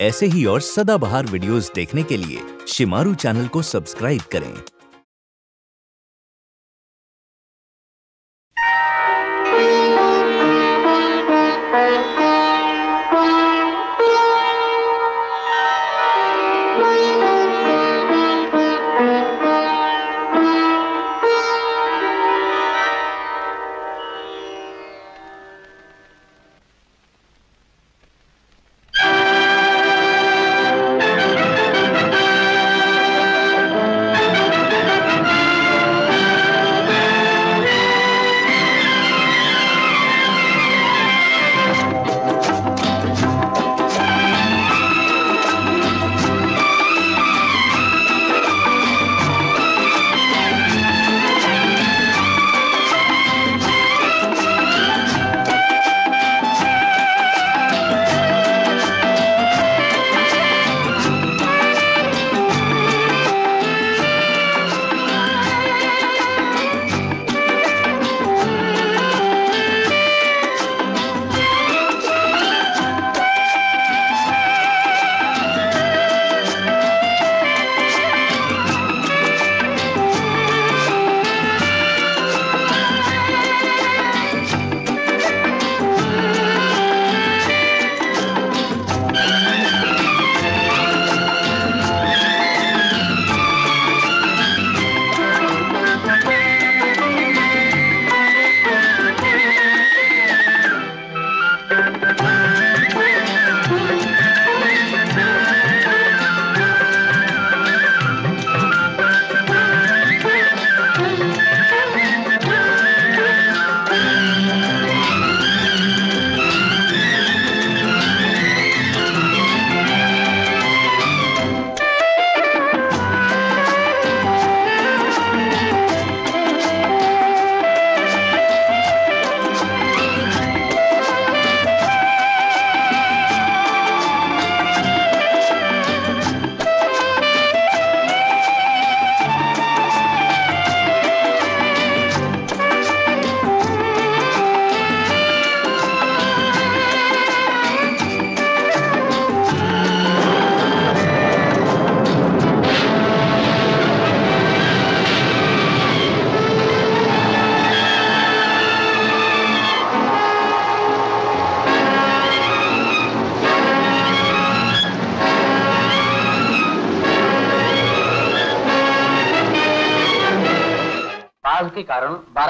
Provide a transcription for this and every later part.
ऐसे ही और सदाबहार वीडियोस देखने के लिए शिमारू चैनल को सब्सक्राइब करें।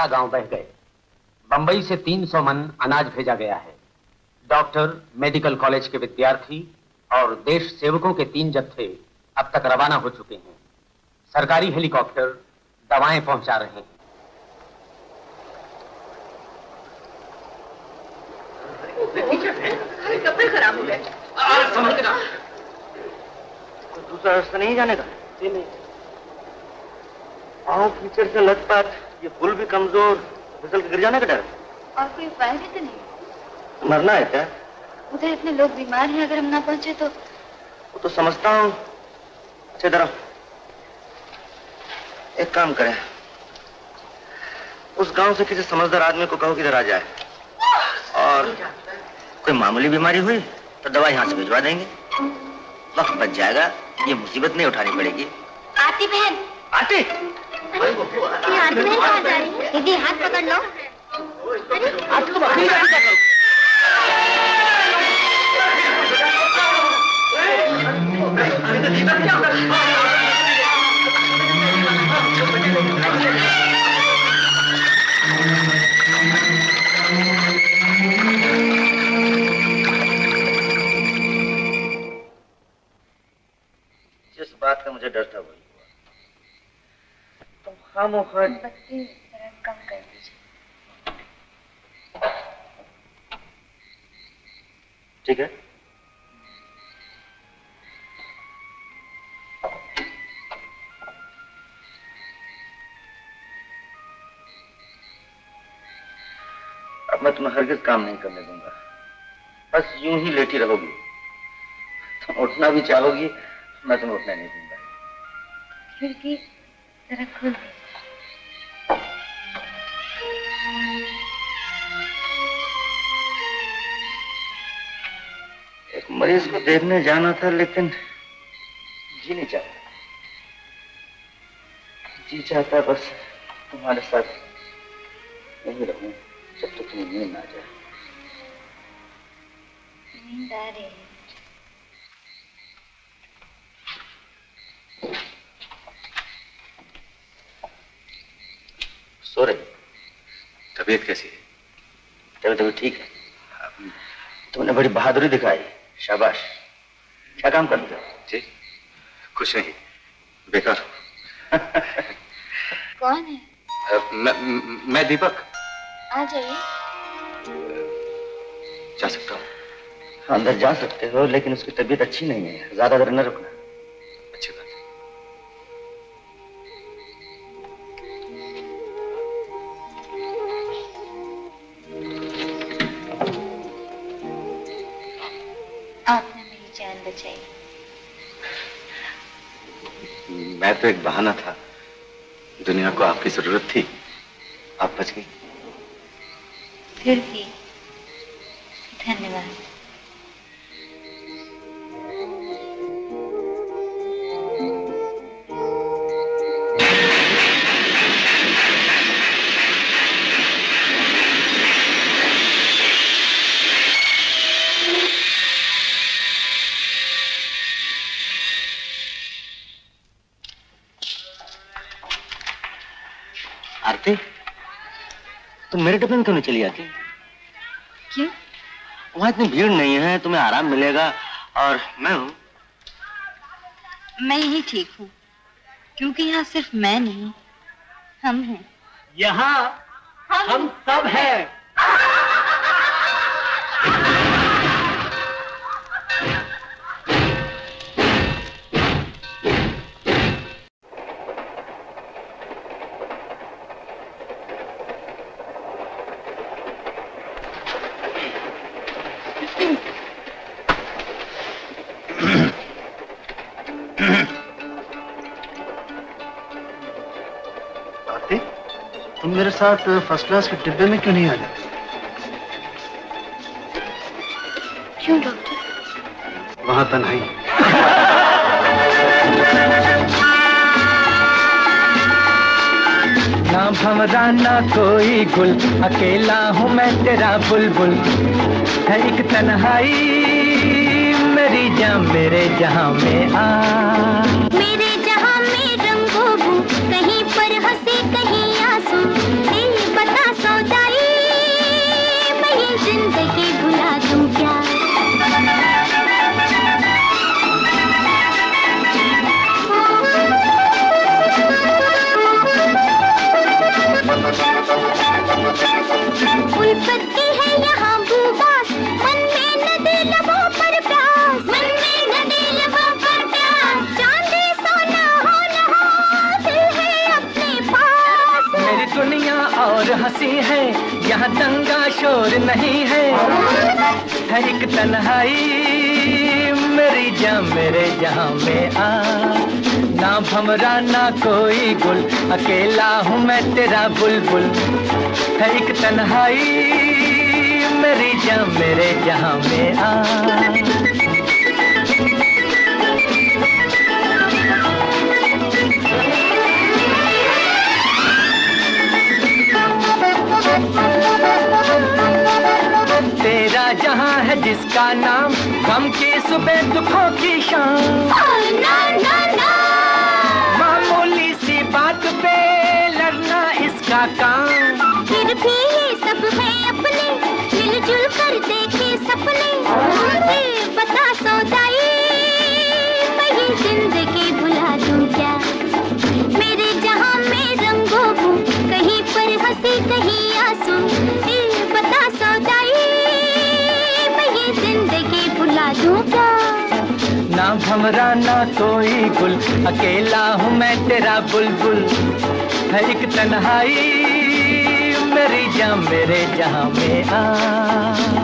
गाँव बह गए। बंबई से 300 मन अनाज भेजा गया है। डॉक्टर मेडिकल कॉलेज के विद्यार्थी और देश सेवकों के तीन जत्थे अब तक रवाना हो चुके हैं। सरकारी हेलीकॉप्टर दवाएँ पहुँचा रहे हैं। कपड़े खराब हो गए? दूसरा रास्ता नहीं जाने का? पाँव कीचड़ से लटपट ये पुल भी कमज़ोर फिसल के गिर जाने का डर और कोई उपाय भी तो नहीं? मरना है क्या? उधर इतने लोग बीमार हैं अगर हम ना पहुँचे तो। वो तो समझता हूँ। अच्छा इधर एक काम करें। उस गाँव से किसी समझदार आदमी को कहो कि इधर आ जाए। और कोई मामूली बीमारी हुई तो दवा यहाँ से भिजवा देंगे। वक्त बच जाएगा ये मुसीबत नहीं उठानी पड़ेगी। आती बहन। आते? ये कहाँ जा रही है? दीदी हाथ पकड़ लो। जिस तुम खामोखा बत्ती जरा कम कर दीजिए ठीक है। अब मैं तुम्हें हरगिज काम नहीं करने दूँगा। बस यूँ ही लेटी रहोगी। तुम उठना भी चाहोगी मैं तुम्हें उठने नहीं दूँगा। खिड़की जरा खोल दीजिए। मरीज़ को देखने जाना था लेकिन जी नहीं चाहता। जी चाहता बस तुम्हारे साथ यही रहूँ जब तक तुम्हें नींद ना जाए। नींद आ रही है। सो रही तबीयत कैसी है? तभी तभी ठीक है। तुमने बड़ी बहादुरी दिखाई। शाबाश। क्या काम करते हो? जी कुछ नहीं बेकार कौन है? आ, मैं, मैं दीपक। आ जाइए। जा सकता हूँ। अंदर जा सकते हो लेकिन उसकी तबीयत अच्छी नहीं है। ज़्यादा देर न रुकना। तो एक बहाना था। दुनिया को आपकी ज़रूरत थी। आप बच गई। फिर भी धन्यवाद। तुम मेरे में क्यों नहीं चली जाती क्यों? वहाँ इतनी भीड़ नहीं है तुम्हें आराम मिलेगा और मैं हूँ। मैं यही ठीक हूँ क्योंकि यहाँ सिर्फ़ मैं नहीं हम हैं। यहाँ हम सब हैं। साथ फ़र्स्ट क्लास के डिब्बे में क्यों नहीं आ जाते क्यों डॉक्टर वहाँ तन्हाई ना भमरा ना कोई गुल अकेला हूँ मैं तेरा बुलबुल। है एक तन्हाई मेरी जान मेरे जहाँ में आ। दंगा शोर नहीं है। हर एक तन्हाई मेरी जा, मेरे जहाँ में आ। ना भमरा, ना कोई गुल, अकेला हूँ मैं तेरा बुलबुल। हर एक तन्हाई मेरी जा, मेरे जहाँ में आ। जिसका नाम गम की सुबह दुखों की शाम। ना ना ना। मामूली सी बात पे लड़ना इसका काम। फिर भी ये सब है अपने मिलजुल कर देखे सपने। ये बता सौदाई मैं ये ज़िंदगी भुला दूँ क्या? मेरे जहाँ में रंगों कहीं पर हँसी कहीं आँसू। बता सौदाई ज़िंदगी दूँगा। ना भमरा ना कोई गुल। अकेला हूँ मैं तेरा बुलबुल। है एक तन्हाई मेरी जहाँ मेरे जहाँ में आ।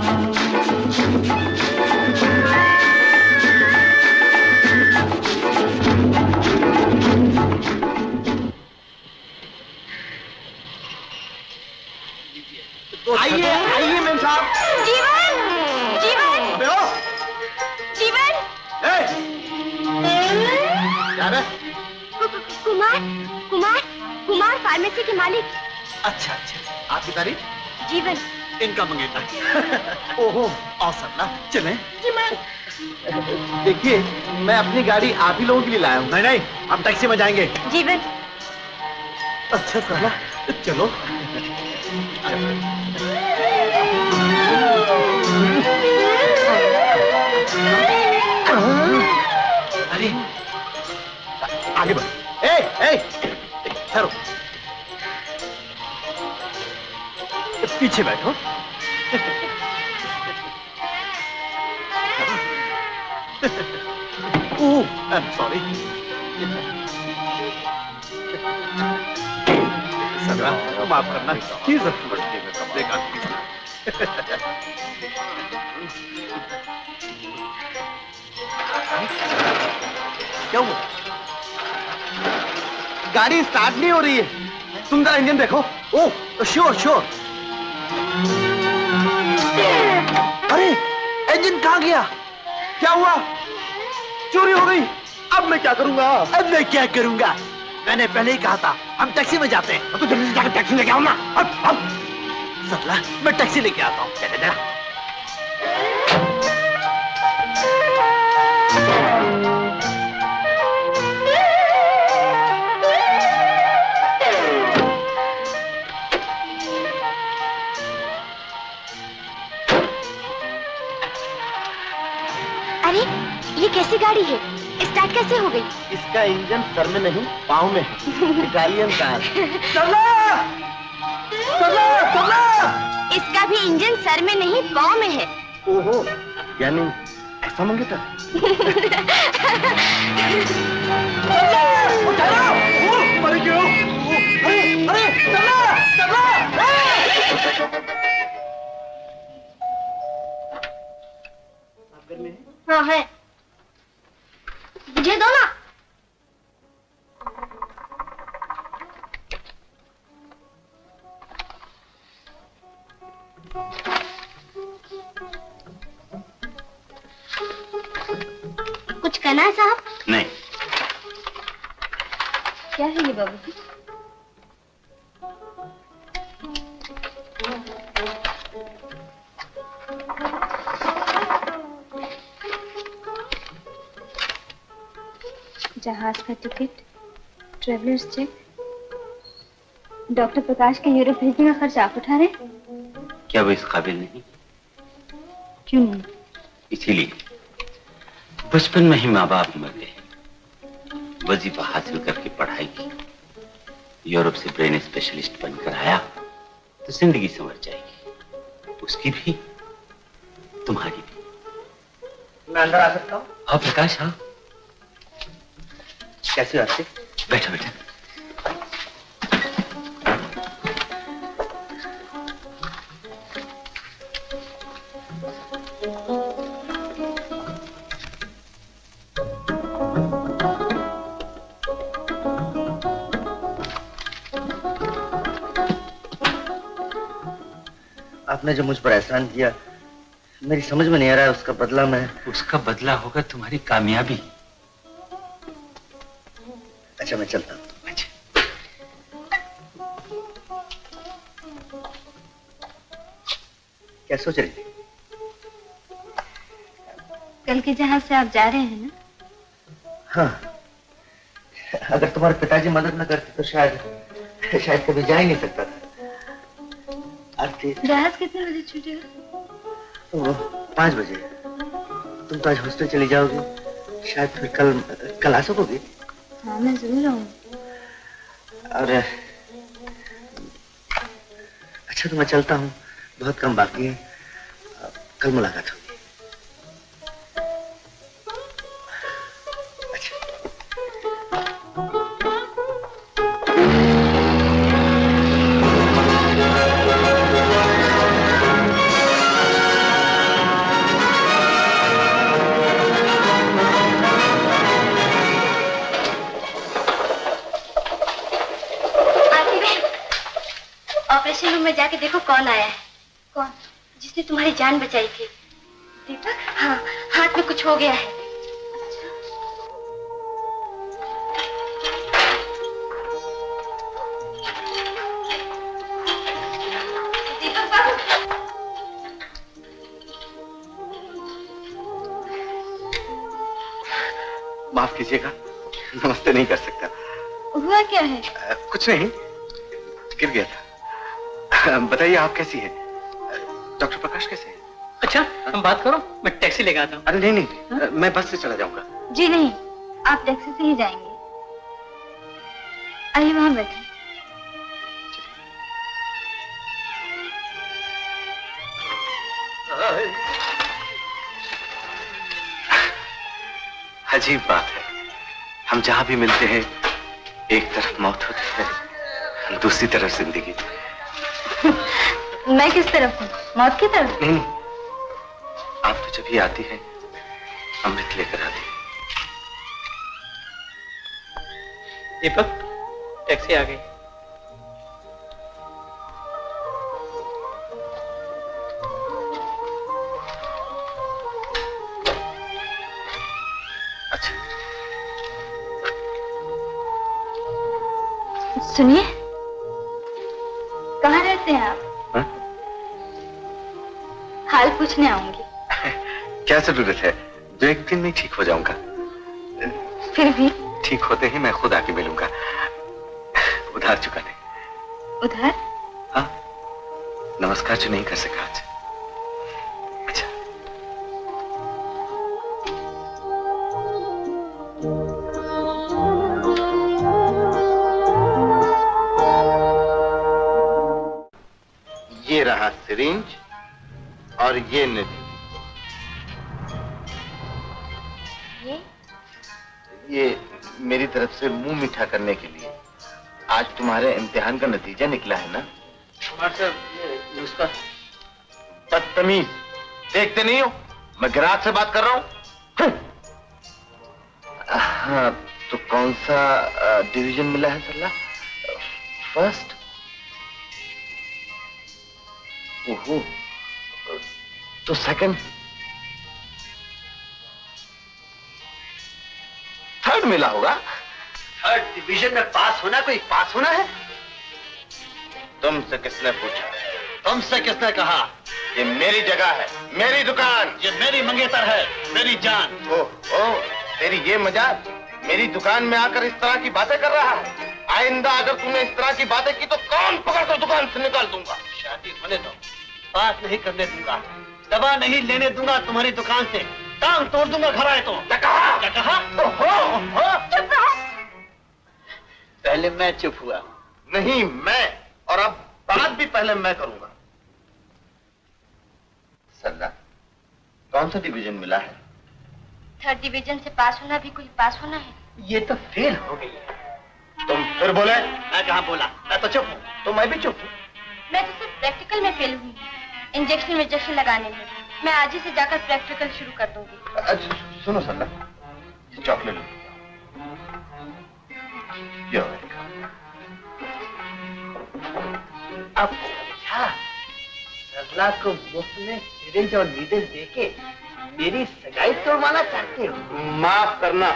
के मालिक। अच्छा अच्छा आपकी तारीफ़? जीवन। इनका मंगेता ओहो औसम ना। चले। जी देखिए मैं अपनी गाड़ी आप ही लोगों के लिए लाया हूँ। नहीं नहीं हम टैक्सी में जाएँगे। जीवन। अच्छा साला चलो। अरे आगे बढ़। ए ए ठहरो। पीछे बैठो। ओह आई एम सॉरी माफ़ करना। ये ज़रूर बढ़ती है कपड़े का क्या हुआ? गाड़ी स्टार्ट नहीं हो रही है। तुम जरा इंजन देखो। Oh sure sure. अरे इंजन कहाँ गया? क्या हुआ? चोरी हो गई। अब मैं क्या करूँगा? अब मैं क्या करूँगा? मैंने पहले ही कहा था, हम टैक्सी में जाते हैं। तो जल्दी जाकर टैक्सी लेके ना। अब अब। सरला, मैं टैक्सी लेके आता हूँ। चले जरा कैसी गाड़ी है? स्टार्ट कैसे हो गई? इसका इंजन सर में नहीं पाँव में है। इटालियन कार इसका भी इंजन सर में नहीं पाँव में है। ओहो यानी ऐसा मंगेता हाँ है। मुझे दो ना कुछ कहना है साहब? नहीं। क्या है ये बाबू जी जहाज़ का ticket travellers cheque doctor Prakash के यूरोप भेजने का खर्च आप उठा रहे क्या वो इस काबिल नहीं? क्यों नहीं? इसीलिए। बचपन में ही माँ बाप मर गए। वजीफा हासिल करके पढ़ाई की। यूरोप से ब्रेन स्पेशलिस्ट बनकर आया तो ज़िंदगी संवर जाएगी। उसकी भी तुम्हारी भी। मैं अंदर आ सकता हूँ? हाँ प्रकाश हाँ। कैसे आपसे बैठो बैठो। आपने जो मुझ पर एहसान किया, मेरी समझ में नहीं आ रहा है उसका बदला मैं उसका बदला होगा तुम्हारी कामयाबी। अच्छा मैं चलता हूँ। अच्छा। क्या सोच रही कल के जहाज़ से आप जा रहे हैं ना? हाँ। अगर तुम्हारे पिताजी मदद न करते तो शायद शायद कभी जा ही नहीं सकता था। जहाज़ कितने बजे छूटेगा पाँच बजे। तुम तो आज हॉस्टल चली जाओगी। शायद फिर कल कल आ सकोगी? हाँ मैं ज़रूर और अच्छा तो मैं चलता हूँ। बहुत कम बाकी है। कल मुलाकात होगी। में जाके देखो कौन आया है। कौन? जिसने तुम्हारी जान बचाई थी। दीपक? हाँ हाथ में कुछ हो गया है। माफ़ कीजिएगा नमस्ते नहीं कर सकता। हुआ क्या है? आ, कुछ नहीं गिर गया था। बताइए आप कैसी हैं? डॉक्टर प्रकाश कैसे हैं? अच्छा हम बात करो मैं टैक्सी लेके आता हूँ। अरे नहीं नहीं अ, मैं बस से चला जाऊँगा। जी नहीं आप टैक्सी से ही जाएँगे। आइए वहाँ बैठे अजीब बात है। हम जहाँ भी मिलते हैं एक तरफ़ मौत होती है दूसरी तरफ़ ज़िंदगी। मैं किस तरफ़ हूँ? मौत की तरफ़? नहीं नहीं आप तो जब ही आती है अमृत लेकर आती है। दीपक टैक्सी आ गई। क्या ज़रूरत है? जो एक दिन में ठीक हो जाऊँगा। फिर भी? ठीक होते ही मैं खुद आके मिलूँगा। उधार चुका नहीं उधार? उधर नमस्कार जो नहीं कर सका आज। ये रहा सिरिंज और ये नदी मेरी तरफ़ से मुँह मीठा करने के लिए। आज तुम्हारे इम्तिहान का नतीजा निकला है ना? नुस्खा। बदतमीज। देखते नहीं हो? मैं ग्राहक से बात कर रहा हूँ। हाँ तो कौन सा डिवीज़न मिला है सल्ला? फ़र्स्ट? ओहो। तो सेकंड? थर्ड मिला होगा? थर्ड डिवीज़न में पास होना कोई पास होना है? तुमसे किसने पूछा? तुमसे किसने कहा? ये मेरी जगह है मेरी दुकान। ये मेरी मंगेतर है मेरी जान। ओ ओ तेरी ये मज़ाक? मेरी दुकान में आकर इस तरह की बातें कर रहा है? आइंदा अगर तुमने इस तरह की बातें की तो कौन पकड़ कर दुकान से निकाल दूँगा? शादी होने दो। बात नहीं करने दूँगा। दवा नहीं लेने दूँगा तुम्हारी दुकान से। काम तोड़ दूँगा घर आए तो। क्या कहा क्या कहा ओहो, ओहो। पहले मैं चुप हुआ नहीं मैं। और अब बात भी पहले मैं करूँगा। सल्ला कौन सा डिवीज़न मिला है? थर्ड डिवीज़न से पास होना भी कोई पास होना है। ये तो फेल हो गई है। तुम फिर बोले मैं कहा बोला मैं तो चुप हूँ तो मैं भी चुप हूँ। मैं तो सिर्फ़ प्रैक्टिकल में फेल हुई इंजेक्शन विजेक्शन लगाने में मैं आज ही से जाकर प्रैक्टिकल शुरू कर दूँगी। अच्छा सुनो सल्ला ये चॉकलेट लो यो अब समझा सरला को मुफ़्त में सिरिंज और नीडल देके मेरी सगाई तोड़वाना चाहते हो। माफ़ करना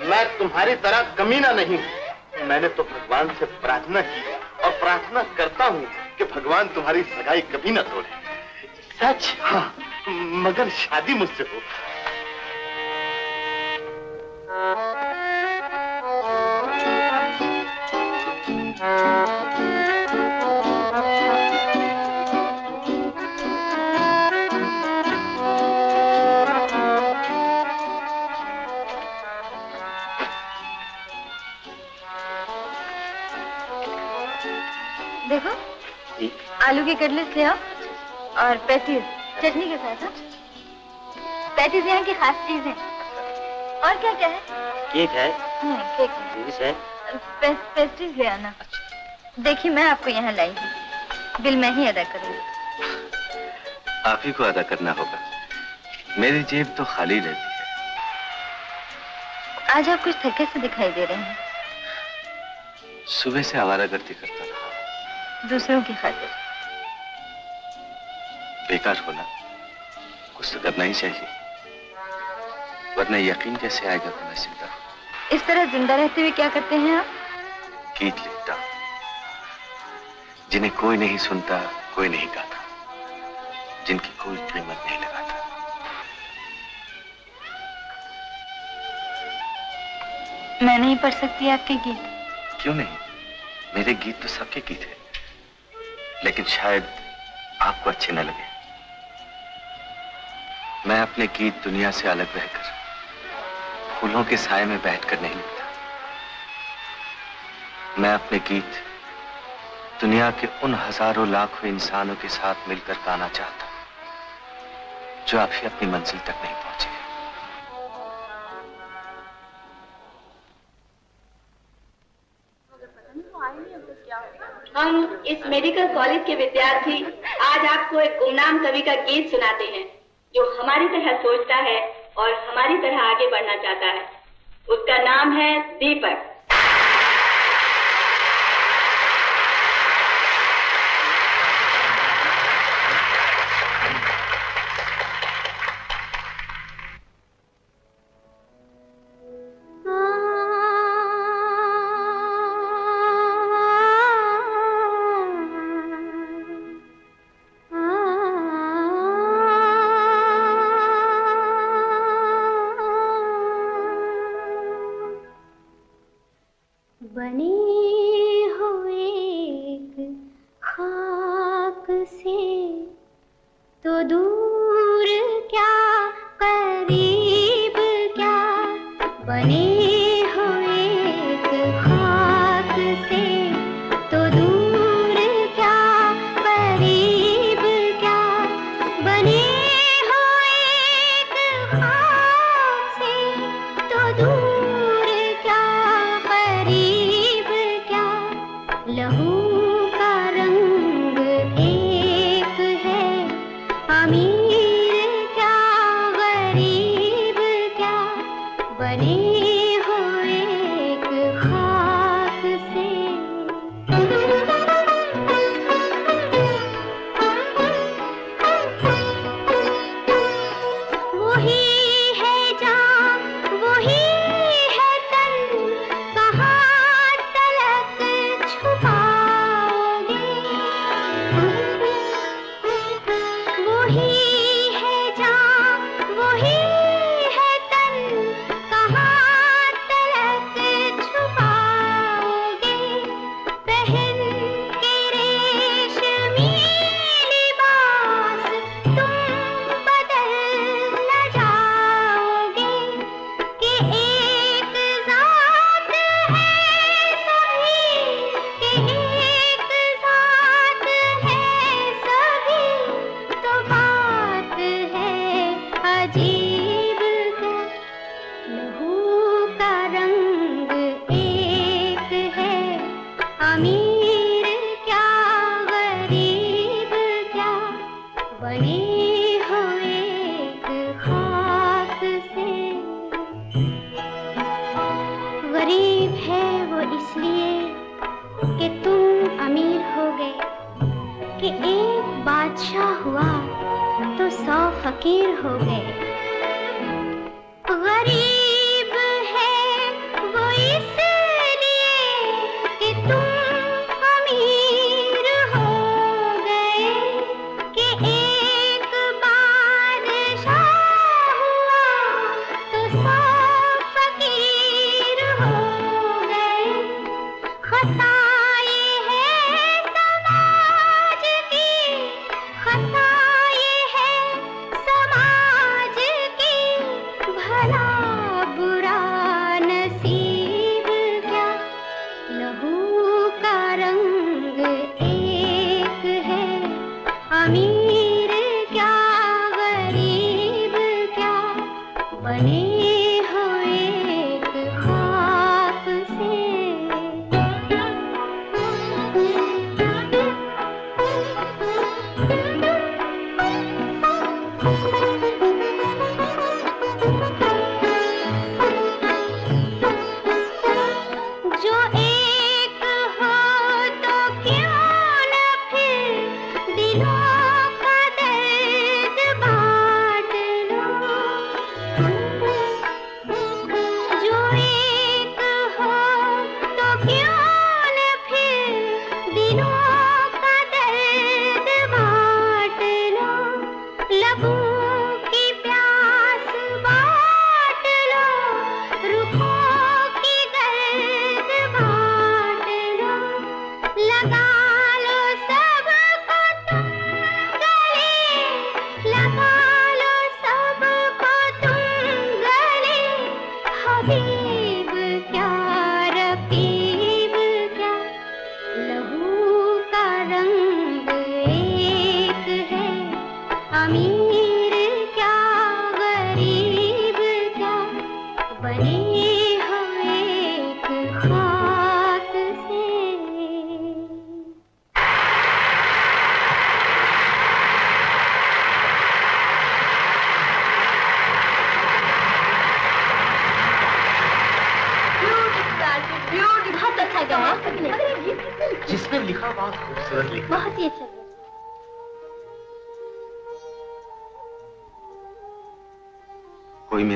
मैं तुम्हारी तरह कमीना नहीं हूँ। मैंने तो भगवान से प्रार्थना की और प्रार्थना करता हूँ कि भगवान तुम्हारी सगाई कभी न तोड़े। सच? हाँ मगर शादी मुझसे हो। देखो आलू के कटलेट ले आओ और पैतीज चटनी के साथ हाँ? पैतीज यहाँ की खास चीज़ है और क्या क्या है केक है हम्म, केक है। पेस्ट्रीज ले आना अच्छा। देखिए मैं आपको यहाँ लाई हूँ। बिल मैं ही अदा करूँगी। आप ही को अदा करना होगा। मेरी जेब तो खाली रहती है। आज आप कुछ थके से दिखाई दे रहे हैं। सुबह से आवारागर्दी करता रहा दूसरों की खातिर। बेकार होना कुछ तो करना ही चाहिए। वरना यकीन कैसे आएगा कि मैं ज़िंदा हूँ? इस तरह ज़िंदा रहते हुए क्या करते हैं आप? गीत लिखता जिन्हें कोई नहीं सुनता कोई नहीं गाता जिनकी कोई कीमत नहीं लगाता। मैं नहीं पढ़ सकती आपके गीत। क्यों नहीं? मेरे गीत तो सबके गीत है। लेकिन शायद आपको अच्छे न लगे। मैं अपने गीत दुनिया से अलग रहकर फूलों के साय में बैठकर नहीं लिखता मैं अपने गीत दुनिया के उन हज़ारों लाखों इंसानों के साथ मिलकर गाना चाहता जो आप ही अपनी मंजिल तक नहीं पहुँचे। हम इस मेडिकल कॉलेज के विद्यार्थी, आज आपको एक गुमनाम कवि का गीत सुनाते हैं, जो हमारी तरह सोचता है और हमारी तरह आगे बढ़ना चाहता है। उसका नाम है दीपक।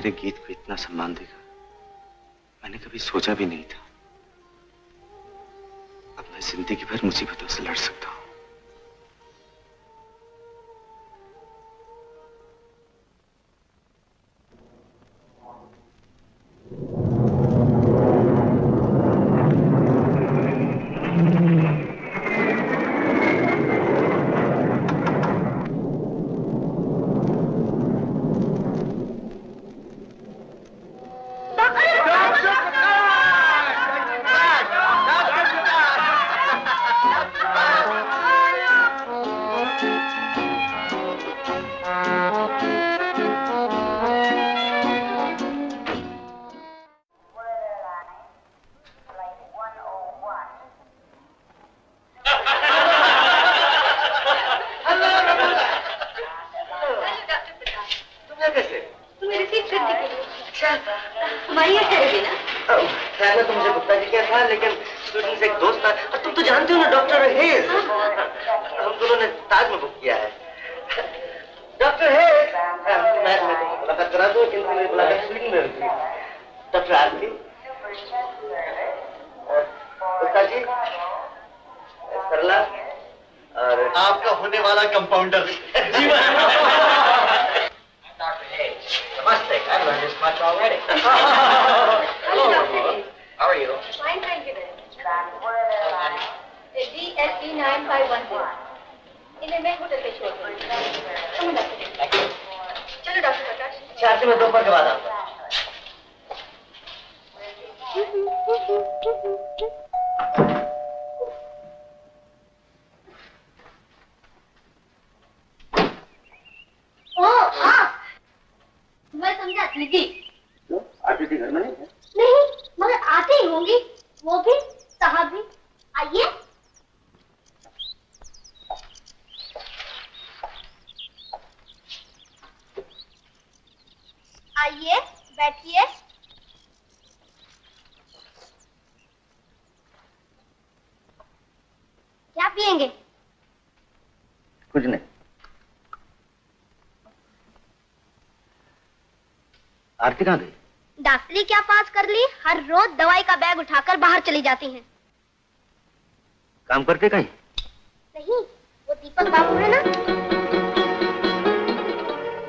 मेरे गीत को इतना सम्मान देगा। मैंने कभी सोचा भी नहीं था। अब मैं ज़िंदगी भर मुसीबतों से लड़ सकता हूँ। आरती कहाँ गई डॉक्टरी क्या पास कर ली? हर रोज दवाई का बैग उठाकर बाहर चली जाती हैं। काम करते कहीं? नहीं वो दीपक बाबू है ना।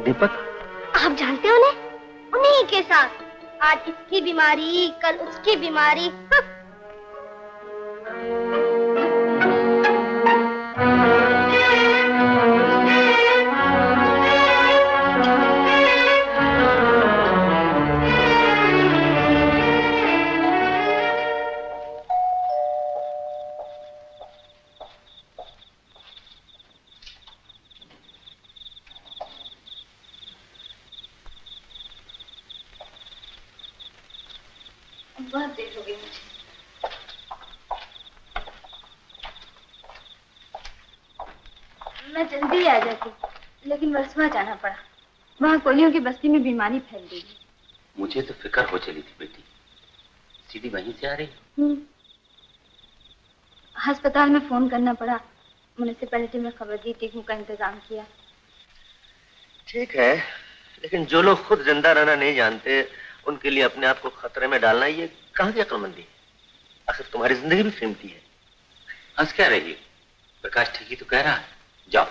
दीपक? आप जानते हो उन्हें? उन्हीं के साथ। आज इसकी बीमारी कल उसकी बीमारी हाँ। कोलियों की बस्ती में बीमारी फैल गई। मुझे तो फ़िक्र हो चली थी बेटी। सीधी वहीं से आ रही। हम्म। अस्पताल में फ़ोन करना पड़ा। म्यूनिसिपैलिटी में खबर दी टीकों का इंतज़ाम किया। ठीक है लेकिन जो लोग खुद ज़िंदा रहना नहीं जानते उनके लिए अपने आप को खतरे में डालना ये कहाँ की अक्लमंदी है? आखिर तुम्हारी ज़िंदगी भी कीमती है। हंस क्या रही प्रकाश ठीक ही तो कह रहा है। जाओ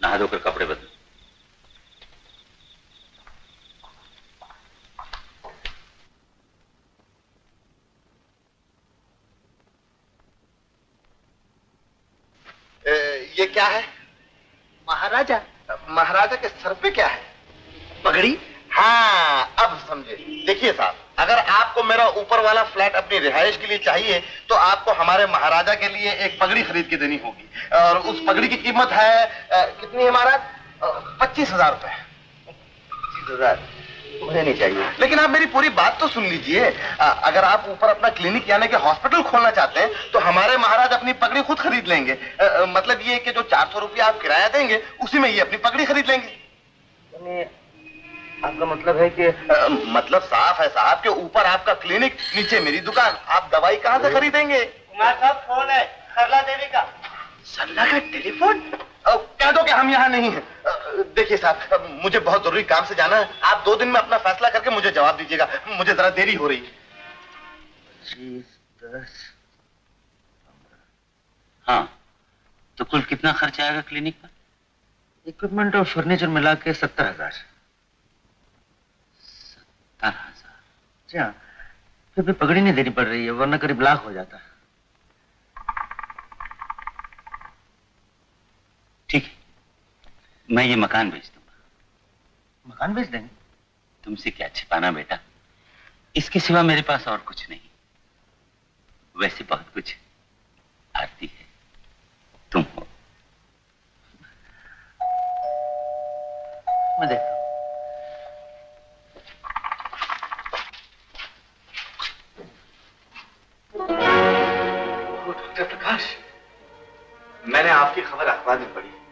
नहा धोकर कपड़े बदलो ए, ये क्या है महाराजा महाराजा के सर पे क्या है? पगड़ी? हाँ अब समझे। देखिए साहब अगर आपको मेरा ऊपर वाला फ्लैट अपनी रिहायश के लिए चाहिए तो आपको हमारे महाराजा के लिए एक पगड़ी खरीद के देनी होगी। और उस पगड़ी की कीमत है आ, कितनी है महाराज? पच्चीस हज़ार रुपए। पच्चीस हज़ार? मुझे नहीं चाहिए। लेकिन आप मेरी पूरी बात तो सुन लीजिए। अगर आप ऊपर अपना क्लिनिक यानी कि हॉस्पिटल खोलना चाहते हैं तो हमारे महाराज अपनी पगड़ी खुद खरीद लेंगे। अ, अ, मतलब ये कि जो चार सौ रुपया आप किराया देंगे उसी में ये अपनी पगड़ी खरीद लेंगे। आपका मतलब है कि आ, मतलब साफ़ है साहब के ऊपर आपका क्लिनिक नीचे मेरी दुकान। आप दवाई कहाँ से खरीदेंगे? कुमार साहब फ़ोन है सरला देवी का। सरला का टेलीफोन? कह दो कि हम यहाँ नहीं हैं। देखिए साहब मुझे बहुत ज़रूरी काम से जाना है। आप दो दिन में अपना फैसला करके मुझे जवाब दीजिएगा। मुझे जरा देरी हो रही है। हाँ तो कुल कितना खर्च आएगा क्लिनिक पर? इक्विपमेंट और फर्नीचर मिला के सत्तर हज़ार। सत्तर हज़ार? जी हाँ फिर भी पगड़ी नहीं देनी पड़ रही है वरना करीब लाख हो जाता है। ठीक है। मैं ये मकान बेच दूँगा। मकान बेच देंगे? तुमसे क्या छिपाना बेटा? इसके सिवा मेरे पास और कुछ नहीं। वैसे बहुत कुछ आरती है। तुम हो। मैं देखता हूँ। डॉक्टर प्रकाश मैंने आपकी खबर अखबार में पढ़ी।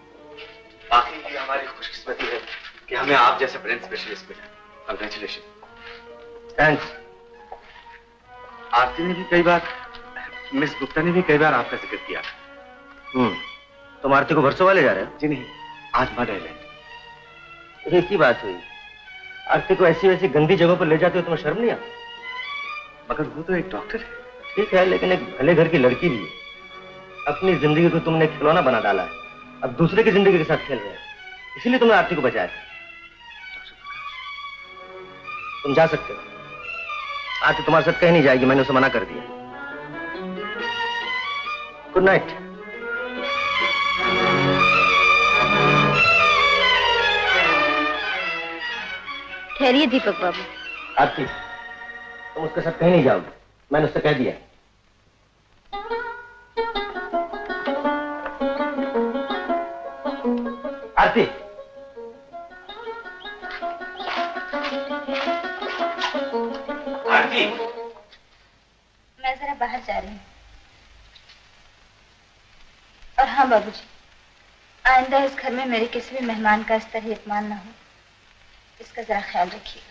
वाकई ये हमारी खुशकिस्मती है कि हमें आप जैसे ब्रेन स्पेशलिस्ट मिला। कंग्रेचुलेशन थैंक्स आरती ने भी कई बार मिस गुप्ता ने भी कई बार आपका ज़िक्र किया। हम्म। तुम आरती को भरसों वाले जा रहे हो? जी नहीं आज मर रहे एक ही बात हुई। आरती को ऐसी वैसी गंदी जगह पर ले जाते हो तुम्हें शर्म नहीं आता मगर वो तो एक डॉक्टर है। ठीक है लेकिन एक भले घर की लड़की भी है। अपनी ज़िंदगी को तुमने खिलौना बना डाला है। अब दूसरे की ज़िंदगी के साथ खेल रहे हैं। इसीलिए तुमने आरती को बचाया था। तुम जा सकते हो। आरती तुम्हारे साथ कहीं नहीं जाएगी मैंने उसे मना कर दिया। गुड नाइट ठहरिए दीपक बाबू। आरती तुम उसके साथ कहीं नहीं जाओगे। मैंने उससे कह दिया। आरती आरती मैं जरा बाहर जा रही हूँ। और हाँ बाबूजी आइंदा इस घर में मेरे किसी भी मेहमान का इस तरह अपमान ना हो। इसका जरा ख्याल रखिएगा।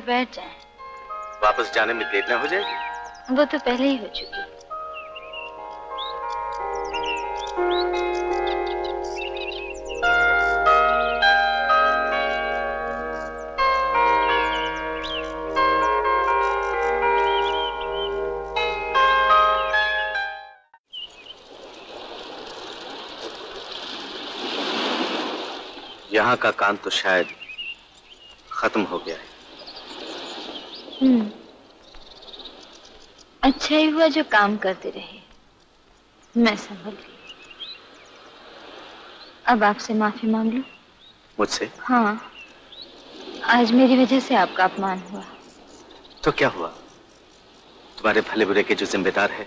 जरा बैठ जाए। वापस जाने में देर न हो जाएगी? वो तो पहले ही हो चुकी। यहाँ का काम तो शायद खत्म हो गया है। अच्छा ही हुआ जो काम करते रहे। मैं संभल गई। अब आपसे माफ़ी मांग लूँ? मुझसे? हाँ। आज मेरी वजह से आपका अपमान हुआ। तो क्या हुआ? तुम्हारे भले बुरे के जो जिम्मेदार है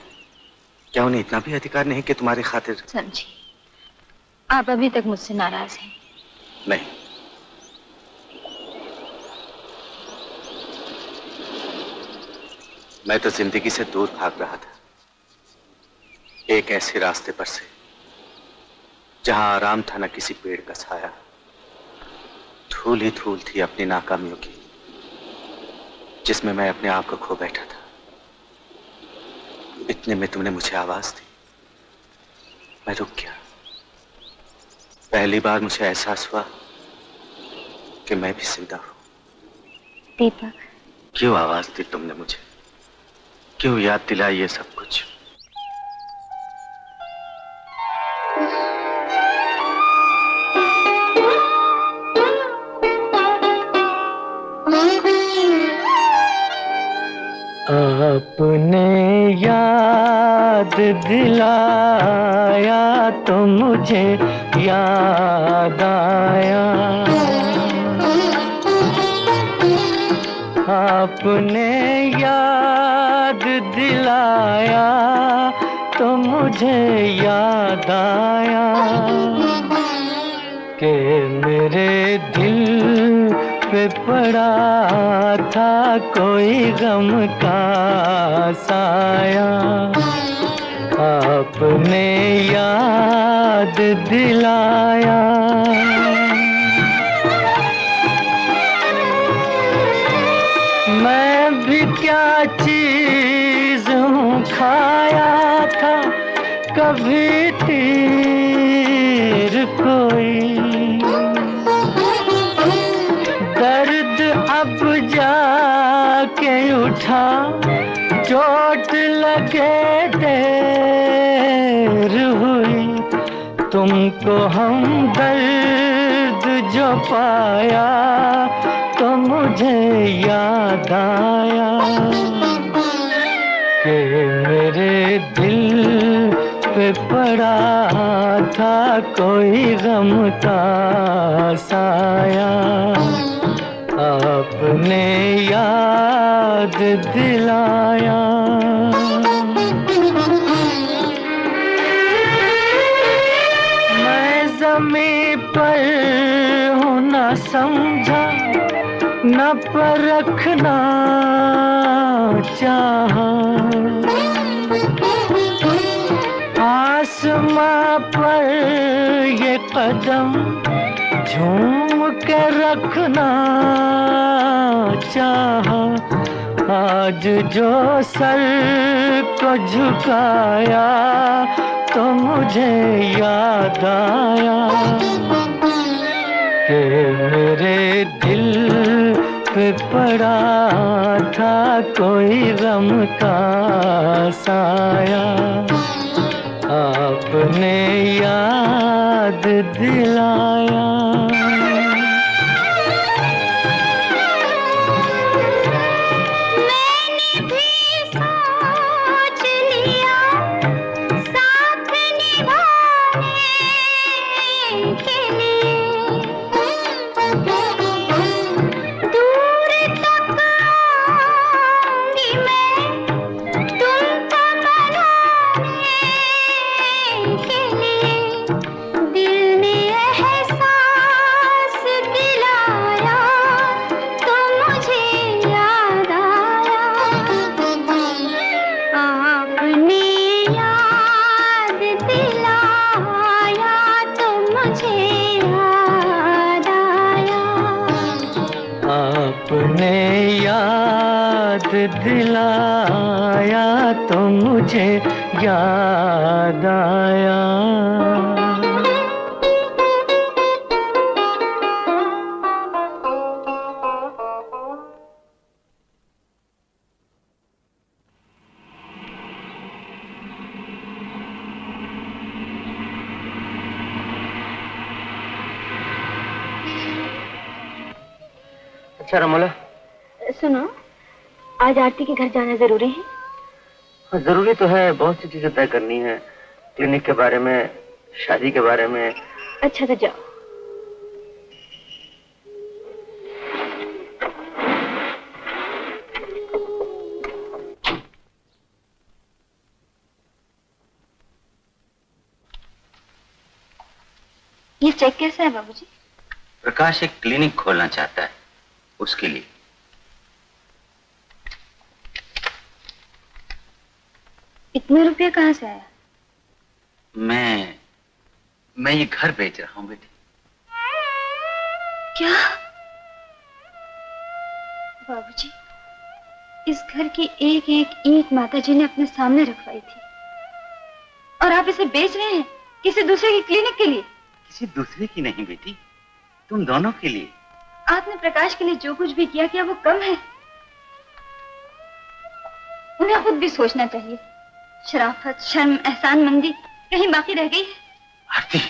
क्या उन्हें इतना भी अधिकार नहीं कि तुम्हारी खातिर? समझी। आप अभी तक मुझसे नाराज़ हैं। नहीं। मैं तो ज़िंदगी से दूर भाग रहा था। एक ऐसे रास्ते पर से जहाँ आराम था न किसी पेड़ का छाया धूल ही धूल थी अपनी नाकामियों की जिसमें मैं अपने आप को खो बैठा था। इतने में तुमने मुझे आवाज़ दी। मैं रुक गया। पहली बार मुझे एहसास हुआ कि मैं भी ज़िंदा हूँ। दीपक क्यों आवाज़ दी तुमने मुझे? क्यों याद दिलाई ये सब कुछ? आपने याद दिलाया तो मुझे याद आया। आपने याद दिलाया तो मुझे याद आया कि मेरे दिल पे पड़ा था कोई गम का साया। आपने याद दिलाया। मैं भी क्या चीज़ हूँ खाया था, कभी तीर कोई। दर्द अब जाके उठा, चोट लगे देर हुई। तुमको हम दर्द जो पाया तो मुझे याद आया। कि मेरे दिल पे पड़ा था कोई गम का साया। आपने याद दिलाया। मैं जमी पर हूँ न समझा। न परखना चाहा। आसमां पर ये कदम झूम के रखना चाहा। आज जो सर को झुकाया तो मुझे याद आया। कि मेरे दिल पे पड़ा था कोई गम का साया। आपने याद दिलाया। याद आया। अच्छा रमोला। सुनो आज आरती के घर जाना ज़रूरी है। हाँ, ज़रूरी तो है बहुत सी चीज़ें तय करनी है। क्लिनिक के बारे में शादी के बारे में। अच्छा तो जाओ। ये चेक कैसा है बाबूजी? प्रकाश एक क्लिनिक खोलना चाहता है उसके लिए। इतने रुपये कहाँ से आया? मैं मैं ये घर बेच रहा हूँ बेटी। क्या? बाबूजी इस घर की एक एक ईंट माता जी ने अपने सामने रखवाई थी। और आप इसे बेच रहे हैं किसी दूसरे की क्लिनिक के लिए? किसी दूसरे की नहीं बेटी तुम दोनों के लिए। आपने प्रकाश के लिए जो कुछ भी किया क्या वो कम है? उन्हें खुद भी सोचना चाहिए। शराफत शर्म एहसान मंदी कहीं बाकी रह गई? आरती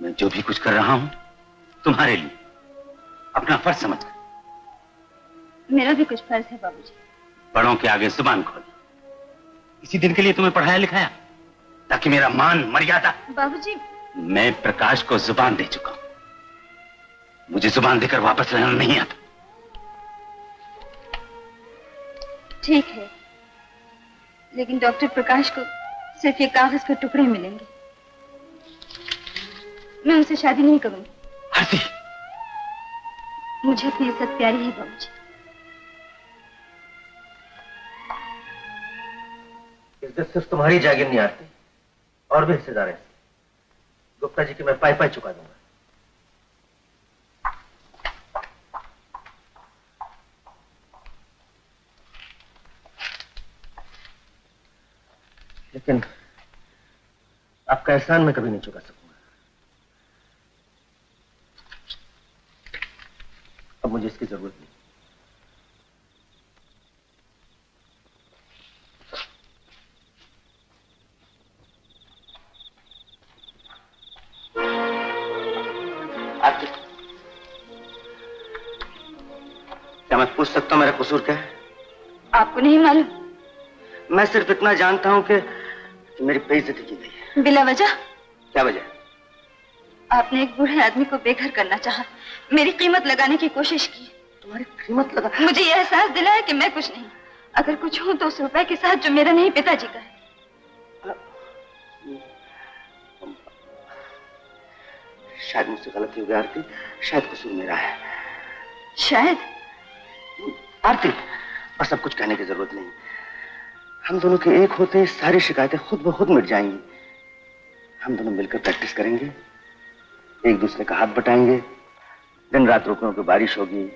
मैं जो भी कुछ कर रहा हूँ तुम्हारे लिए। अपना फ़र्ज़ समझ कर। मेरा भी कुछ फ़र्ज़ है बाबूजी। बड़ों के आगे ज़ुबान खोल। इसी दिन के लिए तुम्हें पढ़ाया लिखाया ताकि मेरा मान मर्यादा। बाबूजी। मैं प्रकाश को ज़ुबान दे चुका हूँ। मुझे ज़ुबान देकर वापस रहना नहीं आता। ठीक है। लेकिन डॉक्टर प्रकाश को सिर्फ़ ये कागज़ के टुकड़े मिलेंगे। मैं उनसे शादी नहीं करूँगी। आरती मुझे अपनी इज़्ज़त प्यारी है बाबूजी। इज़्ज़त सिर्फ़ तुम्हारी जागीर नहीं आती और भी हिस्सेदार हैं। गुप्ता जी की मैं पाई पाई चुका दूँगा। लेकिन आपका एहसान मैं कभी नहीं चुका सकूँगा। अब मुझे इसकी ज़रूरत नहीं। क्या मैं पूछ सकता हूँ मेरा कसूर क्या है? आपको नहीं मालूम। मैं सिर्फ़ इतना जानता हूँ कि, कि मेरी बेइज्जती की गई बिला वजह? क्या वजह? आपने एक बूढ़े आदमी को बेघर करना चाहा। मेरी कीमत लगाने की कोशिश की। तुम्हारी कीमत लगा मुझे यह एहसास दिलाया कि मैं कुछ नहीं। अगर कुछ हूँ तो उस रुपए के साथ जो मेरा नहीं पिताजी का है। शायद मुझसे गलती हो गई आरती। शायद कसूर मेरा है। शायद? आरती और सब कुछ कहने की ज़रूरत नहीं। हम दोनों के एक होते ही सारी शिकायतें खुद ब खुद मिट जाएँगी। हम दोनों मिलकर प्रैक्टिस करेंगे एक दूसरे का हाथ बटाएँगे दिन रात रुकने की बारिश होगी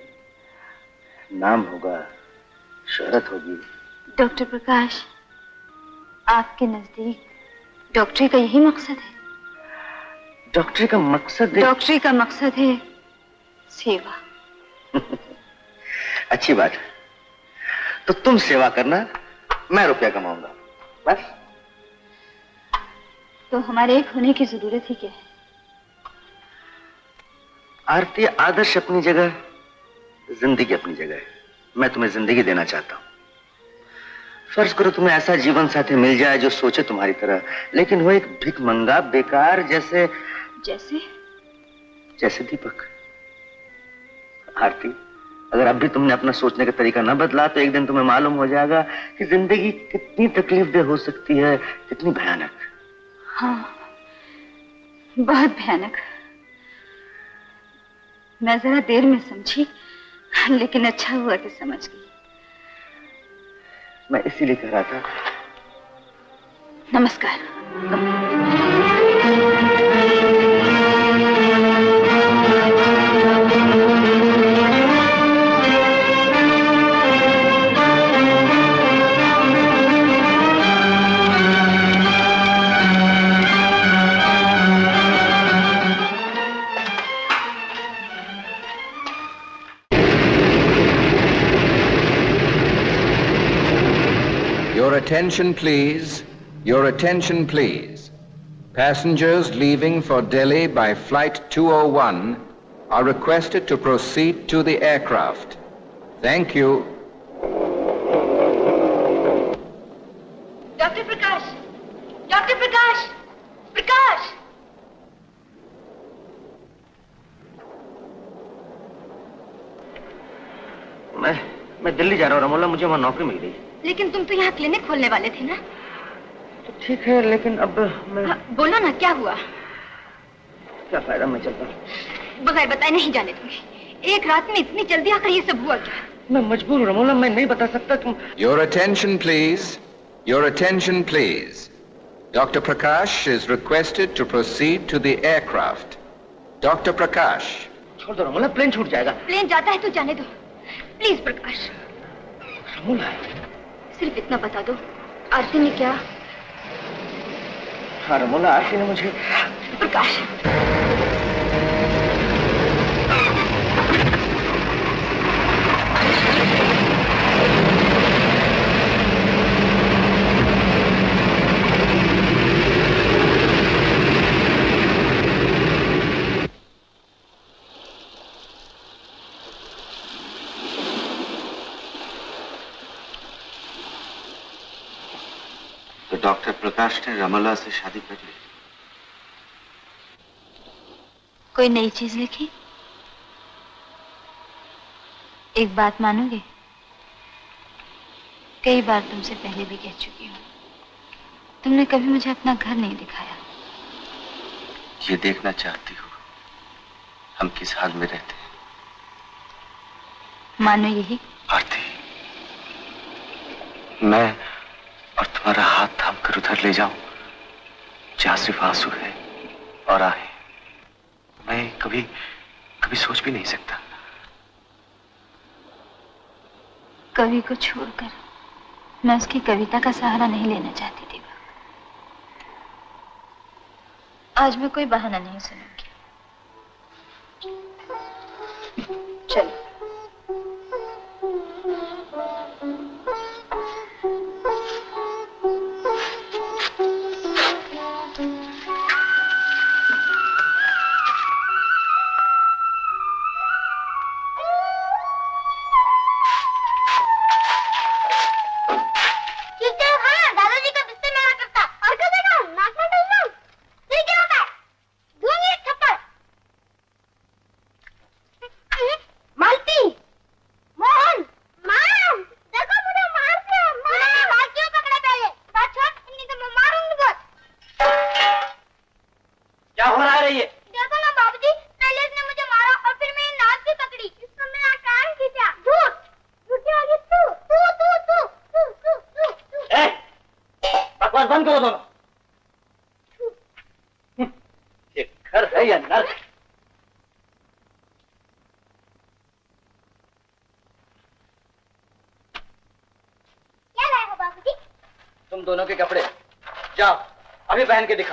नाम होगा शोहरत होगी। डॉक्टर प्रकाश आपके नज़दीक डॉक्टरी का यही मकसद है? डॉक्टरी का मकसद डॉक्टरी का मकसद है सेवा। अच्छी बात है। तो तुम सेवा करना मैं रुपया कमाऊँगा। बस। तो हमारे एक होने की ज़रूरत ही क्या है? आरती आदर्श अपनी जगह ज़िंदगी अपनी जगह है। मैं तुम्हें ज़िंदगी देना चाहता हूँ। फ़र्ज़ करो तुम्हें ऐसा जीवन साथी मिल जाए जो सोचे तुम्हारी तरह। लेकिन वो एक भिक मंगा बेकार जैसे जैसे? जैसे दीपक। आरती अगर अब भी तुमने अपना सोचने का तरीका न बदला तो एक दिन तुम्हें मालूम हो जाएगा कि ज़िंदगी कितनी तकलीफदेह हो सकती है कितनी भयानक। हाँ बहुत भयानक। मैं जरा देर में समझी लेकिन अच्छा हुआ कि समझ गई। मैं इसीलिए कह रहा था। नमस्कार। attention, please. Your attention, please. Passengers leaving for Delhi by Flight 201 are requested to proceed to the aircraft. Thank you. Doctor Prakash doctor Prakash Prakash मैं मैं दिल्ली जा रहा हूँ रमोला मुझे वहां नौकरी मिल गई लेकिन तुम तो यहाँ क्लिनिक खोलने वाले थे ना तो ठीक है लेकिन अब मैं हाँ, बोलो ना क्या हुआ क्या फ़ायदा मैं चलता बगैर बताए नहीं जाने दूँगी एक रात में इतनी जल्दी आकर ये सब हुआ क्या मैं मजबूर हूँ रमोला मैं नहीं बता सकता तुम Your attention, please. Your attention, please. Dr. Prakash is requested to proceed to the aircraft. Dr. Prakash. छोड़ दो रमोला प्लेन छूट जाएगा प्लेन जाता है तो जाने दो प्लीज़ प्रकाश रमोला सिर्फ़ इतना बता दो। आरती ने क्या? हाँ रमोला आरती ने मुझे प्रकाश। प्रकाश रमला से शादी कर ली। कोई नई चीज़ लिखी? एक बात मानोगे? कई बार तुमसे पहले भी कह चुकी हूँ। तुमने कभी मुझे अपना घर नहीं दिखाया। ये देखना चाहती हो हम किस हाल में रहते हैं। मानो यही। आरती मैं कर उधर ले जाऊँ। जहाँ सिर्फ़ आँसू है और आहे मैं कभी कभी सोच भी नहीं सकता। कवि को छोड़कर मैं उसकी कविता का सहारा नहीं लेना चाहती थी। आज मैं कोई बहाना नहीं सुनूँगी। चलो। पहन के दिखाओ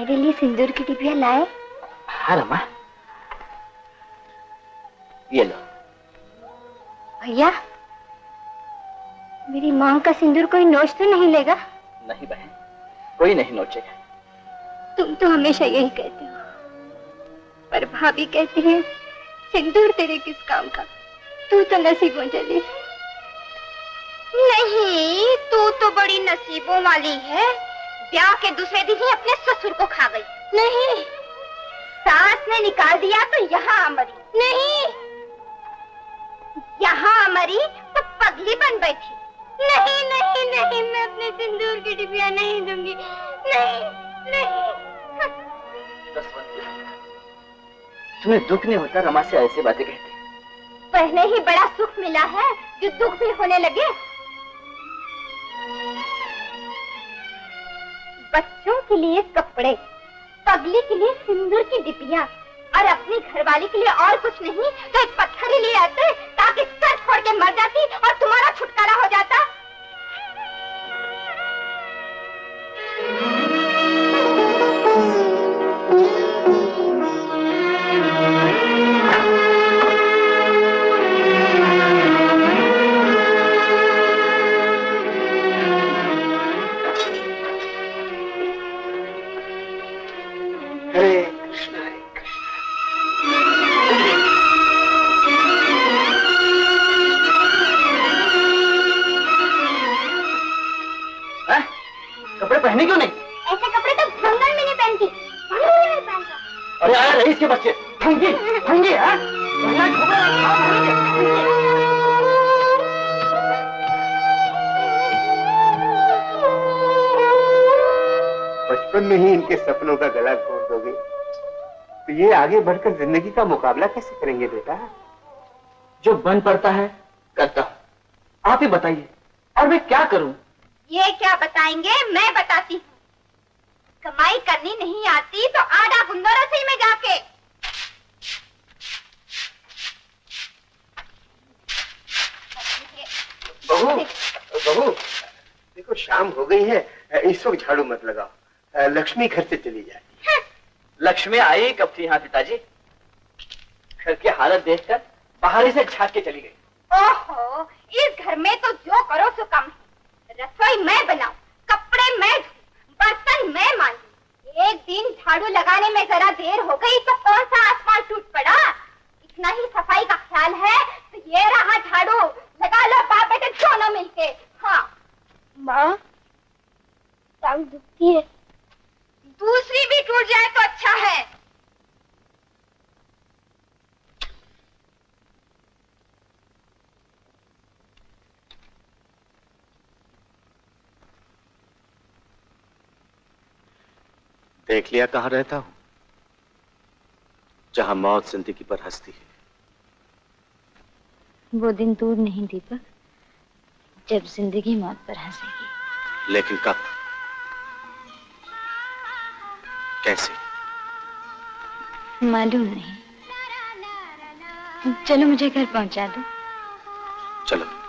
मेरे लिए सिंदूर की डिबिया लाए। हाँ रमा। ये लो। भैया मेरी मांग का सिंदूर कोई नोच तो नहीं लेगा? नहीं बहन कोई नहीं नोचेगा। तुम तो हमेशा यही कहते हो। पर भाभी कहती है सिंदूर तेरे किस काम का? तू तो नसीबों चली नहीं तू तो बड़ी नसीबों वाली है। ब्याह के दूसरे दिन ही अपने ससुर को खा गई। नहीं। सास ने निकाल दिया तो यहाँ मरी नहीं। यहाँ मरी तो पगली बन बैठी। नहीं नहीं नहीं मैं अपने सिंदूर की डिबिया नहीं दूँगी। नहीं नहीं। तुम्हें दुख नहीं होता रमा से ऐसी बातें कहते? पहले ही बड़ा सुख मिला है जो दुख भी होने लगे कपड़े पगली के लिए सिंदूर की डिपिया और अपनी घरवाली के लिए और कुछ नहीं तो एक पत्थर ही ले आते ताकि सर छोड़ के मर जाती और तुम्हारा छुटकारा हो जाता। ये आगे बढ़कर ज़िंदगी का मुकाबला कैसे करेंगे बेटा? जो बन पड़ता है करता हूँ। आप ही बताइए और मैं क्या करूँ? ये क्या बताएँगे मैं बताती हूँ। कमाई करनी नहीं आती तो आधा गुंदो रसोई में जाके। बहू बहू देखो शाम हो गई है इस वक्त झाड़ू मत लगाओ। लक्ष्मी घर से चली जाए। लक्ष्मी आई कब थी यहाँ पिताजी? घर की हालत देखकर बाहर से झाँक के चली गई। ओहो इस घर में तो जो करो सो कम है। रसोई मैं बनाऊँ कपड़े मैं धोऊं बर्तन मैं मांजूं। एक दिन झाड़ू लगाने में जरा देर हो गई तो कौन सा आसमान टूट पड़ा? इतना ही सफ़ाई का ख्याल है तो ये रहा झाड़ू। लगा लो बाप बेटे दोनों मिलके। हाँ। माँ टांग दुखती है। दूसरी भी टूट जाए तो अच्छा है। देख लिया कहाँ रहता हूँ? जहाँ मौत ज़िंदगी पर हंसती है। वो दिन दूर नहीं दीपक। जब ज़िंदगी मौत पर हंसेगी। लेकिन कब? कैसे? मालूम नहीं। चलो मुझे घर पहुँचा दो। चलो।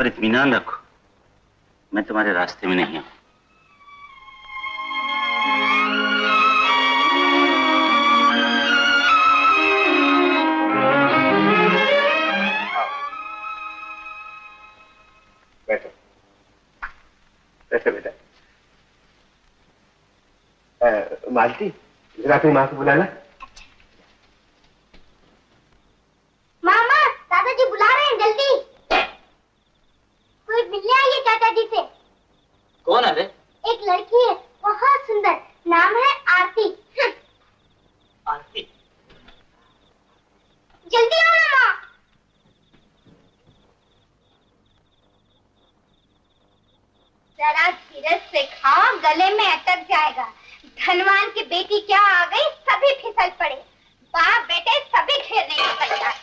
पर इत्मीनान रखो। मैं तुम्हारे रास्ते में नहीं आऊँ मालती जरा अपनी माँ को बुलाना मामा दादाजी बुला रहे हैं जल्दी कोई मिलने आइए चाचा जी से कौन है रे एक लड़की है बहुत सुंदर नाम है आरती हम्म, आरती जल्दी आओ ना माँ जरा धीरज से खाओ गले में अटक जाएगा धनवान की बेटी क्या आ गई सभी फिसल पड़े बाप बेटे सभी खेलने को तैयार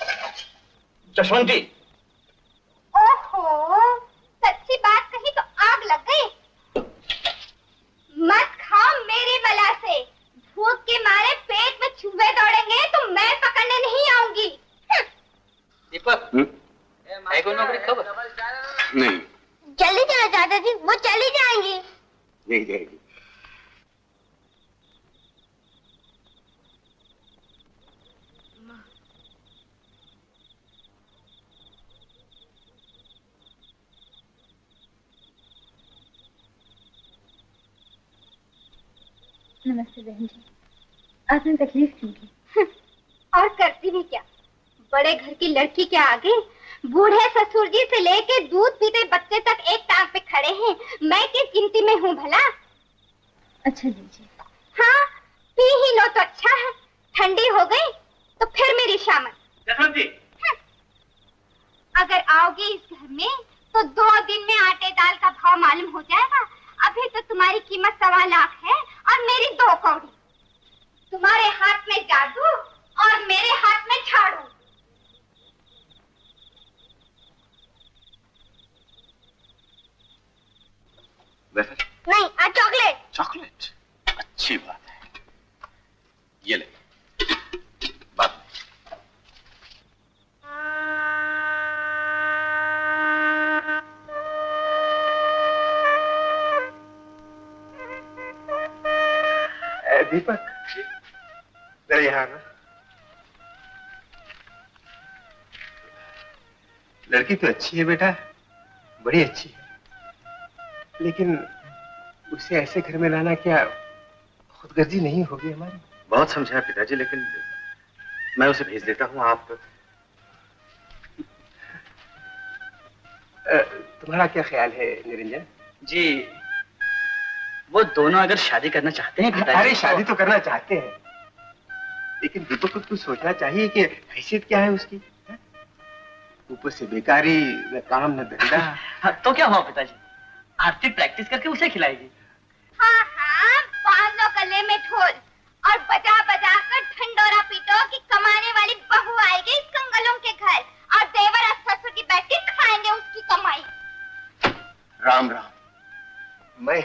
जसवंती ओहो सच्ची बात कही तो आग लग गई। मत खाओ मेरी बला से। भूख के मारे पेट में चूहे दौड़ेंगे तो मैं पकड़ने नहीं आऊँगी। हम्म, दीपक नौकरी खबर नहीं। जल्दी चलो दादाजी वो चली जाएँगी। नहीं जाएगी। नमस्ते बहन जी। आपने तकलीफ़ क्यों की? और करती भी क्या? बड़े घर की लड़की के आगे बूढ़े ससुर जी से लेके दूध पीते बच्चे तक एक टांग पे खड़े हैं। मैं किस गिनती में हूँ भला? अच्छा लीजिए हाँ पी ही लो तो अच्छा है। ठंडी हो गई तो फिर मेरी शामत। अगर आओगे इस घर में तो दो दिन में आटे दाल का भाव मालूम हो जाएगा। अभी तो तुम्हारी कीमत सवा लाख है और मेरी दो कौड़ी। तुम्हारे हाथ में जादू और मेरे हाथ में झाड़ू। नहीं चॉकलेट। चॉकलेट? अच्छी बात है। ये ले। दीपक? जरा यहाँ आना लड़की तो अच्छी है बेटा बड़ी अच्छी है। लेकिन उसे ऐसे घर में लाना क्या खुदगर्जी नहीं होगी हमारी? बहुत समझाया पिताजी लेकिन मैं उसे भेज देता हूँ आप तुम्हारा क्या ख्याल है निरंजन? जी वो दोनों अगर शादी करना चाहते हैं पिताजी अरे तो- शादी तो करना चाहते हैं। लेकिन दीपक को कुछ सोचना चाहिए कि हैसियत क्या है उसकी ऊपर से बेकारी न काम न धंधा। हाँ, तो क्या हुआ पिताजी? आरती प्रैक्टिस करके उसे खिलाएगी। हाँ हाँ बाँध लो गले में ढोल और बजा बजा कर ढंडोरा पीटो कि कमाने वाली बहू आएगी इस कंगलों के घर। और देवर और ससुर की बैठ के खाएँगे उसकी कमाई। राम राम। मैं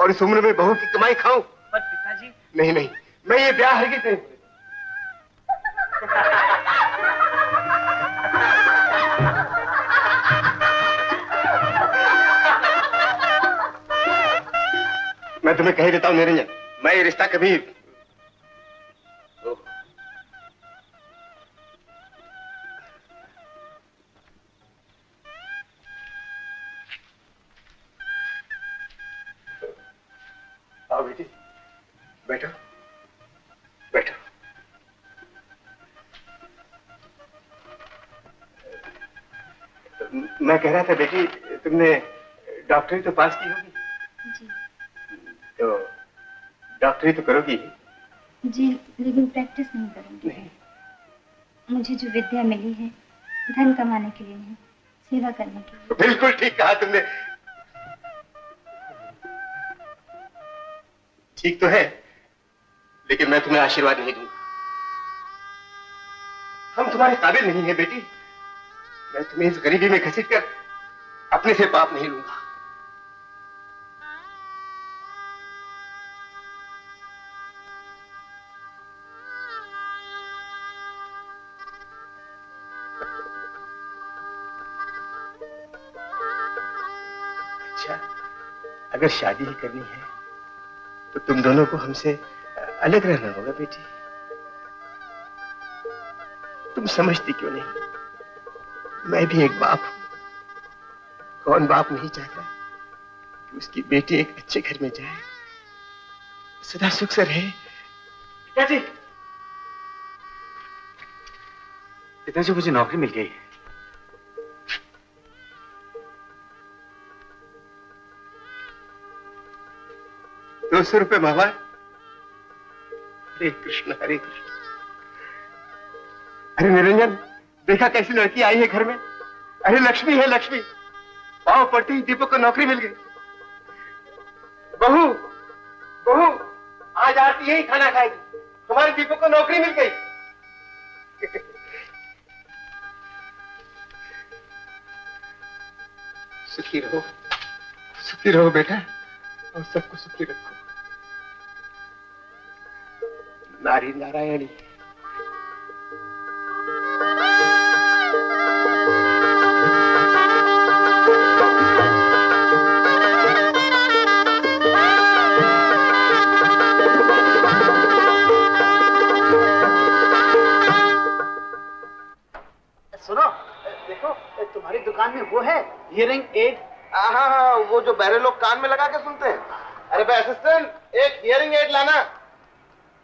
और इस उम्र में बहू की कमाई खाऊं। पर पिताजी। नहीं नहीं मैं ये ब्याह हरगिज नहीं। मैं तुम्हें कह देता हूँ निरंजन मैं ये रिश्ता कभी बैठो बैठो मैं कह रहा था बेटी तुमने डॉक्टरी तो पास की होगी। जी। तो डॉक्टरी तो करोगी जी लेकिन प्रैक्टिस नहीं करूँगी। मुझे जो विद्या मिली है धन कमाने के लिए नहीं सेवा करने के लिए। बिल्कुल ठीक कहा तुमने। ठीक तो है। लेकिन मैं तुम्हें आशीर्वाद नहीं दूँगा। हम तुम्हारे काबिल नहीं है, बेटी। मैं तुम्हें इस गरीबी में घसीट कर अपने से पाप नहीं लूँगा। अच्छा अगर शादी ही करनी है तो तुम दोनों को हमसे अलग रहना होगा बेटी। तुम समझती क्यों नहीं? मैं भी एक बाप हूँ। कौन बाप नहीं चाहता कि उसकी बेटी एक अच्छे घर में जाए? सदा सुख से रहे। पिताजी! पिताजी मुझे नौकरी मिल गई। दो सौ रुपये मामा हरे कृष्ण हरे कृष्ण। अरे निरंजन, देखा कैसी लड़की आई है घर में? अरे लक्ष्मी है लक्ष्मी। पड़ती ही दीपक को नौकरी मिल गई। बहू बहू, आज आरती यही खाना खाएगी। तुम्हारे दीपक को नौकरी मिल गई। सुखी रहो। सुखी रहो बेटा, और सबको सुखी रखो। नारी नारायणी। सुनो देखो तुम्हारी दुकान में वो है हियरिंग एड हाँ हाँ हाँ वो जो बहरे लोग कान में लगा के सुनते हैं। अरे भाई असिस्टेंट एक हियरिंग एड लाना।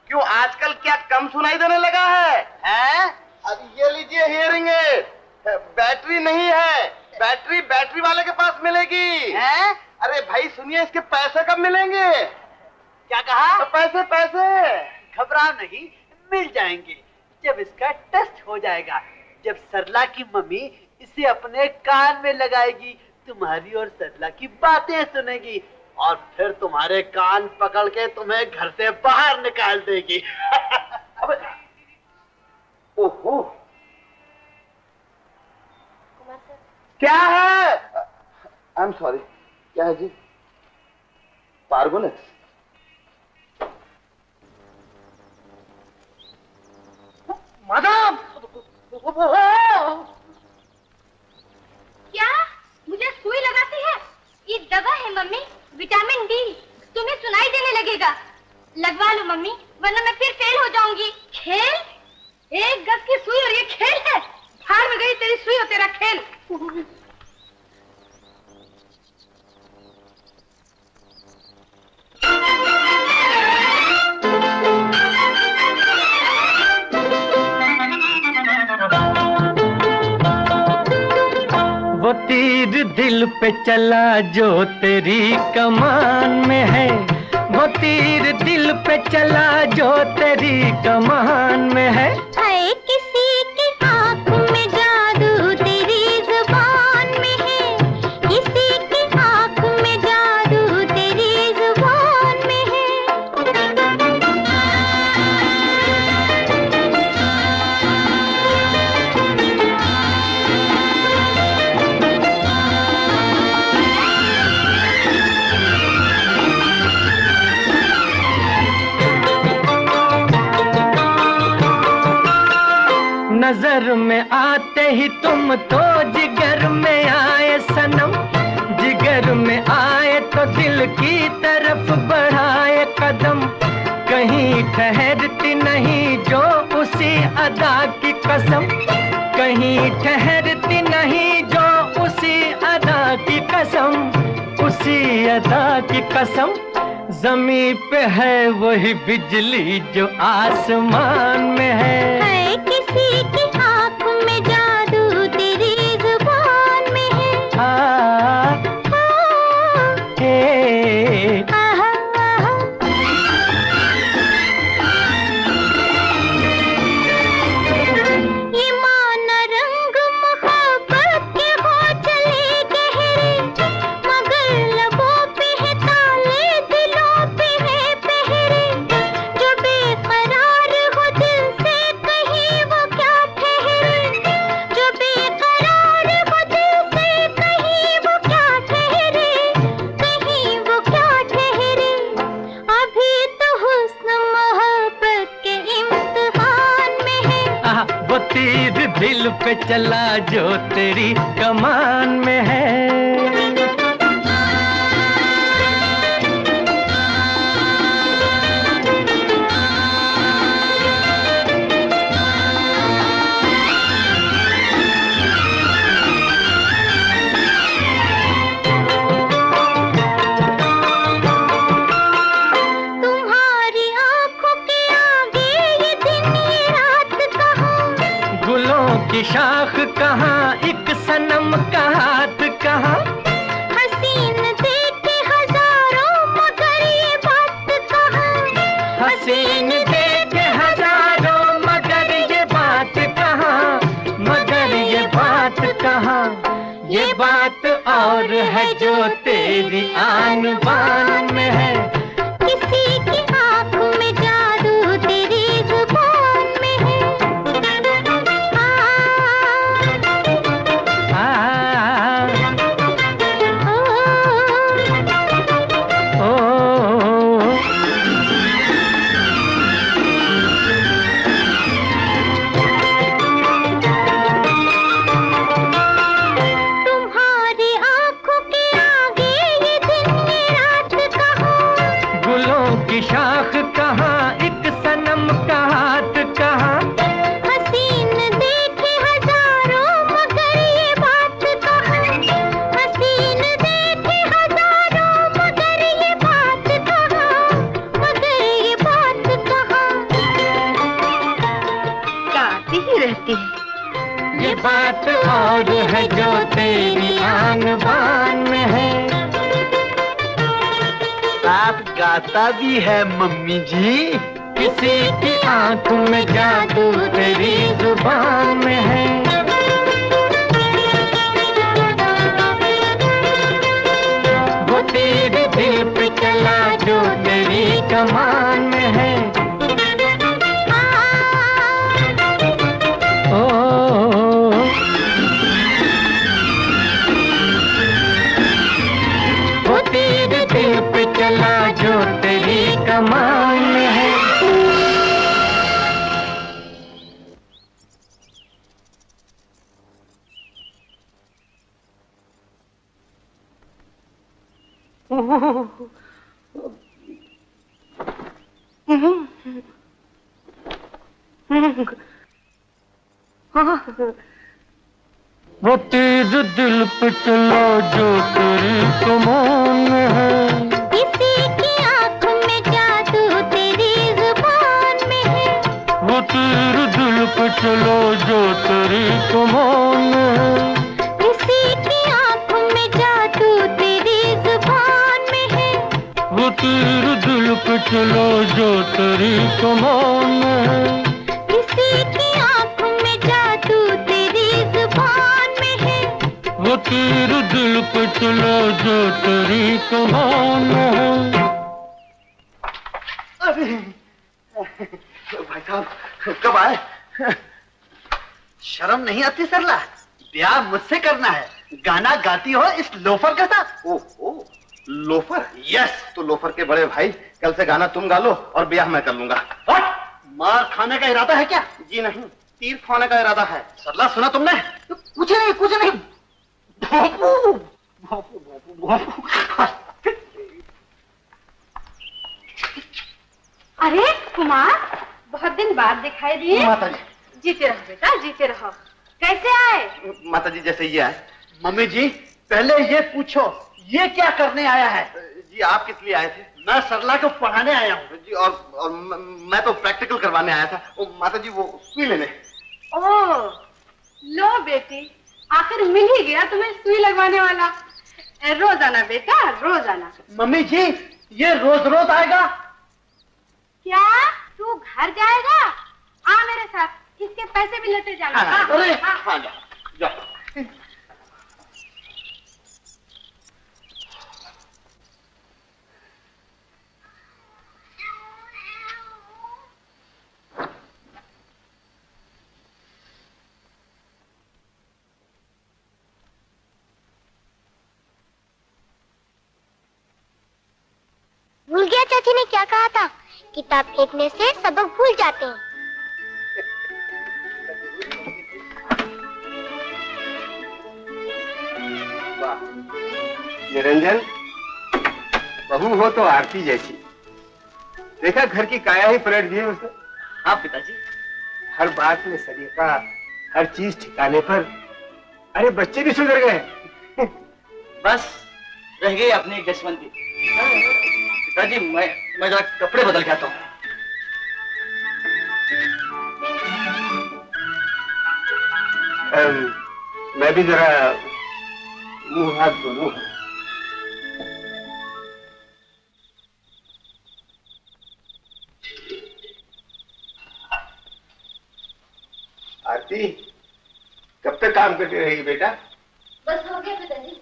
क्यों आजकल क्या कम सुनाई देने लगा है? हैं? अब ये लीजिए हियरिंग एड बैटरी नहीं है। बैटरी बैटरी वाले के पास मिलेगी। हैं? अरे भाई सुनिए इसके पैसे कब मिलेंगे? क्या कहा? पैसे पैसे। घबराओ नहीं मिल जाएँगे। जब इसका टेस्ट हो जाएगा जब सरला की मम्मी इसे अपने कान में लगाएगी तुम्हारी और सरला की बातें सुनेगी। और फिर तुम्हारे कान पकड़ के तुम्हें घर से बाहर निकाल देगी। ओहो। क्या है? आई एम सॉरी क्या है जी? पार्गोनेक्स मैडम क्या? मुझे सुई लगाती है? ये दवा है, मम्मी। Vitamin D. तुम्हें सुनाई देने लगेगा। लगवा लो, मम्मी, वरना मैं फिर फेल हो जाऊँगी। खेल? एक गज की सुई और ये खेल है। हार में गई तेरी सुई और तेरा खेल। वो तीर दिल पे चला जो तेरी कमान में है। वो तीर दिल पे चला जो तेरी कमान में है। नज़र में आते ही तुम तो जिगर में आए सनम। जिगर में आए तो दिल की तरफ़ बढ़ाए कदम। कहीं ठहरती नहीं जो उसी अदा की कसम। कहीं ठहरती नहीं जो उसी अदा की कसम। उसी अदा की कसम। जमी पे है वही बिजली जो आसमान में है। है किसी की पे चला जो तेरी कमान में है। और है जो तेरी आन बान में है। गाना तुम गा लो और ब्याह मैं कर लूँगा। मार खाने का इरादा है क्या? जी नहीं तीर खाने का इरादा है। सरला सुना तुमने? कुछ नहीं कुछ नहीं। भोंपू, भोंपू, भोंपू, भोंपू। अरे कुमार बहुत दिन बाद दिखाई दिए। माता जी जीते रहो बेटा जीते रहो। कैसे आए? माता जी जैसे ये आए। मम्मी जी पहले ये पूछो ये क्या करने आया है? जी आप किस लिए आए थे? मैं सरला को पढ़ाने आया हूँ। जी और, और मैं तो प्रैक्टिकल करवाने आया था। ओ, माता जी वो सुई लेने। ओ लो बेटी आखिर मिल ही गया तुम्हें सुई लगवाने वाला। रोज आना बेटा रोज आना मम्मी जी ये रोज रोज आएगा। क्या? तू घर जाएगा? आ मेरे साथ इसके पैसे भी लेते जाना। हाँ, हाँ, अरे, हाँ। हाँ जाओ जाओ भूल गया चाची ने क्या कहा था? किताब फेंकने से सबक भूल जाते हैं। निरंजन बहू हो तो आरती जैसी। देखा घर की काया ही पलट दी है उसने। हाँ पिताजी। हर बात में सलीका हर चीज़ ठिकाने पर। अरे बच्चे भी सुधर गए। बस रह गई अपनी जसवंती पिताजी मैं मैं जरा कपड़े बदल के आता हूँ। मैं भी जरा मुँह हाथ धो लूँ आरती कब तक काम करती रहेगी बेटा? बस हो गया पिताजी।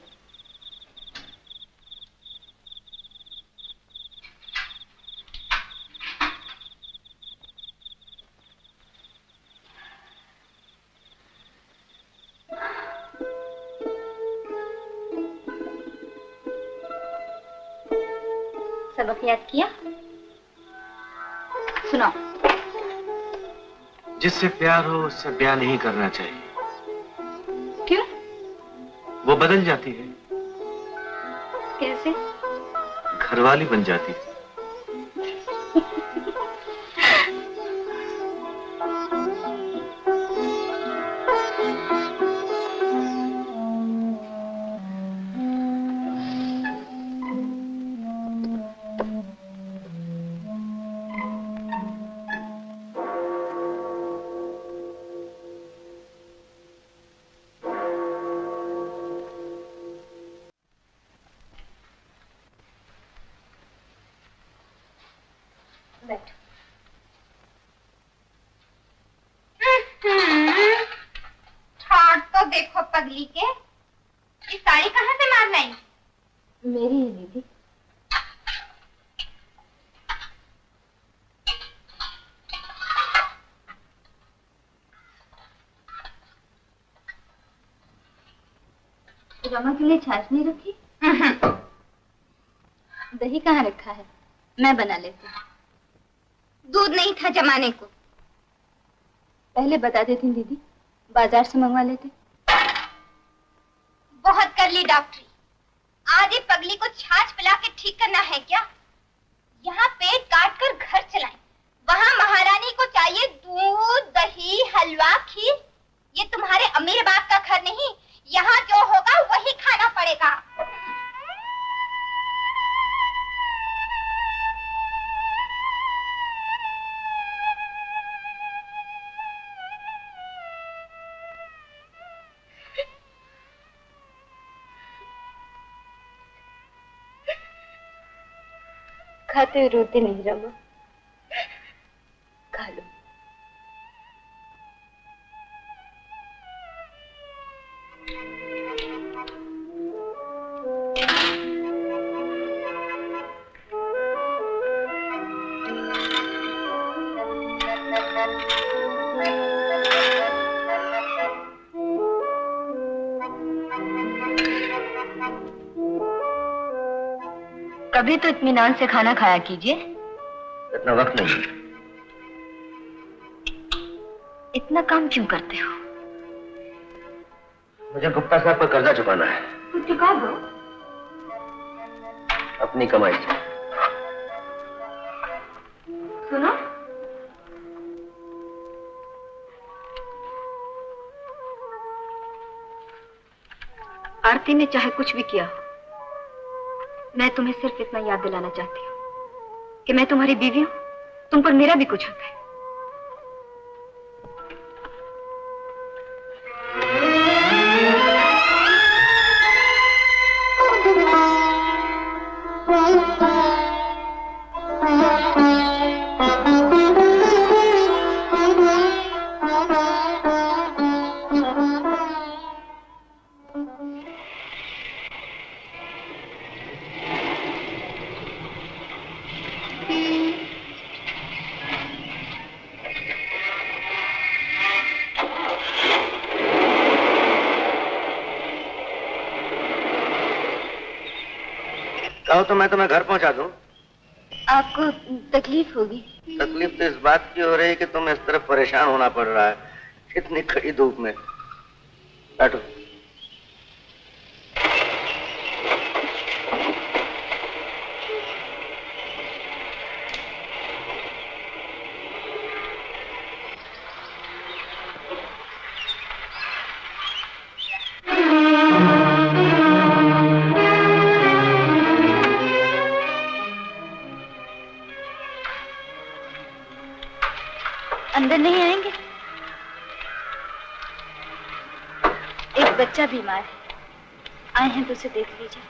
सबक याद किया? सुनो। जिससे प्यार हो उससे ब्याह नहीं करना चाहिए। क्यों? वो बदल जाती है। कैसे? घरवाली बन जाती है। के लिए छाछ नहीं रखी? दही कहाँ रखा है? मैं बना लेती हूँ। दूध नहीं था जमाने को। पहले बता देती दीदी बाज़ार से मंगवा लेते। बहुत कर ली डॉक्टरी। आज ये पगली को छाछ पिला के ठीक करना है क्या? खाते कभी तो इत्मीनान से खाना खाया कीजिए। इतना वक्त नहीं इतना काम क्यों करते हो? मुझे गुप्ता साहब पर कर्जा चुकाना है। तो चुका दो। अपनी कमाई से। सुनो। आरती ने चाहे कुछ भी किया हो मैं तुम्हें सिर्फ़ इतना याद दिलाना चाहती हूँ कि मैं तुम्हारी बीवी हूँ। तुम पर मेरा भी कुछ होता है। तो मैं तुम्हें घर पहुँचा दूँ। आपको तकलीफ़ होगी। तकलीफ़ तो इस बात की हो रही है कि तुम्हें इस तरफ़ परेशान होना पड़ रहा है। इतनी खड़ी धूप में। बैठो। से देख लीजिए।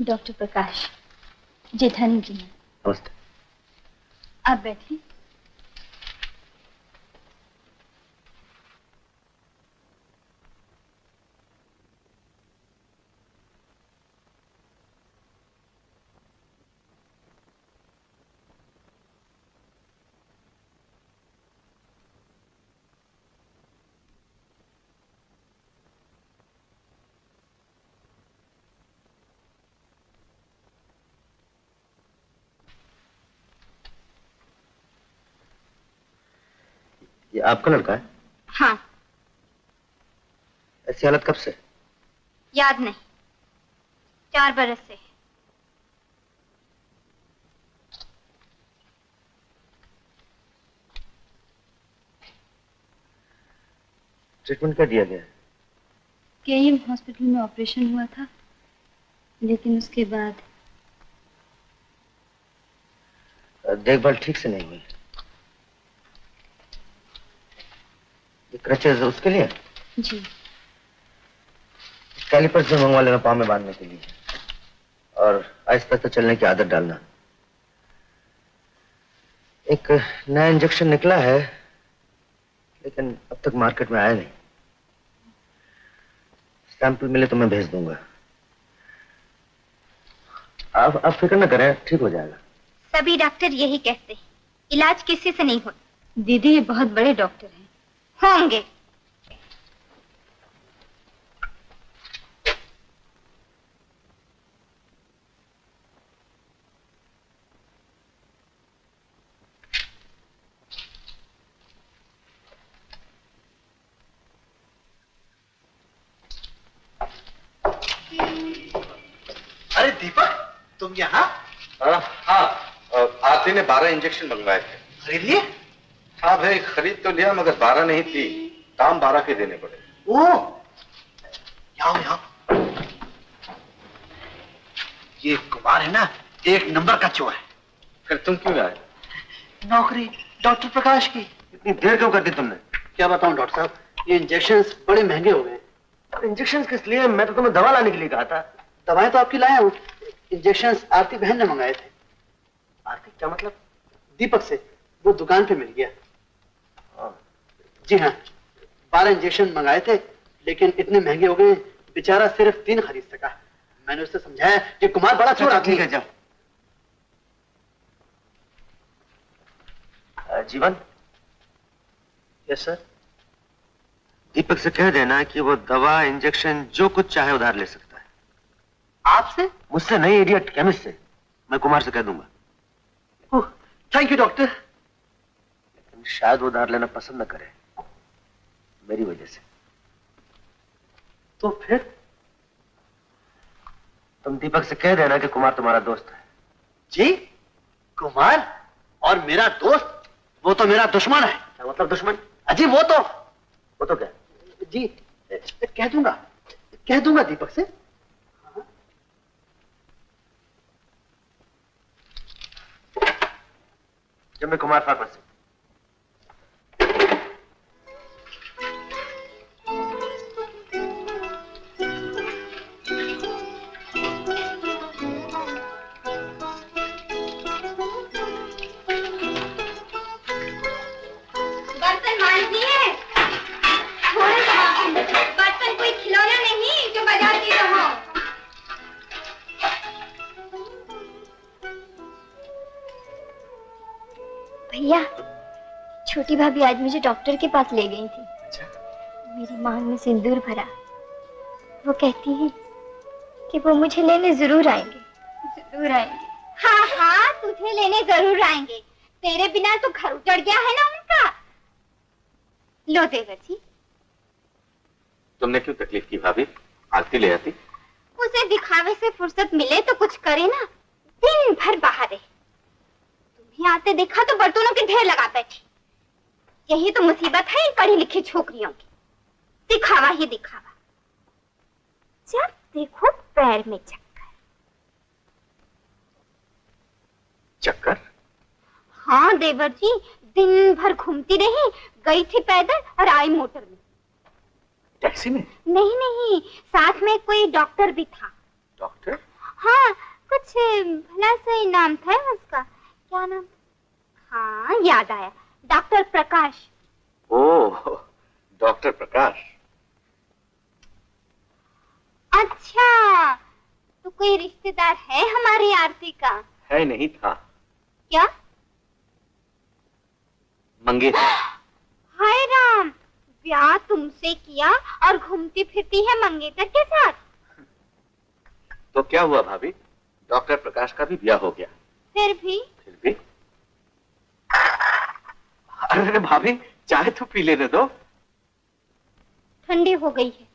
डॉक्टर प्रकाश जेठानी जी नमस्ते। आप बैठिए। ये आपका लड़का है? हाँ। ऐसी हालत कब से? याद नहीं। चार बरस से। ट्रीटमेंट क्या दिया गया? है हॉस्पिटल में ऑपरेशन हुआ था लेकिन उसके बाद देखभाल ठीक से नहीं हुई ये क्रचेज उसके लिए? जी। कैलिपर्स से मंगवा लेना पाँव में बांधने के लिए। और आहिस्ता आहिस्ता चलने की आदत डालना। एक नया इंजेक्शन निकला है लेकिन अब तक मार्केट में आया नहीं। सैंपल मिले तो मैं भेज दूँगा। आप आप फ़िक्र न करें ठीक हो जाएगा। सभी डॉक्टर यही कहते हैं। इलाज किसी से नहीं होता। दीदी ये बहुत बड़े डॉक्टर हैं। होंगे। अरे दीपक तुम यहाँ? हाँ हाँ आरती ने बारह इंजेक्शन मंगवाए थे। खरीद लिए हाँ भाई खरीद तो लिया मगर बारह नहीं थी। दाम बारह के देने पड़े। ओ यहाँ यहाँ। ये कुमार है ना एक नंबर का चोर है। फिर तुम क्यों आए? नौकरी डॉक्टर प्रकाश की। इतनी देर क्यों कर दी तुमने? क्या बताऊँ डॉक्टर साहब ये इंजेक्शन बड़े महँगे हो गए। इंजेक्शन किस लिए? मैं तो तुम्हें दवा लाने के लिए कहा था। दवाएँ तो आपकी लाया हूँ। इंजेक्शन आरती बहन ने मंगाए थे। आरती क्या मतलब? दीपक से वो दुकान पे मिल गया। जी हाँ बारह इंजेक्शन मंगाए थे लेकिन इतने महँगे हो गए बेचारा सिर्फ़ तीन खरीद सका। मैंने उससे समझाया कि कुमार बड़ा चोर आदमी है जाओ। जीवन? यस सर दीपक से कह देना कि वो दवा इंजेक्शन जो कुछ चाहे उधार ले सकता है। आपसे? मुझसे नहीं इडियट केमिस्ट से। मैं कुमार से कह दूँगा। थैंक यू डॉक्टर लेकिन शायद वो उधार लेना पसंद न करे। मेरी वजह से। तो फिर? तुम दीपक से कह देना कि कुमार तुम्हारा दोस्त है। जी? कुमार और मेरा दोस्त वो तो मेरा दुश्मन है। क्या मतलब दुश्मन? अजी वो तो। वो तो क्या? जी कह दूँगा। कह दूँगा दीपक से। जब मैं कुमार फार्मेसी बर्तन भैया छोटी भाभी आज मुझे डॉक्टर के पास ले गई थी। अच्छा? मेरी मांग में सिंदूर भरा। वो कहती है कि वो मुझे लेने ज़रूर आएँगे। ज़रूर आएँगे। हाँ हाँ तुझे लेने ज़रूर आएँगे। तेरे बिना तो घर उजड़ गया है ना उनका। लो देवर जी। तुमने क्यों तकलीफ़ की भाभी? आरती ले आती। उसे दिखावे से फुर्सत मिले तो कुछ करे ना। दिन भर बाहर रहे। यहाँ आते देखा तो बर्तनों के ढेर लगा बैठी। यही तो मुसीबत है इन पढ़ी लिखी छोकरियों की। दिखावा ही दिखावा। जब देखो पैर में चक्कर। चक्कर? हाँ देवर जी दिन भर घूमती रही गई थी पैदल और आई मोटर में। टैक्सी में? नहीं नहीं साथ में कोई डॉक्टर भी था। डॉक्टर? हाँ कुछ भला सही नाम था उसका। क्या नाम हाँ याद आया। Doctor Prakash. Oh doctor Prakash. अच्छा तो कोई रिश्तेदार है हमारी आरती का? है नहीं था। क्या? मंगे हाय राम ब्याह तुमसे किया और घूमती फिरती है मंगेतर के साथ? तो क्या हुआ भाभी? डॉक्टर प्रकाश का भी ब्याह हो गया। फिर भी? फिर भी। अरे भाभी चाय तो पी लेने दो। ठंडी हो गई है।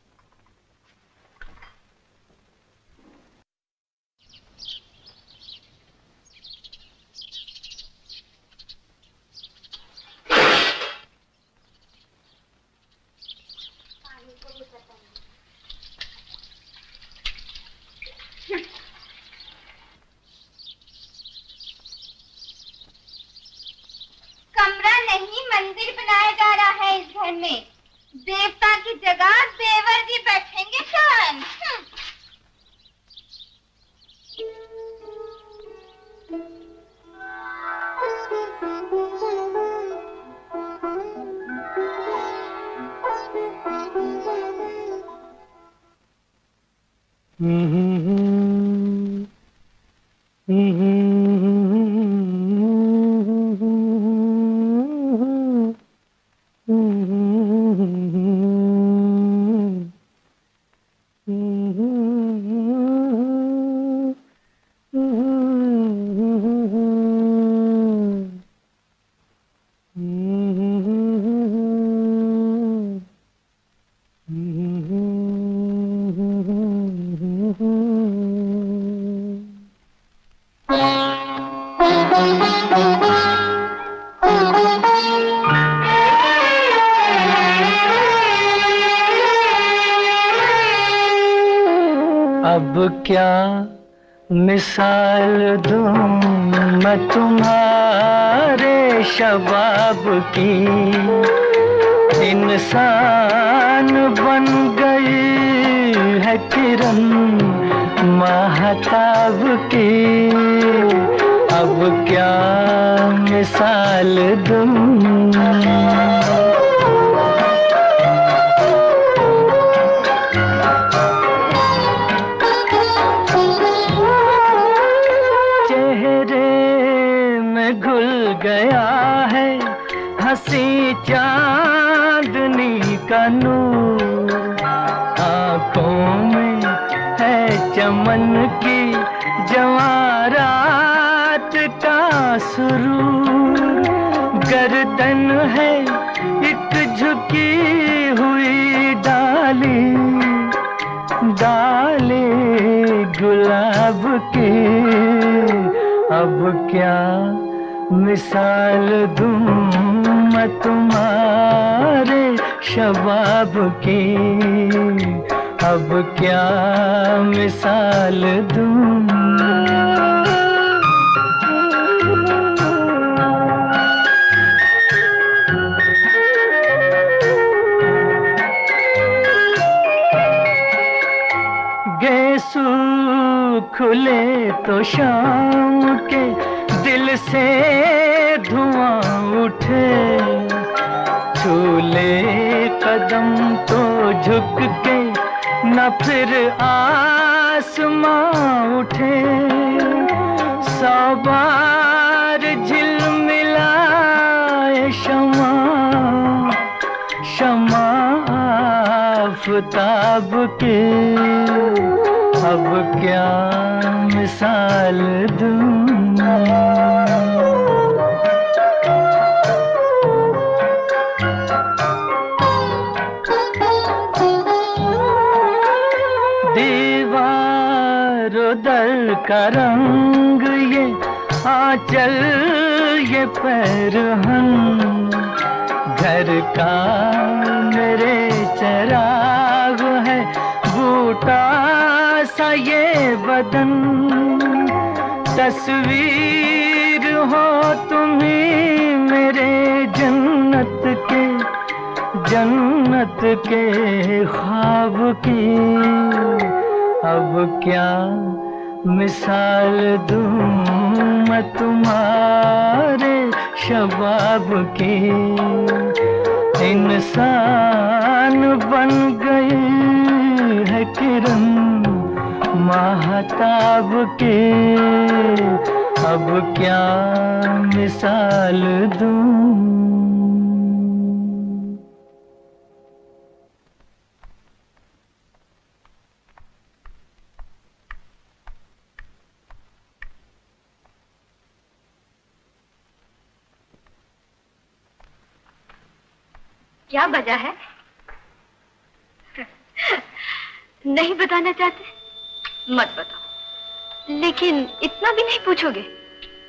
पूछोगे?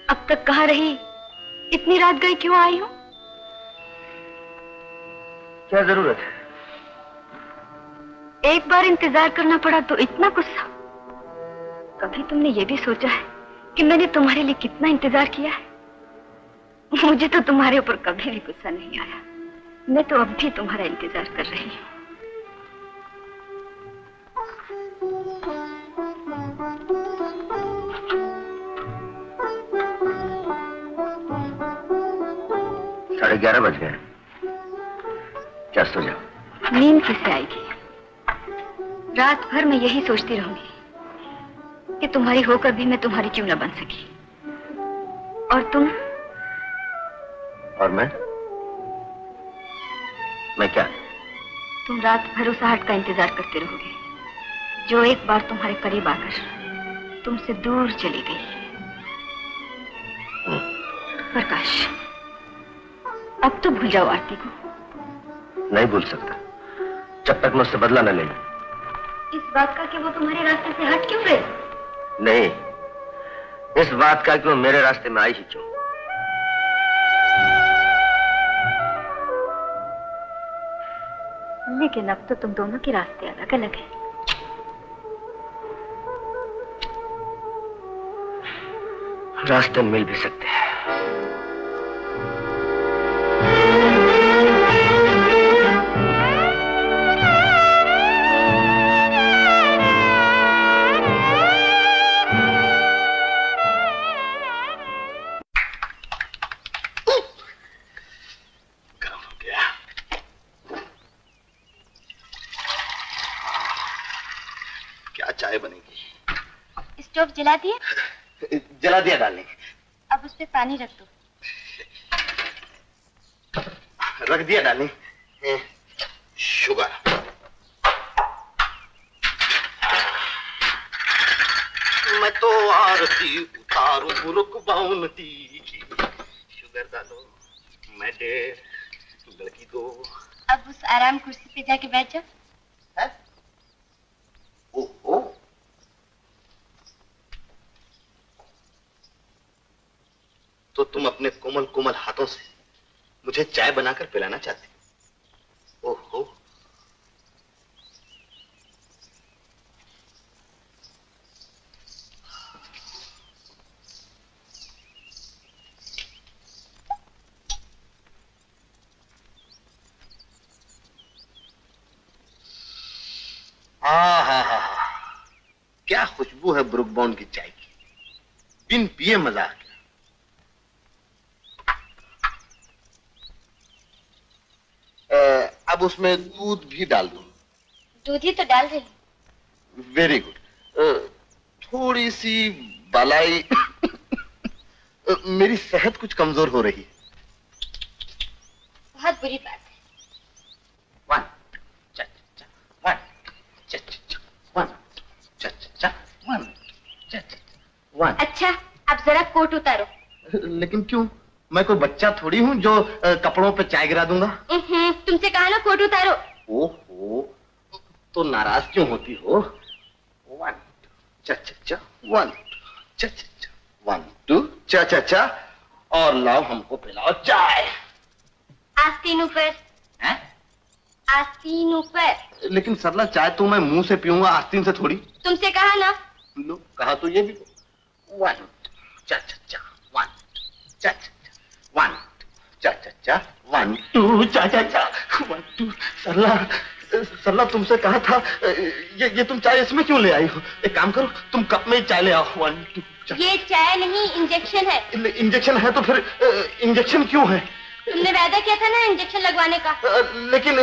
अब तक कहाँ रही? इतनी रात गई क्यों आई हो? क्या ज़रूरत है? एक बार इंतज़ार करना पड़ा तो इतना गुस्सा। कभी तुमने ये भी सोचा है कि मैंने तुम्हारे लिए कितना इंतज़ार किया है। मुझे तो तुम्हारे ऊपर कभी भी गुस्सा नहीं आया। मैं तो अब भी तुम्हारा इंतज़ार कर रही हूँ। साढ़े ग्यारह बज गए। क्या सो जाओ। नींद किससे आएगी? रात भर मैं यही सोचती रहूँगी कि तुम्हारी होकर भी मैं तुम्हारी क्यों न बन सकी। और तुम? और मैं? मैं क्या? तुम रात भर उस आहट का इंतज़ार करते रहोगे जो एक बार तुम्हारे करीब आकर तुमसे दूर चली गई। प्रकाश। अब तो भूल जाओ आरती को। नहीं भूल सकता। जब तक मैं उससे बदला न ले लूँ। इस बात का कि वो तुम्हारे रास्ते से हट क्यों गए? नहीं। इस बात का कि वो मेरे रास्ते में आई ही क्यों? लेकिन अब तो तुम दोनों के रास्ते अलग अलग हैं। रास्ते मिल भी सकते हैं। जला दिए? जला दिया डालने अब उस पे पानी रख दो। रख दिया डालने। शुगर। मैं तो आरती उतारू बुरुक बाउनती की शुगर डालो मैं डेढ़ लड़की दो। अब उस आराम कुर्सी पे जाके बैठ जाओ ओहो। तो तुम अपने कोमल कोमल हाथों से मुझे चाय बनाकर पिलाना चाहते हो। ओहो। क्या खुशबू है ब्रुक बॉन्ड की चाय की। बिन पिए मज़ा आ गया अ, अब उसमें दूध भी डाल दूँ। दूध ही तो डाल रही वेरी गुड थोड़ी सी बलाई। मेरी सेहत कुछ कमज़ोर हो रही है। बहुत बुरी बात है। वन चा चा वन चा चा चा वन चा चा चा वन चा चा वन अच्छा अब जरा कोट उतारो। लेकिन क्यों? मैं कोई बच्चा थोड़ी हूँ जो कपड़ों पे चाय गिरा दूँगा? तुमसे कहा ना कोट उतारो। ओहो तो नाराज़ क्यों होती हो? वन चा चा चा वन चा चा चा वन टू चा चा चा और लाओ हमको पिलाओ चाय। आस्तीन ऊपर आस्तीन ऊपर लेकिन सरला चाय तो मैं मुँह से पीऊँगा आस्तीन से थोड़ी। तुमसे कहा ना। लो कहा तो ये भी। वन चा चा चा वन चा चा वन चा चा चा वन टू चा चा चा वन टू सरला सरला तुमसे कहा था ये ये तुम चाय इसमें क्यों ले आई हो एक काम करो तुम कप में चाय ले आओ वन टू ये चाय नहीं इंजेक्शन है इंजेक्शन है तो फिर इंजेक्शन क्यों है तुमने वादा किया था ना इंजेक्शन लगवाने का? अ, लेकिन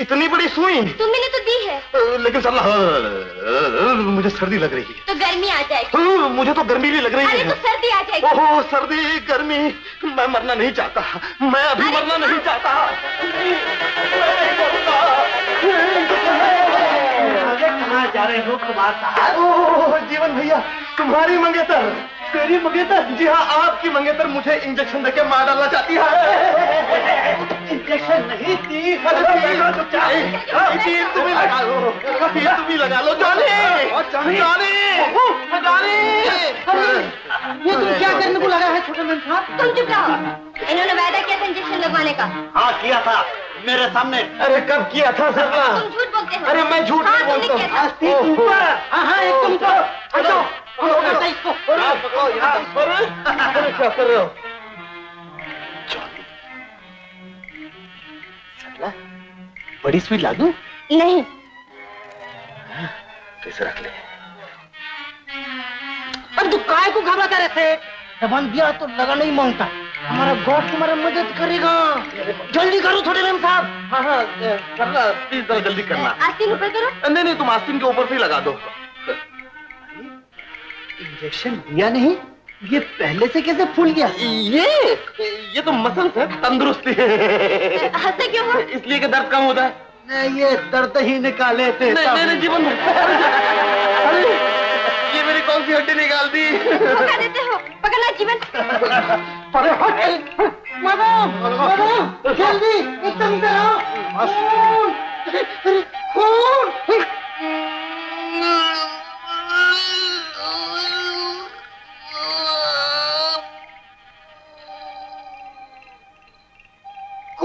इतनी बड़ी सुई। तुमने ने तो दी है। अ, लेकिन सरला अ, मुझे सर्दी लग रही है। तो गर्मी आ जाएगी। हाँ, मुझे तो गर्मी भी लग रही अरे है। तो सर्दी आ जाएगी। ओहो सर्दी गर्मी। मैं मरना नहीं चाहता। मैं अभी मरना नहीं चाहता। कहाँ जा रहे हो कुमार साहब? जीवन भैया तुम्हारी मंगेतर तेरी मंगेतर? जी हाँ आपकी मंगेतर मुझे इंजेक्शन देके मार डालना चाहती है। इंजेक्शन नहीं थी तीर, तुम ही लगा लो। तीर तुम ही लगा लो जॉनी। जॉनी। जॉनी। ये तुम क्या करने को लगा है छोटे मैन साहब? तुम चुप रहो। इन्होंने वादा किया था इंजेक्शन लगवाने का। हाँ किया था। मेरे सामने। अरे कब किया था सरला तुम झूठ बोलते हो। अरे मैं झूठ हाँ, नहीं बोलता था। आस्ती ऊपर हाँ हाँ एक तुम तो क्या कर रहे हो सरला बड़ी स्वीट ला दूँ नहीं कैसे रख ले। अरे तू काय को घबराता रहते दबान दिया तो लगा नहीं माँगता। हमारा गॉड तुम्हारा मदद करेगा। जल्दी करो थोड़े मैम साहब। हाँ हाँ सरला प्लीज़ जरा जल्दी करना। आस्तीन ऊपर करो। नहीं नहीं तुम आस्तीन के ऊपर से ही लगा दो। इंजेक्शन दिया नहीं? ये पहले से कैसे फूल गया? ये ये तो मसल है तंदुरुस्ती। हँसते क्यों हो? इसलिए कि दर्द कम होता है। नहीं ये दर्द ही निकाले थे नहीं नहीं नहीं, जीवन अरे ये मेरी कौन सी हड्डी निकाल दी? धोखा देते हो पकड़ना जीवन। अरे हट मैडम मैडम जल्दी एकदम से आओ। खून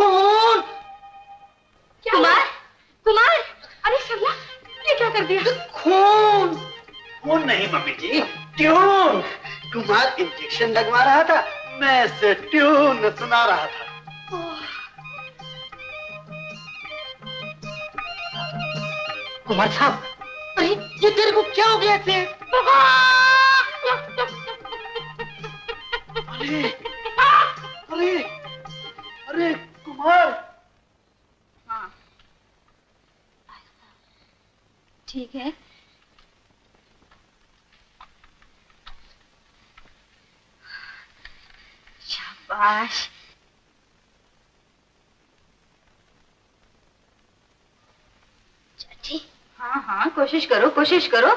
खून खून कुमार? कुमार? अरे सरला ये क्या कर दिया? खून खून नहीं मम्मी जी? ट्यून। कुमार इंजेक्शन लगवा रहा था मैं से ट्यून सुना रहा था। कुमार साहब अरे ये तेरे को क्या हो गया से अरे अरे अरे कुमार हाँ। ठीक है। शाबाश। चाची। हाँ हाँ कोशिश करो कोशिश करो।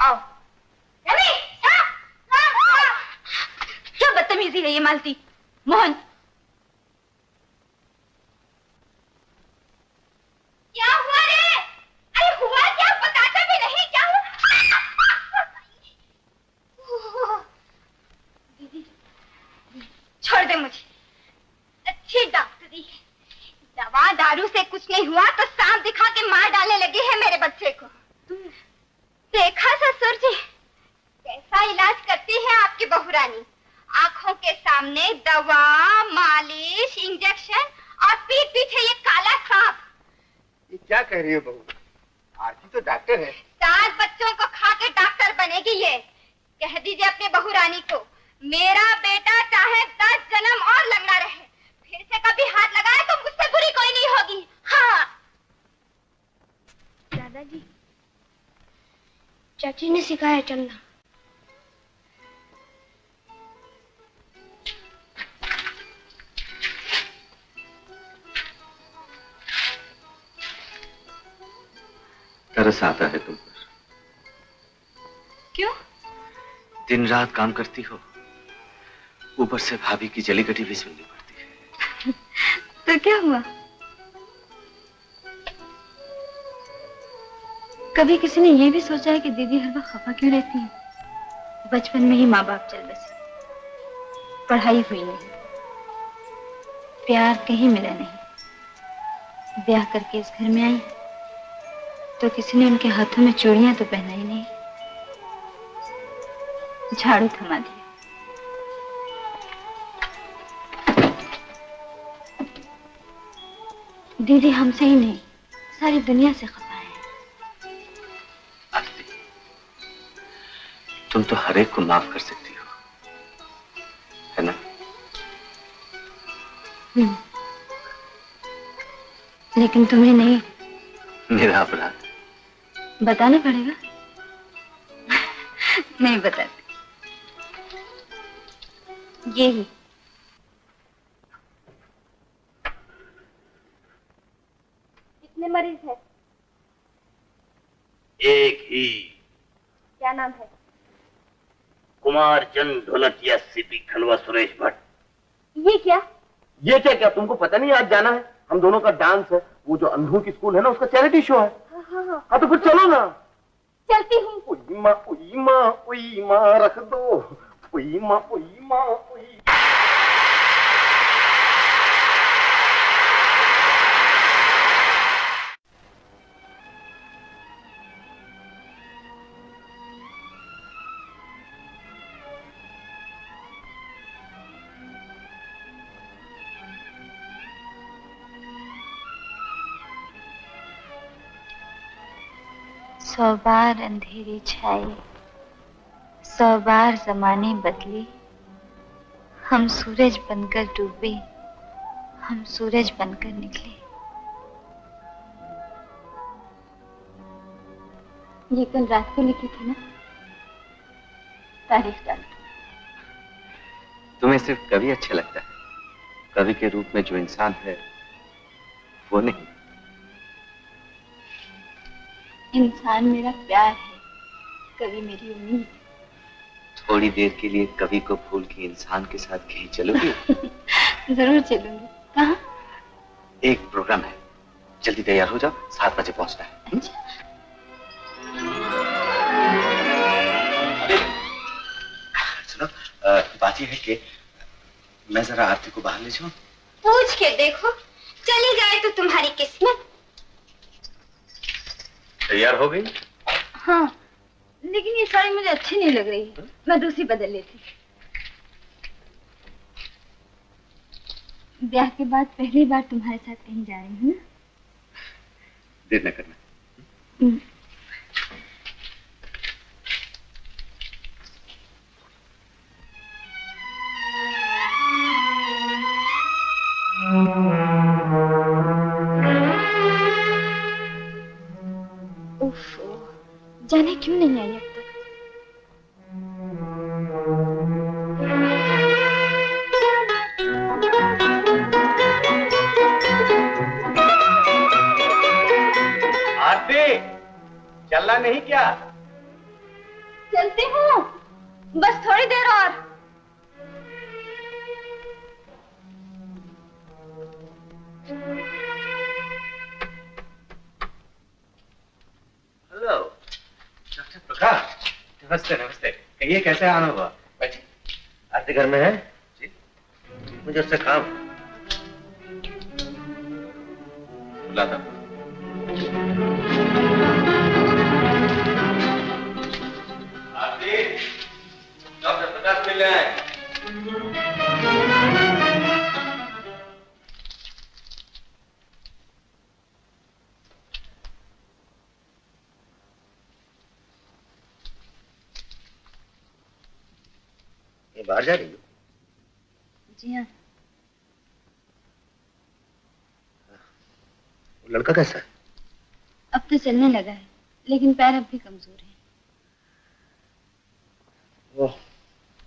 आओ। रवि, आ, आ, आ। क्या बदतमीजी है ये मालती? मोहन क्या हुआ रे? अरे हुआ क्या? बताता भी नहीं क्या हुआ? दीदी छोड़ दे मुझे। अच्छी डॉक्टरी है दवा दारू से कुछ नहीं हुआ तो सांप दिखा के मार डालने लगी है मेरे बच्चे को। देखा ससुर जी कैसा इलाज करती है आपकी बहुरानी आँखों के सामने दवा मालिश इंजेक्शन और पीठ पीछे ये काला सांप। ये क्या कह रही हो बहू? आरती तो डॉक्टर है। सात बच्चों को खा के डॉक्टर बनेगी ये। कह दीजिए अपने बहू रानी को मेरा बेटा चाहे दस जन्म और लगना रहे फिर से कभी हाथ लगाए तो मुझसे बुरी कोई नहीं होगी। हाँ। दादाजी चाची ने सिखाया चलना। तरस आता है तुम पर। क्यों? दिन रात काम करती हो ऊपर से भाभी की जली कटी भी सुननी पड़ती है। तो क्या हुआ? कभी किसी ने ये भी सोचा है कि दीदी हर वक्त खफा क्यों रहती है? बचपन में ही माँ बाप चल बसे पढ़ाई हुई नहीं। प्यार कहीं मिला नहीं। ब्याह करके इस घर में आई। तो किसी ने उनके हाथों में चूड़ियाँ तो पहनाई नहीं। झाड़ू थमा दिया दीदी हमसे ही नहीं सारी दुनिया से खफा है। तुम तो हर एक को माफ़ कर सकती हो है ना? हम्म। लेकिन तुम्हें नहीं। मेरा अपराध। बताना पड़ेगा? नहीं बताती। ये ही कितने मरीज़ है? एक ही। क्या नाम है? कुमार चंद ढोलकिया सीपी खलवा सुरेश भट्ट। ये क्या? ये क्या क्या तुमको पता नहीं आज जाना है? हम दोनों का डांस है। वो जो अंधों की स्कूल है ना उसका चैरिटी शो है। हाँ, तो फिर चलो ना। चलती हूँ। उई माँ उई माँ उई माँ रख दो। उई माँ उई माँ उई सौ बार अंधेरी छाई सौ बार जमाने बदले। हम सूरज बनकर डूबे, हम सूरज बनकर निकले। ये कल रात को लिखी थी ना? तारीफ़ डाल तुम्हें सिर्फ़ कवि अच्छा लगता है। कवि के रूप में जो इंसान है, वो नहीं। इंसान मेरा प्यार है कभी मेरी उम्मीद। थोड़ी देर के लिए कवि को भूल के इंसान के साथ कहीं चलोगी? ज़रूर चलूँगी। कहा? एक प्रोग्राम है। जल्दी तैयार हो जाओ सात बजे पहुँचना है। अरे, सुनो बात यह है कि मैं जरा आरती को बाहर ले जाऊँ। पूछ के देखो चली जाए तो तुम्हारी किस्मत। तैयार हो गई? हाँ लेकिन ये साड़ी मुझे अच्छी नहीं लग रही। है मैं दूसरी बदल लेती। ब्याह के बाद पहली बार तुम्हारे साथ कहीं जा रही हूँ ना? देर न करना। कैसे आना हुआ? अर्थ घर में है? जी। मुझे उससे काम लड़का कैसा? है अब तो चलने लगा है लेकिन पैर अब भी कमज़ोर है। वो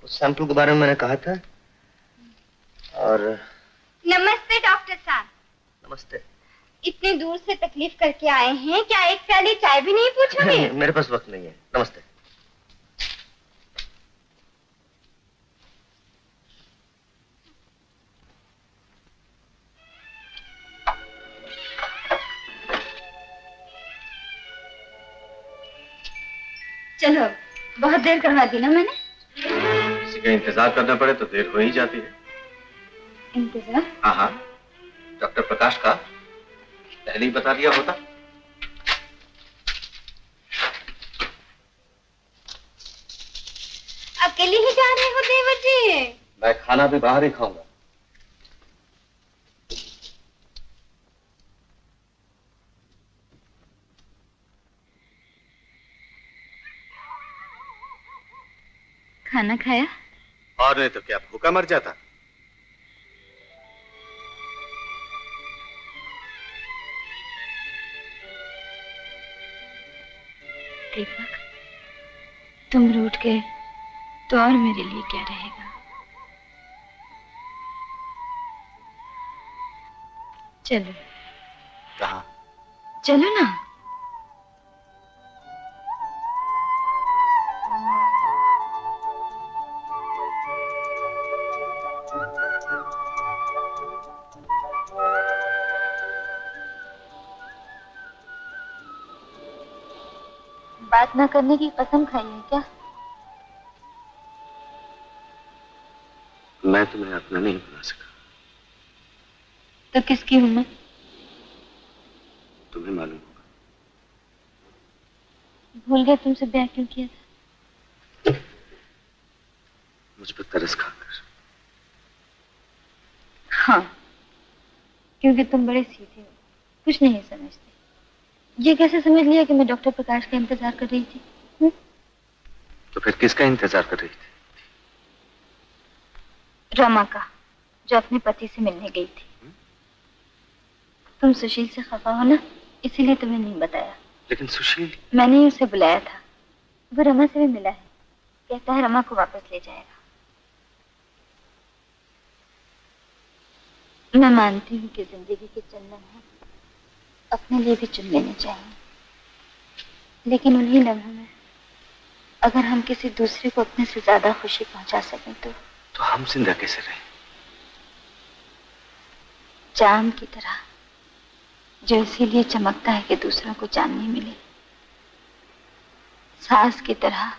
उस सैंपल के बारे में मैंने कहा था। और नमस्ते डॉक्टर साहब। नमस्ते। इतने दूर से तकलीफ़ करके आए हैं क्या एक प्याली चाय भी नहीं पूछोगे? मेरे पास वक्त नहीं है। नमस्ते। बहुत देर करवा दी ना मैंने। किसी का इंतज़ार करना पड़े तो देर हो ही जाती है। इंतज़ार? हाँ हाँ। डॉक्टर प्रकाश का पहले ही बता दिया होता। अकेले ही जा रहे हो देवर जी? मैं खाना भी बाहर ही खाऊँगा। खाना खाया? और नहीं तो क्या भूखा मर जाता? दीपक तुम रूठ गए तो और मेरे लिए क्या रहेगा? चलो। कहा? चलो ना। बात करने की कसम खाई है क्या? मैं तुम्हें अपना नहीं बना सका। तो किसकी हूँ मैं? तुम्हें मालूम होगा। भूल गया तुमसे ब्याह क्यों किया था? मुझ पर तरस खाकर। हाँ क्योंकि तुम बड़े सीधे हो। कुछ नहीं समझते। ये कैसे समझ लिया कि मैं डॉक्टर प्रकाश का इंतज़ार कर रही थी? तो फिर किसका इंतज़ार कर रही थी? रमा का जो अपने पति से मिलने गई थी। तुम सुशील से खफा हो ना? इसीलिए तुम्हें नहीं बताया। लेकिन सुशील? मैंने ही उसे बुलाया था। वो रमा से भी मिला है। कहता है रमा को वापस ले जाएगा। मैं मानती हूँ कि ज़िंदगी के चंदन है। अपने लिए भी चुन लेने चाहिए। लेकिन उन्हीं लम्हों में अगर हम किसी दूसरे को अपने से ज़्यादा खुशी पहुँचा सकें तो तो हम ज़िंदा कैसे रहे? चाँद की तरह जो इसीलिए चमकता है कि दूसरों को चांदनी मिले। सांस की तरह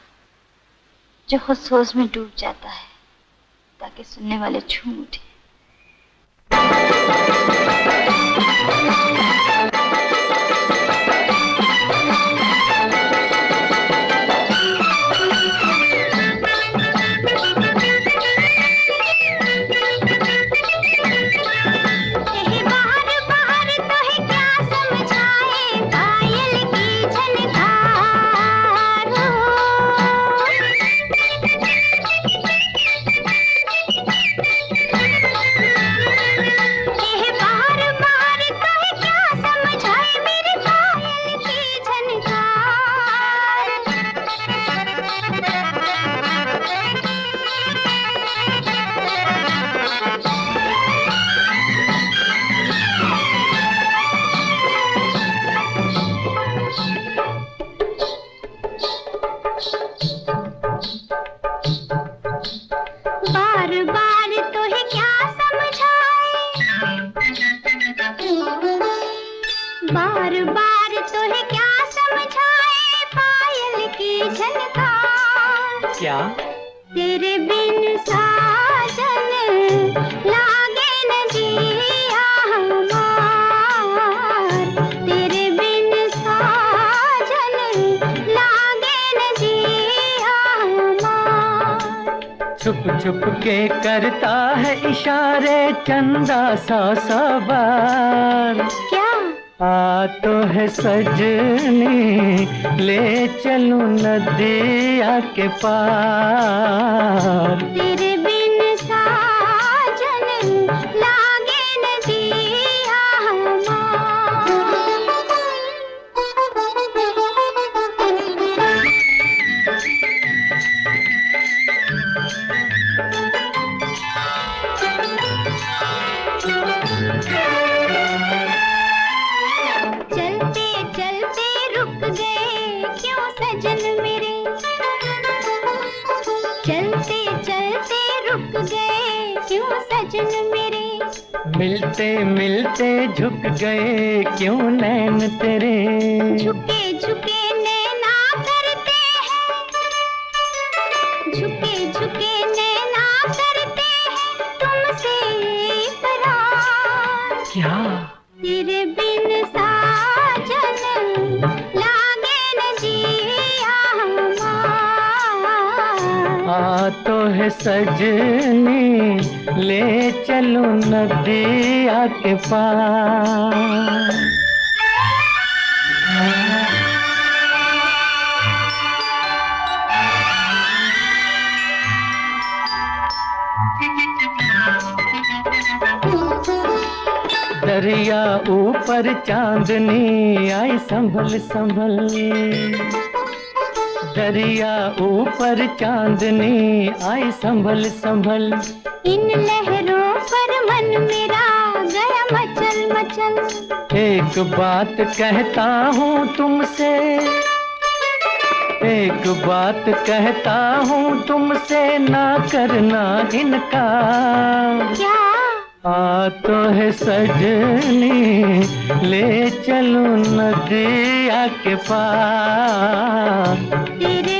जो खुद सोच में डूब जाता है ताकि सुनने वाले छू उठे। के करता है इशारे चंदा सा सवार। क्या? आ तो है सजनी ले चलूँ नदिया के पार। तेरे मिलते मिलते झुक गए क्यों नैन तेरे? झुके झुके नैना करते झुके झुके नैना करते तुमसे क्या? तेरे बिन साजन लागे न जिया आ तो है सजनी ले चलो नदिया के पास दरिया ऊपर चांदनी आई संभल संभल। दरिया ऊपर चांदनी आई संभल संभल। मेरा गया मचल मचल। एक बात कहता हूँ तुमसे। एक बात कहता हूँ तुमसे ना करना इनकार क्या? आ तो है सजनी ले चलो नदिया के पार। तेरे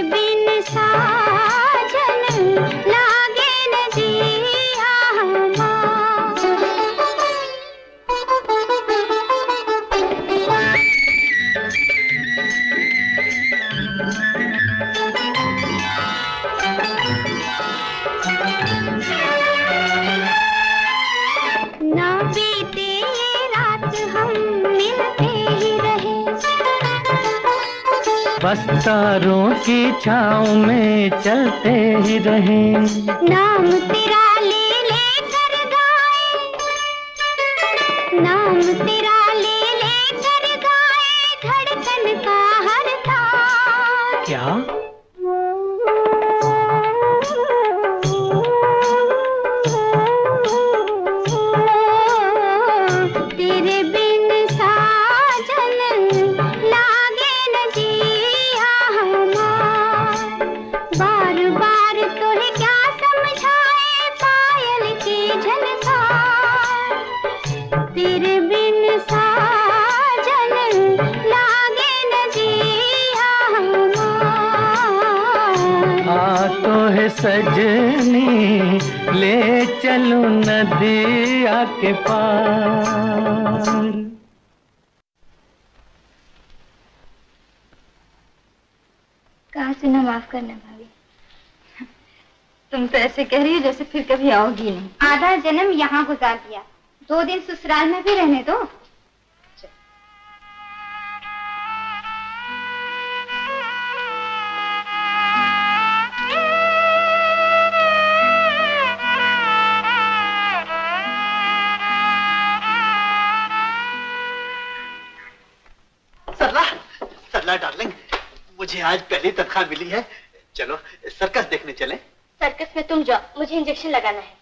बस तारों की छाँव में चलते ही रहे। नाम तेरा ऐसे कह रही हो जैसे फिर कभी आओगी नहीं। आधा जन्म यहाँ गुजार दिया। दो दिन ससुराल में भी रहने दो। सरला सरला डार्लिंग मुझे आज पहली तनख्वाह मिली है। चलो सर्कस देखने चले। सर्कस में तुम जाओ मुझे इंजेक्शन लगाना है।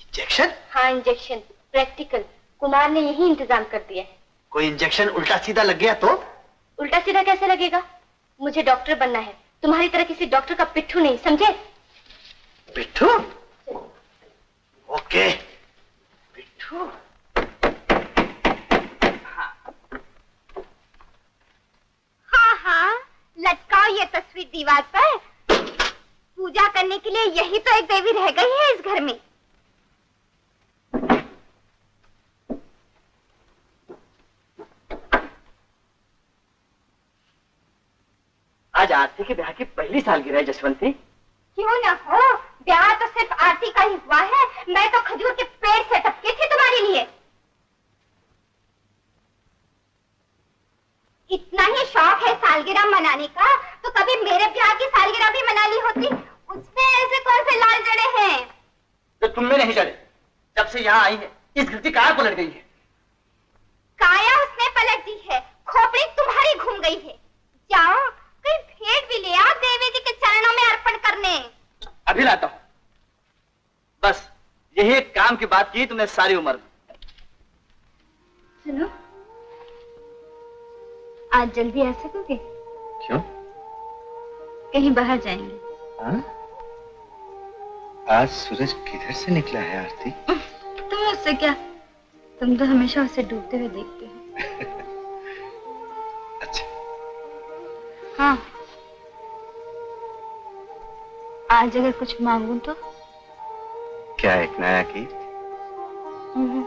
इंजेक्शन हाँ इंजेक्शन प्रैक्टिकल कुमार ने यही इंतज़ाम कर दिया है। कोई इंजेक्शन उल्टा सीधा लग गया तो? उल्टा सीधा कैसे लगेगा? मुझे डॉक्टर बनना है। तुम्हारी तरह किसी डॉक्टर का पिट्ठू नहीं समझे? पिट्ठू? ओके। पिट्ठू। हाँ हाँ लटकाओ ये तस्वीर दीवार पर। पूजा करने के लिए यही तो एक देवी रह गई है इस घर में। आज आरती के ब्याह की पहली सालगिरह है जसवंती। क्यों ना हो? ब्याह तो सिर्फ़ आरती का ही हुआ है। मैं तो खजूर के पेड़ से टपकी थी तुम्हारे लिए। इतना ही शौक है सालगिरह मनाने का तो कभी मेरे ब्याह की सालगिरह भी मना ली होती? उसमें ऐसे कौन से लाल जड़े हैं? तो तुम में नहीं चढ़े जब से यहाँ आई है इस घृति कहाँ पलट गई है। काया उसने पलट दी है खोपड़ी तुम्हारी घूम गई है। जाओ कोई भेंट भी ले आओ देवी जी के चरणों में अर्पण करने। अभी लाता हूँ। बस यही एक काम की बात की तुमने सारी उम्र में। सुनो आज जल्दी आ सकोगे? क्यों? कहीं बाहर जाएँगे। हाँ? आज सूरज किधर से निकला है आरती? तुम उससे क्या? तुम तो हमेशा उसे डूबते हुए देखते हो। अच्छा। हाँ। आज अगर कुछ मांगू तो? क्या एक नया गीत? हम्म,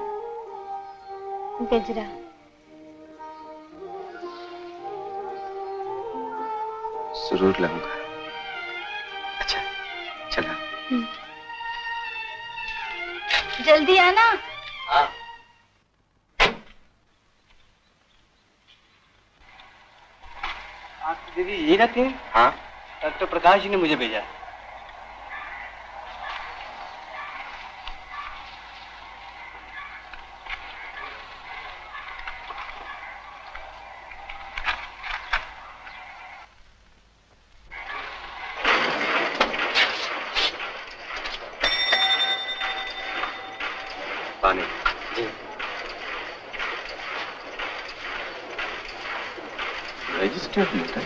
गजरा। ज़रूर लाऊँगा। अच्छा चला। जल्दी आना। हाँ। दीदी ये ना थे हाँ। डॉक्टर प्रकाश जी ने मुझे भेजा रजिस्टर्ड लेटर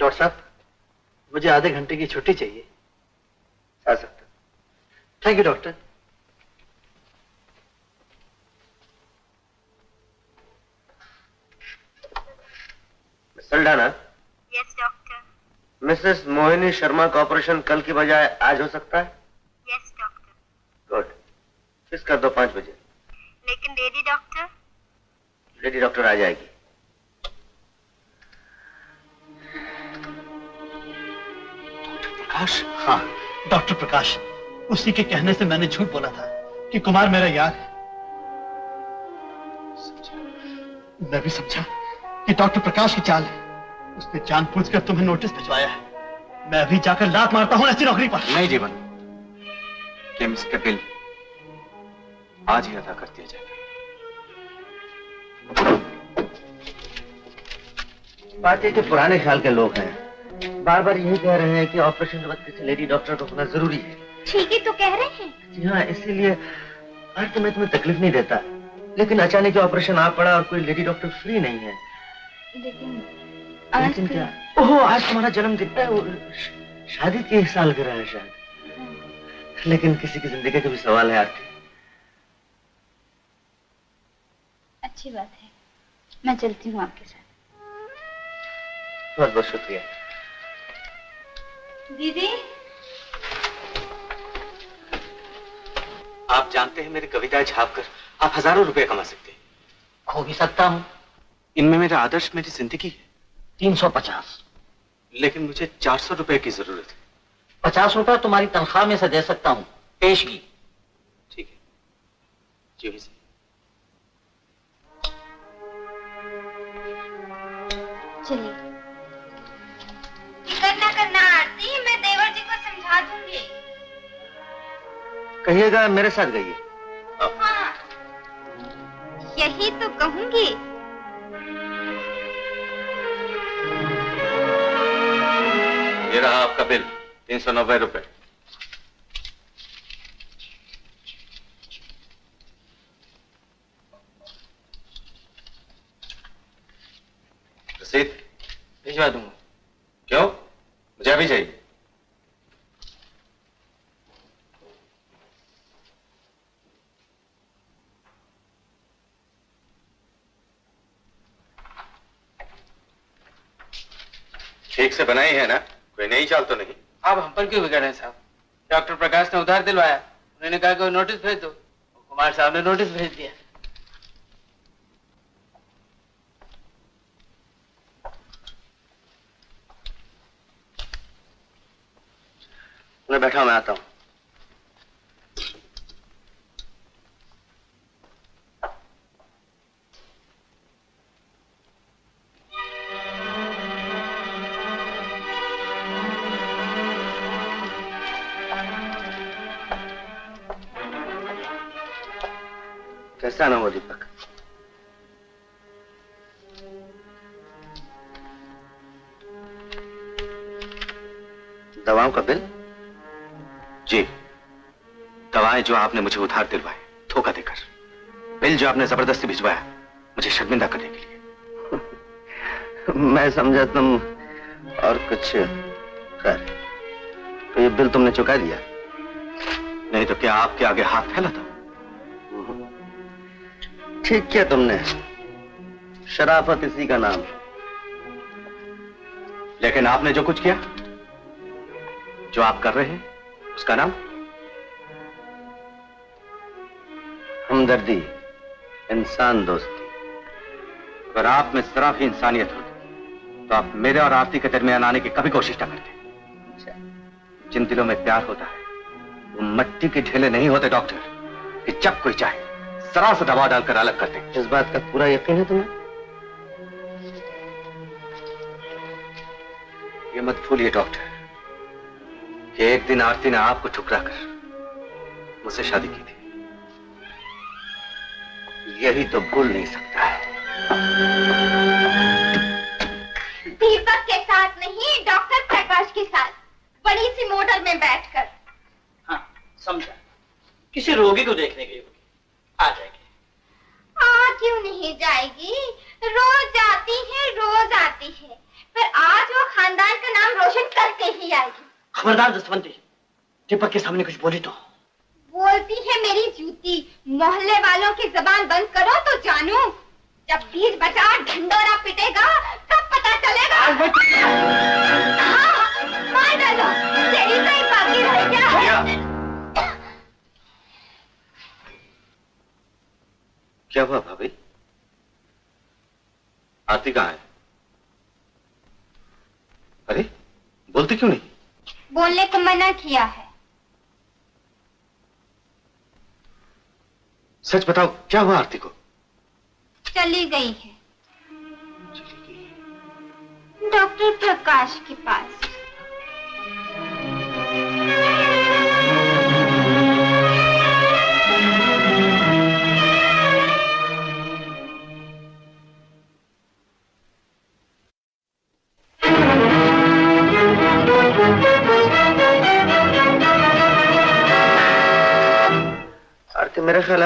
डॉक्टर साहब मुझे आधे घंटे की छुट्टी चाहिए। आ सकता thank you doctor Saldanha yes doctor Mrs Mohini Sharma का ऑपरेशन कल की बजाय आज हो सकता है? यस डॉक्टर गुड फिक्स कर दो पाँच बजे। लेकिन लेडी डॉक्टर लेडी डॉक्टर आ जाएगी। प्रकाश? हाँ डॉक्टर प्रकाश उसी के कहने से मैंने झूठ बोला था कि कुमार मेरा यार है। मैं भी समझा कि डॉक्टर प्रकाश की चाल है। उसने जानबूझकर तुम्हें नोटिस भिजवाया है। मैं अभी जाकर लात मारता हूँ ऐसी नौकरी पर। नहीं जीवन केम्स का बिल आज ही अदा कर दिया जाएगा। बात पार्टी के पुराने ख्याल के लोग हैं। बार बार यही कह रहे हैं कि ऑपरेशन के वक्त किसी लेडी डॉक्टर को होना ज़रूरी है। ठीक ही तो कह रहे हैं। जी हाँ इसीलिए आज तो मैं तुम्हें तकलीफ़ नहीं देता। लेकिन अचानक ऑपरेशन आ पड़ा और कोई लेडी डॉक्टर फ्री नहीं है। लेकिन लेकिन क्या? ओहो आज तुम्हारा जन्मदिन। है शादी के साल गिरा है शायद। लेकिन किसी की ज़िंदगी का भी सवाल है आरती। अच्छी बात है। मैं चलती हूँ आपके साथ। बहुत बहुत शुक्रिया। दीदी? आप जानते हैं मेरी कविताएँ छापकर आप हज़ारों रुपए कमा सकते हैं। खो भी सकता हूँ। इनमें मेरा आदर्श मेरी ज़िंदगी है। तीन सौ पचास। लेकिन मुझे चार सौ रुपए की ज़रूरत है। पचास रुपए तुम्हारी तनख्वाह में से दे सकता हूँ। पेशगी। ठीक है। जी सही चलिए। करना। देवर समझा दूँगी। कहिएगा मेरे साथ गई हाँ यही तो कहूँगी। ये रहा आपका बिल तीन सौ नब्बे रुपए। रसीद भिजवा दूँगा। क्यों? मुझे अभी चाहिए। ठीक से बनाई है ना? कोई नई चाल तो नहीं? आप हम पर क्यों बिगड़ रहे हैं साहब? डॉक्टर प्रकाश ने उधार दिलवाया। उन्होंने कहा कि वो नोटिस भेज दो। कुमार साहब ने नोटिस भेज दिया। मैं बैठा हूँ, मैं आता हूँ। कैसा नाम हो दीपक दवाओं का बिल जी दवाएँ जो आपने मुझे उधार दिलवाए धोखा देकर बिल जो आपने ज़बरदस्ती भिजवाया मुझे शर्मिंदा करने के लिए मैं समझा तुम और कुछ कर तो ये बिल तुमने चुका दिया नहीं तो क्या आपके आगे हाथ फैला था ठीक किया तुमने। शराफत इसी का नाम। लेकिन आपने जो कुछ किया, जो आप कर रहे हैं, उसका नाम? हमदर्दी, इंसान दोस्ती। अगर आप में जरा भी इंसानियत होती तो आप मेरे और आरती के दरमियान आने की कभी कोशिश ना करते। जिन दिलों में प्यार होता है, वो मट्टी के ढेले नहीं होते, डॉक्टर, कि जब कोई चाहे। जरा सा दबा डालकर अलग कर दे। इस बात का पूरा यकीन है तुम्हें? ये मत भूलिए डॉक्टर कि एक दिन आरती ने आपको ठुकरा कर मुझसे शादी की थी। यही तो भूल नहीं सकता है। दीपक के साथ नहीं डॉक्टर प्रकाश के साथ। बड़ी सी मोटर में बैठकर। हाँ समझा। किसी रोगी को देखने गई आ जाएगी। आ क्यों नहीं जाएगी? रोज आती है रोज आती है। पर आज वो खानदान का नाम रोशन करके ही आएगी। खबरदार जसवंती दीपक के सामने कुछ बोली तो। बोलती है मेरी जूती मोहल्ले वालों की जबान बंद करो तो जानू। जब बीच बचा ढंडोरा पिटेगा तब पता चलेगा। हाँ, मार डालो। तेरी तो बाकी रह गया। क्या हुआ भाभी? आरती कहाँ है? अरे बोलती क्यों नहीं? बोलने को मना किया है। सच बताओ क्या हुआ आरती को? चली गई है। डॉक्टर प्रकाश के पास।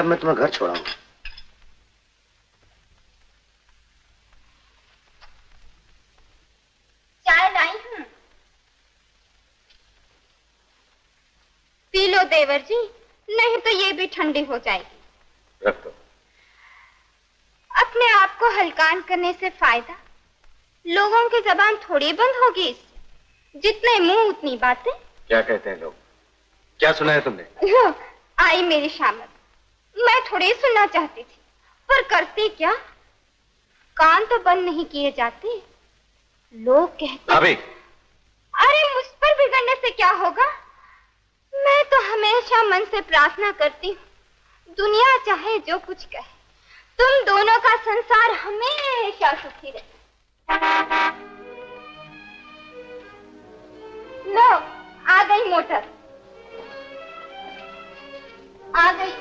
अब मैं तुम्हें घर छोड़ाऊँगा। चाय लाई हूँ। पी लो देवर जी नहीं तो ये भी ठंडी हो जाएगी। रख दो। अपने आप को हलकान करने से फ़ायदा? लोगों की जबान थोड़ी बंद होगी इससे। जितने मुँह उतनी बातें। क्या कहते हैं लोग? क्या सुना है तुमने? आई मेरी शामत। मैं थोड़ी सुनना चाहती थी पर करती क्या? कान तो बंद नहीं किए जाते। लोग कहते भाभी। अरे मुझ पर बिगड़ने से क्या होगा? मैं तो हमेशा मन से प्रार्थना करती हूँ दुनिया चाहे जो कुछ कहे तुम दोनों का संसार हमेशा सुखी रहे। लो आ गई मोटर। आ गई।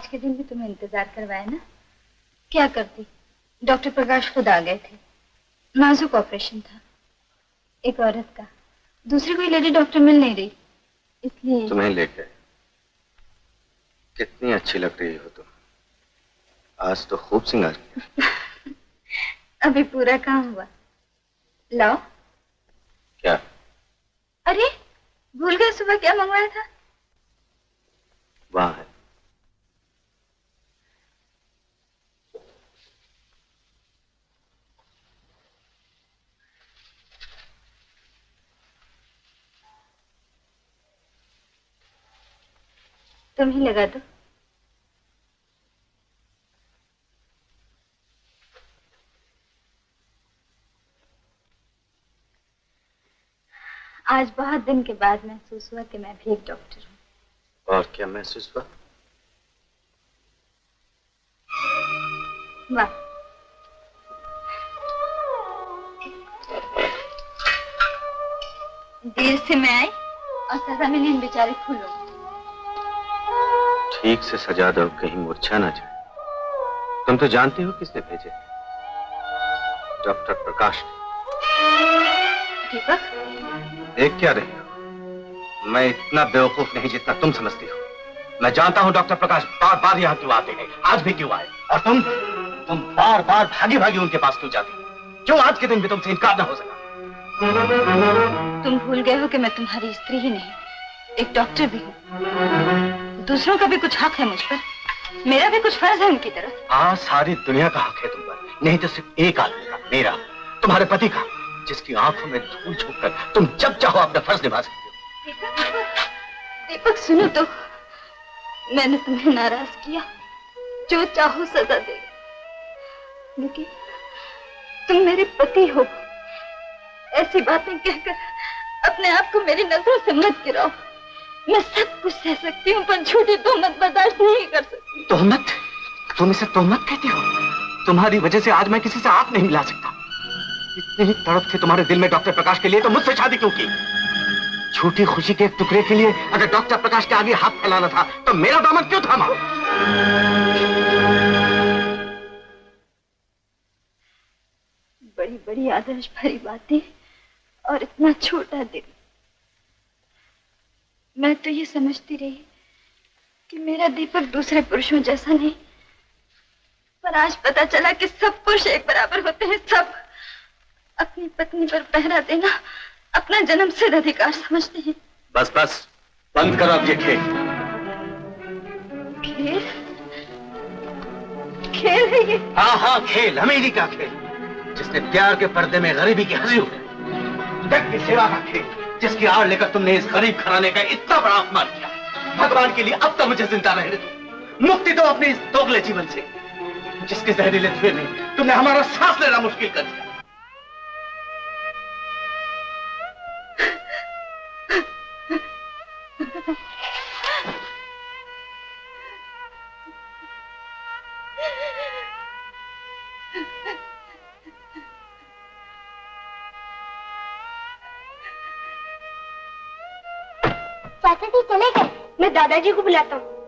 आज के दिन भी तुम्हें इंतज़ार करवाया ना? क्या करती? डॉक्टर प्रकाश खुद आ गए थे। नाजुक ऑपरेशन था। एक औरत का। दूसरी कोई लेडी डॉक्टर मिल नहीं रही। इसलिए तुम्हें लेकर कितनी अच्छी लग रही हो तुम। आज तो खूब सिंगार। अभी पूरा काम हुआ। लाओ। क्या? अरे भूल गए सुबह क्या मंगवाया था? वहाँ है। तुम ही लगा दो आज बहुत दिन के बाद महसूस हुआ कि मैं भी एक डॉक्टर हूँ। और क्या महसूस हुआ? वाह। देर से मैं आई और सजा मिली इन बेचारे फूलों। ठीक से सजा दो कहीं मूर्छा ना जाए। तुम तो जानती हो किसने भेजे डॉक्टर प्रकाश दीपक? देख क्या रही हो? मैं इतना बेवकूफ़ नहीं जितना तुम समझती हो। मैं जानता हूँ डॉक्टर प्रकाश बार बार यहाँ क्यों आते हैं आज भी क्यों आए और तुम तुम बार बार भागी भागी उनके पास क्यों जाती क्यों आज के दिन भी तुमसे इनकार ना हो सका? तुम भूल गए हो कि मैं तुम्हारी स्त्री ही नहीं एक डॉक्टर भी हूँ। दूसरों का भी कुछ हक है मुझ पर। मेरा भी कुछ फ़र्ज़ है उनकी तरफ़। हाँ सारी दुनिया का हक है तुम पर। नहीं तो सिर्फ़ एक आदमी का मेरा। तुम्हारे पति का जिसकी आँखों में धूल झोंक कर तुम जब चाहो अपना फ़र्ज़ निभा सकते हो। दीपक सुनो तो। मैंने तुम्हें नाराज़ किया। जो चाहो सजा दे। लेकिन तुम मेरे पति हो। ऐसी बातें कहकर अपने आप को मेरी नज़रों से मत गिराओ। मैं सब कुछ सह सकती हूँ पर झूठी तोहमत बर्दाश्त नहीं कर सकती। तोहमत? तुम इसे तोहमत कहती हो? तुम्हारी वजह से आज मैं किसी से हाथ नहीं मिला सकता। इतनी ही तड़प थी तुम्हारे दिल में डॉक्टर प्रकाश के लिए तो मुझसे शादी क्यों की? झूठी खुशी के एक टुकड़े के लिए अगर डॉक्टर प्रकाश के आगे हाथ फैलाना था तो मेरा दामन क्यों थामा? बड़ी बड़ी आदर्श भरी बातें और इतना छोटा दिल। मैं तो ये समझती रही कि मेरा दीपक दूसरे पुरुषों जैसा नहीं पर आज पता चला कि सब पुरुष एक बराबर होते हैं। सब अपनी पत्नी पर पहरा देना अपना जन्म सिद्ध अधिकार समझते हैं। बस बस बंद करो अब ये खेल। खेल? खेल है ये? हाँ हाँ खेल अमीरी का खेल जिसने प्यार के पर्दे में गरीबी की हँसी उड़ाई सेवा का खेल। जिसकी आड़ लेकर तुमने इस गरीब घराने का इतना बड़ा अपमान किया। भगवान के लिए अब तक मुझे ज़िंदा रहने दो। मुक्ति दो अपने इस दोगले जीवन से, जिसके जहरीले धुएँ में तुमने हमारा सांस लेना मुश्किल कर दिया। चाचा जी चले गए। मैं दादाजी को बुलाता हूँ।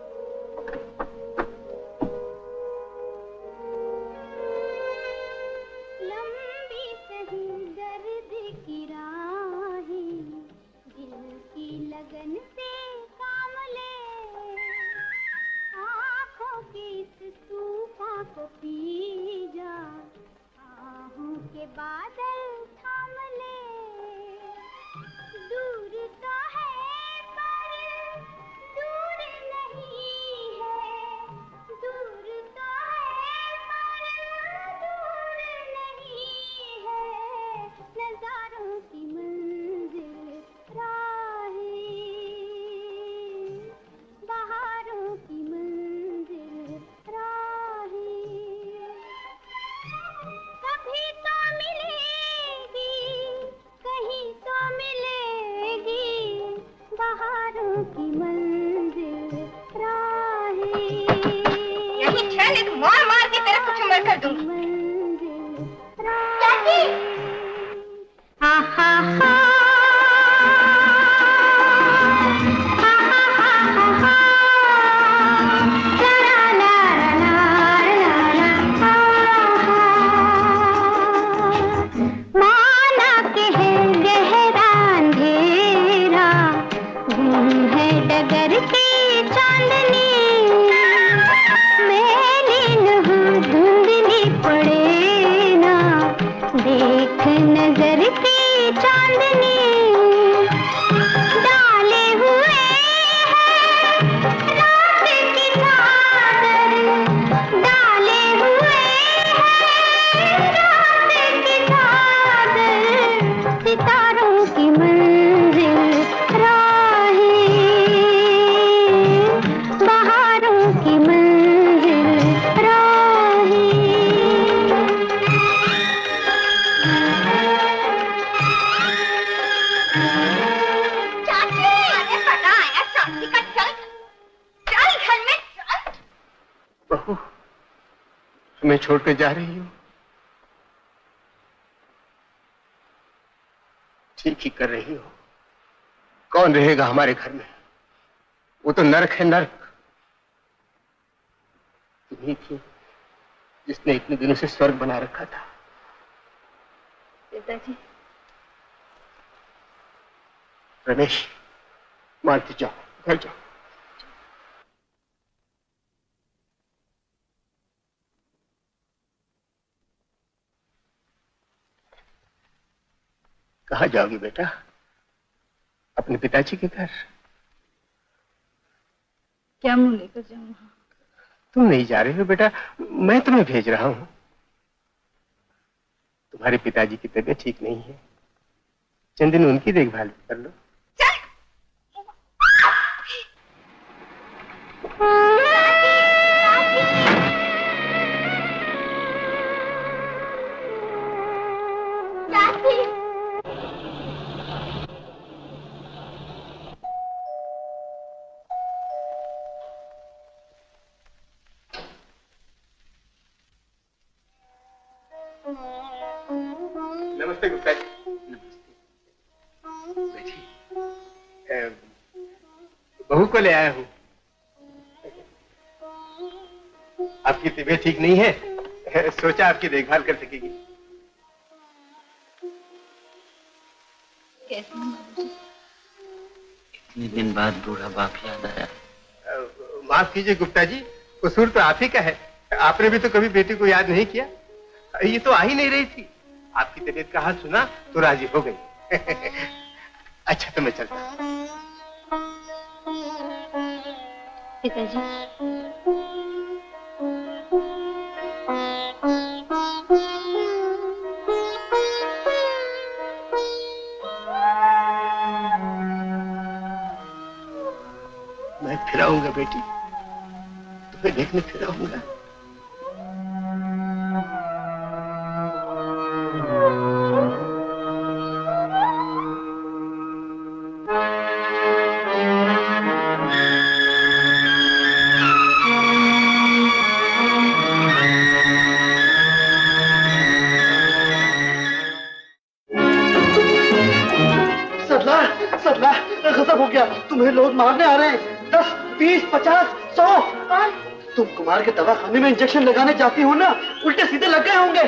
रही हो? कौन रहेगा हमारे घर में? वो तो नरक है नरक। तुम्ही थी जिसने इतने दिनों से स्वर्ग बना रखा था। पिताजी। रमेश मानती जाओ घर जाओ। कहा जाओगी बेटा? अपने पिताजी के घर। क्या मुँह लेकर जाऊँगा तुम नहीं जा रहे हो बेटा। मैं तुम्हें भेज रहा हूँ। तुम्हारे पिताजी की तबीयत ठीक नहीं है। चंद दिन उनकी देखभाल कर लो। नहीं है? सोचा आपकी देखभाल कर सकेगी। इतने दिन बाद बूढ़ा बाप याद आया। माफ़ कीजिए गुप्ता जी कसूर तो आप ही का है। आपने भी तो कभी बेटी को याद नहीं किया। ये तो आ ही नहीं रही थी। आपकी तबीयत का हाल सुना तो राज़ी हो गई। अच्छा तो मैं चलता पिताजी फिर आऊँगा बेटी? तुम्हें देखने फिर आऊँगा तुम्हें लोग मारने आ रहे हैं। दस बीस, पचास, सौ। तुम कुमार के दवा खाने में इंजेक्शन लगाने जाती हो ना, उल्टे सीधे लग गए होंगे।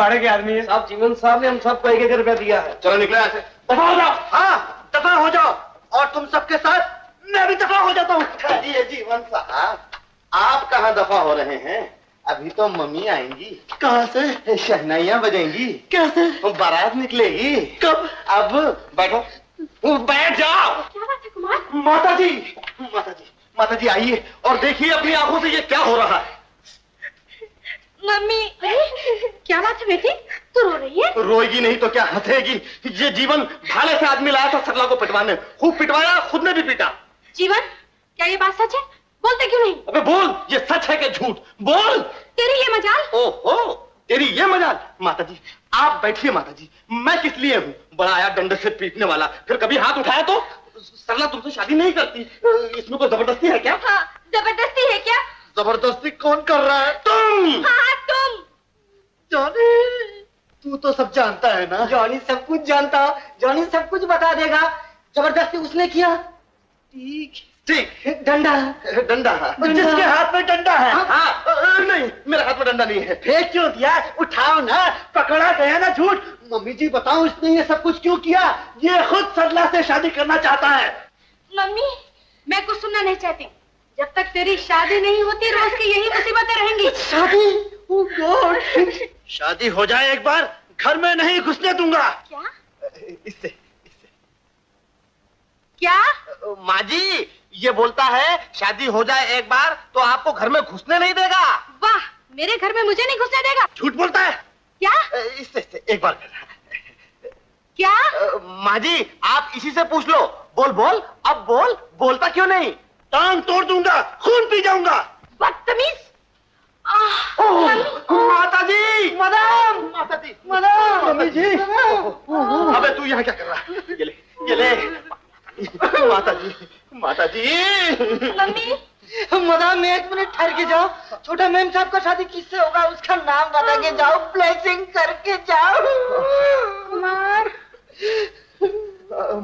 बाड़े के आदमी हैं। साहब जीवन साहब ने हम सबको एक एक रुपया दिया है। चलो निकले ऐसे दफ़ा हो जाओ। हाँ दफ़ा हो जाओ। और तुम सबके साथ मैं भी दफ़ा हो जाता हूँ। ये जीवन साहब आप कहाँ दफ़ा हो रहे हैं? अभी तो मम्मी आएँगी। कहाँ से? शहनाइयाँ बजेंगी कैसे बारात निकलेगी। कब? अब बैठो। बैठ जाओ। क्या बात है कुमार माता जी माता जी माता जी आइए और देखिए अपनी आँखों से ये क्या हो रहा है। मम्मी। क्या बात है बेटी? तू रो रही है? रोएगी नहीं तो क्या हंसेगी? ये जीवन भाले से आदमी लाया था सरला को पिटवाने। खूब पिटवाया खुद ने भी पीटा। जीवन क्या ये बात सच है? बोलते क्यों नहीं? अबे बोल ये सच है कि झूठ? बोल! तेरी ये मजाल? ओहो तेरी ये मजाल। माता जी आप बैठिए माता जी मैं किस लिए हूँ? बड़ा आया डंडे से पीटने वाला। फिर कभी हाथ उठाया तो? सरला तुमसे शादी नहीं करती। इसमें कोई ज़बरदस्ती है क्या? हाँ ज़बरदस्ती है क्या? ज़बरदस्ती कौन कर रहा है? तुम! हाँ तुम! जॉनी। तू तो सब जानता है ना। जॉनी सब कुछ जानता। जॉनी सब कुछ बता देगा। ज़बरदस्ती उसने किया। ठीक। ठीक। डंडा। डंडा जिसके हाथ में डंडा है। हाँ। अ, नहीं मेरे हाथ में डंडा नहीं है। फेंक क्यों दिया? उठाओ ना। पकड़ा गया ना झूठ। मम्मी जी बताओ इसने ये सब कुछ क्यों किया? ये खुद सरला से शादी करना चाहता है। मम्मी मैं कुछ सुनना नहीं चाहती। जब तक तेरी शादी नहीं होती रोज की यही मुसीबतें रहेंगी। शादी? ओ गॉड शादी हो जाए एक बार घर में नहीं घुसने दूँगा। क्या? इससे क्या? माँ जी ये बोलता है शादी हो जाए एक बार तो आपको घर में घुसने नहीं देगा। वाह मेरे घर में मुझे नहीं घुसने देगा। झूठ बोलता है। क्या? इससे, इससे एक बार क्या? माँ जी आप इसी से पूछ लो। बोल बोल अब बोल बोलता क्यों नहीं? टांग तोड़ दूँगा खून पी जाऊँगा। बदतमीज। माता जी मदम माता जी मदम मम्मी जी अबे तू यहाँ क्या कर रहा है? ये ले ये ले। माता जी माता जी मम्मी मदाम एक मिनट ठहर के जाओ छोटा मेम साहब का शादी किससे होगा उसका नाम बता के जाओ। ब्लेसिंग करके जाओ। कुमार।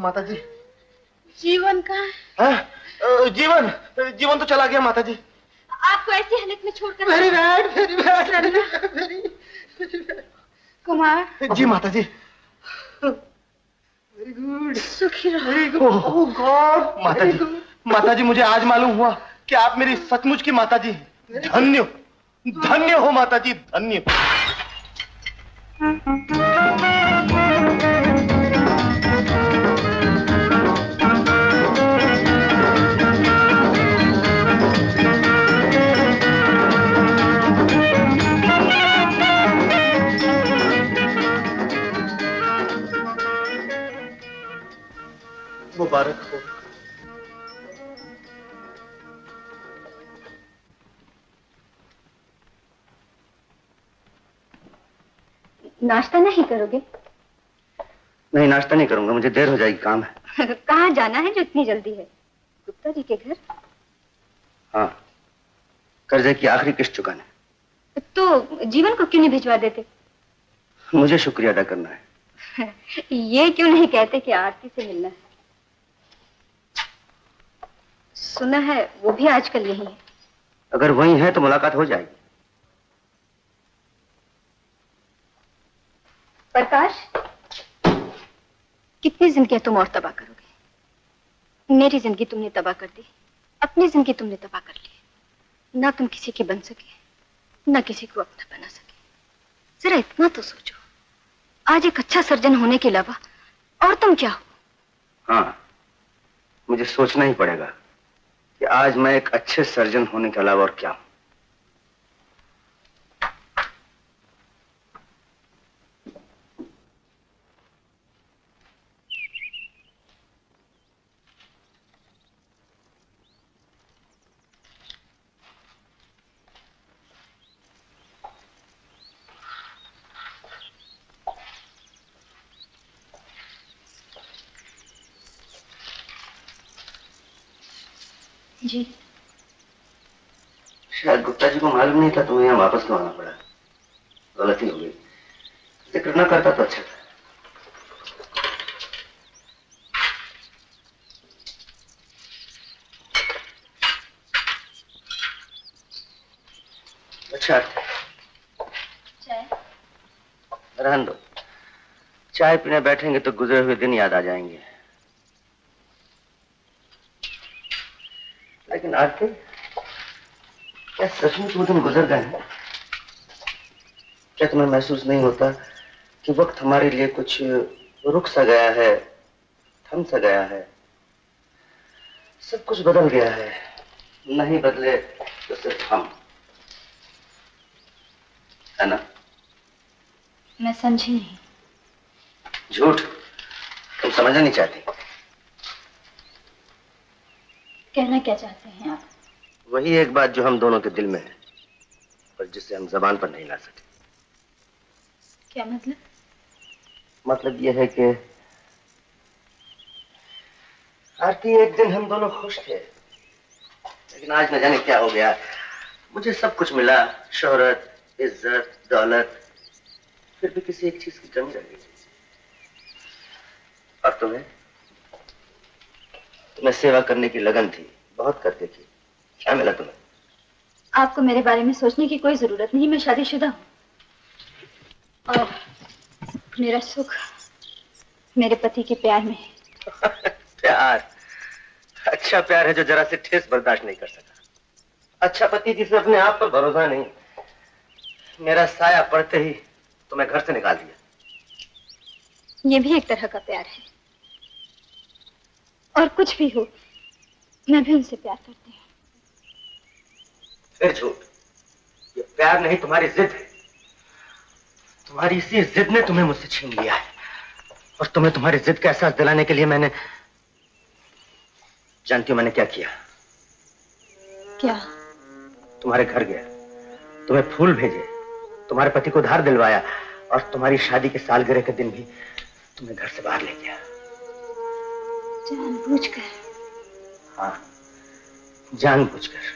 माता जी जीवन का हाँ, जीवन। जीवन तो चला गया माता जी आपको ऐसी हालत में छोड़कर very bad very bad very Kumar. जी माता जी वेरी गुड सुखी रहो। वेरी गुड ओह गॉड माता जी माता जी मुझे आज मालूम हुआ कि आप मेरी सचमुच की माता जी धन्य धन्य हो माता जी धन्य मुबारक हो। नाश्ता नहीं करोगे? नहीं नाश्ता नहीं करूँगा मुझे देर हो जाएगी काम है। कहाँ जाना है जो इतनी जल्दी है? गुप्ता जी के घर? हाँ कर्जे की आखिरी किस्त चुकाने। तो जीवन को क्यों नहीं भिजवा देते? मुझे शुक्रिया अदा करना है। ये क्यों नहीं कहते कि आरती से मिलना है? सुना है वो भी आजकल यही है। अगर वही है तो मुलाकात हो जाएगी। प्रकाश कितनी ज़िंदगी तुम और तबाह करोगे? मेरी ज़िंदगी तुमने तबाह कर दी अपनी ज़िंदगी तुमने तबाह कर ली। ना तुम किसी के बन सके ना किसी को अपना बना सके। जरा इतना तो सोचो। आज एक अच्छा सर्जन होने के अलावा और तुम क्या हो? हाँ मुझे सोचना ही पड़ेगा। कि आज मैं एक अच्छे सर्जन होने के अलावा और क्या हूँ जी शायद गुप्ता जी को मालूम नहीं था तुम्हें यहाँ वापस क्यों आना पड़ा। गलती हो गई। ज़िक्र न करता तो अच्छा था। अच्छा चाय? रहन दो। चाय पीने बैठेंगे तो गुजरे हुए दिन याद आ जाएँगे। लेकिन आरती क्या सचमुच वो दिन गुजर गए हैं? क्या तुम्हें महसूस नहीं होता कि वक्त हमारे लिए कुछ रुक सा गया है थम सा गया है? सब कुछ बदल गया है। नहीं बदले तो सिर्फ़ हम। है ना? मैं समझी नहीं। झूठ? तुम समझना नहीं चाहती? कहना क्या चाहते हैं आप? वही एक बात जो हम दोनों के दिल में है पर जिसे हम जबान पर नहीं ला सके। क्या मतलब? मतलब यह है कि आरती एक दिन हम दोनों खुश थे। लेकिन आज न जाने क्या हो गया। मुझे सब कुछ मिला शोहरत इज़्ज़त दौलत फिर भी किसी एक चीज़ की कमी रह गई। और तुम्हें? तुम्हें सेवा करने की लगन थी बहुत करती थी। क्या मिला तुम्हें? आपको मेरे बारे में सोचने की कोई ज़रूरत नहीं मैं शादीशुदा हूँ। और मेरा सुख मेरे पति के प्यार में है। प्यार। अच्छा प्यार है जो जरा से ठेस बर्दाश्त नहीं कर सका। अच्छा पति जिसे अपने आप पर भरोसा नहीं मेरा साया पड़ते ही तो मैं घर से निकाल दिया। ये भी एक तरह का प्यार है। और कुछ भी हो मैं भी उनसे प्यार करती हूँ। फिर झूठ। ये प्यार नहीं तुम्हारी जिद है। तुम्हारी इसी जिद ने तुम्हें मुझसे छीन लिया है। और तुम्हें तुम्हारी जिद का एहसास दिलाने के लिए मैंने जानती हो मैंने क्या किया? क्या? तुम्हारे घर गया। तुम्हें फूल भेजे। तुम्हारे पति को उधार दिलवाया। और तुम्हारी शादी के सालगिरह के दिन भी तुम्हें घर से बाहर ले गया। जानबूझकर। हाँ जानबूझकर।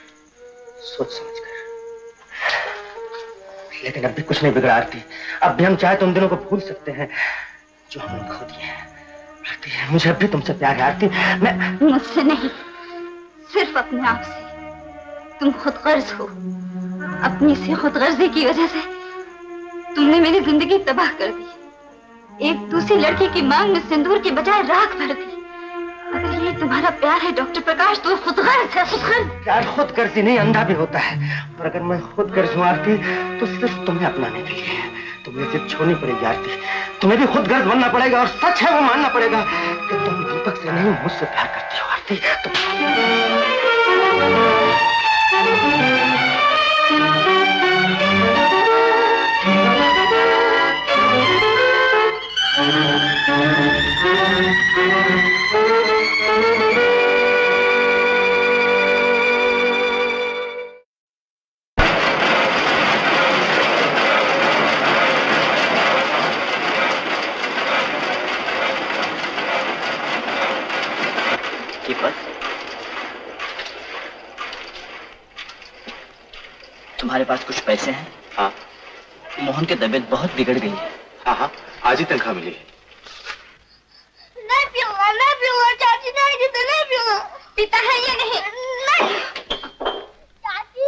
सोच समझकर लेकिन अब भी कुछ नहीं बिगड़ा आरती। अब भी हम चाहे तो उन दिनों को भूल सकते हैं जो हमने खो दिए हैं। आरती, मुझे अब भी तुमसे प्यार है, आरती। मैं मुझसे नहीं, सिर्फ़ अपने आप से। तुम खुद गर्ज हो। अपनी सी खुद गर्जी की वजह से तुमने मेरी ज़िंदगी तबाह कर दी। एक दूसरी लड़की की मांग में सिंदूर के बजाय राख भर दी। तुम्हारा प्यार है डॉक्टर प्रकाश तो खुद गर्ज है खुद गर्ज। प्यार खुद गर्जी नहीं अंधा भी होता है। और अगर मैं खुद गर्ज हूँ आरती तो सिर्फ़ तुम्हें अपनाने के लिए। तुम्हें जिद छोड़नी पड़ेगी आरती। तुम्हें भी खुद गर्ज बनना पड़ेगा और सच है वो मानना पड़ेगा कि तुम दीपक से नहीं मुझसे प्यार करती हो आरती। दीपक की तबीयत बहुत बिगड़ गई है। हाँ हाँ आज ही तनख्वाह मिली है। नहीं पीऊँगा नहीं पीऊँगा चाची नहीं देते नहीं पीऊँगा। पीता है ये नहीं? नहीं। चाची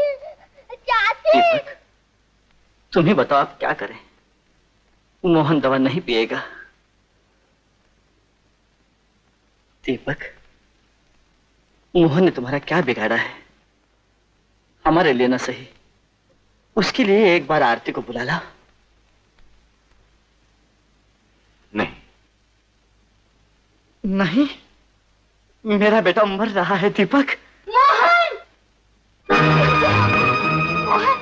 चाची। तुम ही बताओ आप क्या करें? मोहन दवा नहीं पिएगा। दीपक मोहन ने तुम्हारा क्या बिगाड़ा है? हमारे लिए ना सही। उसके लिए एक बार आरती को बुला ला नहीं मेरा बेटा मर रहा है दीपक। मोहन! मोहन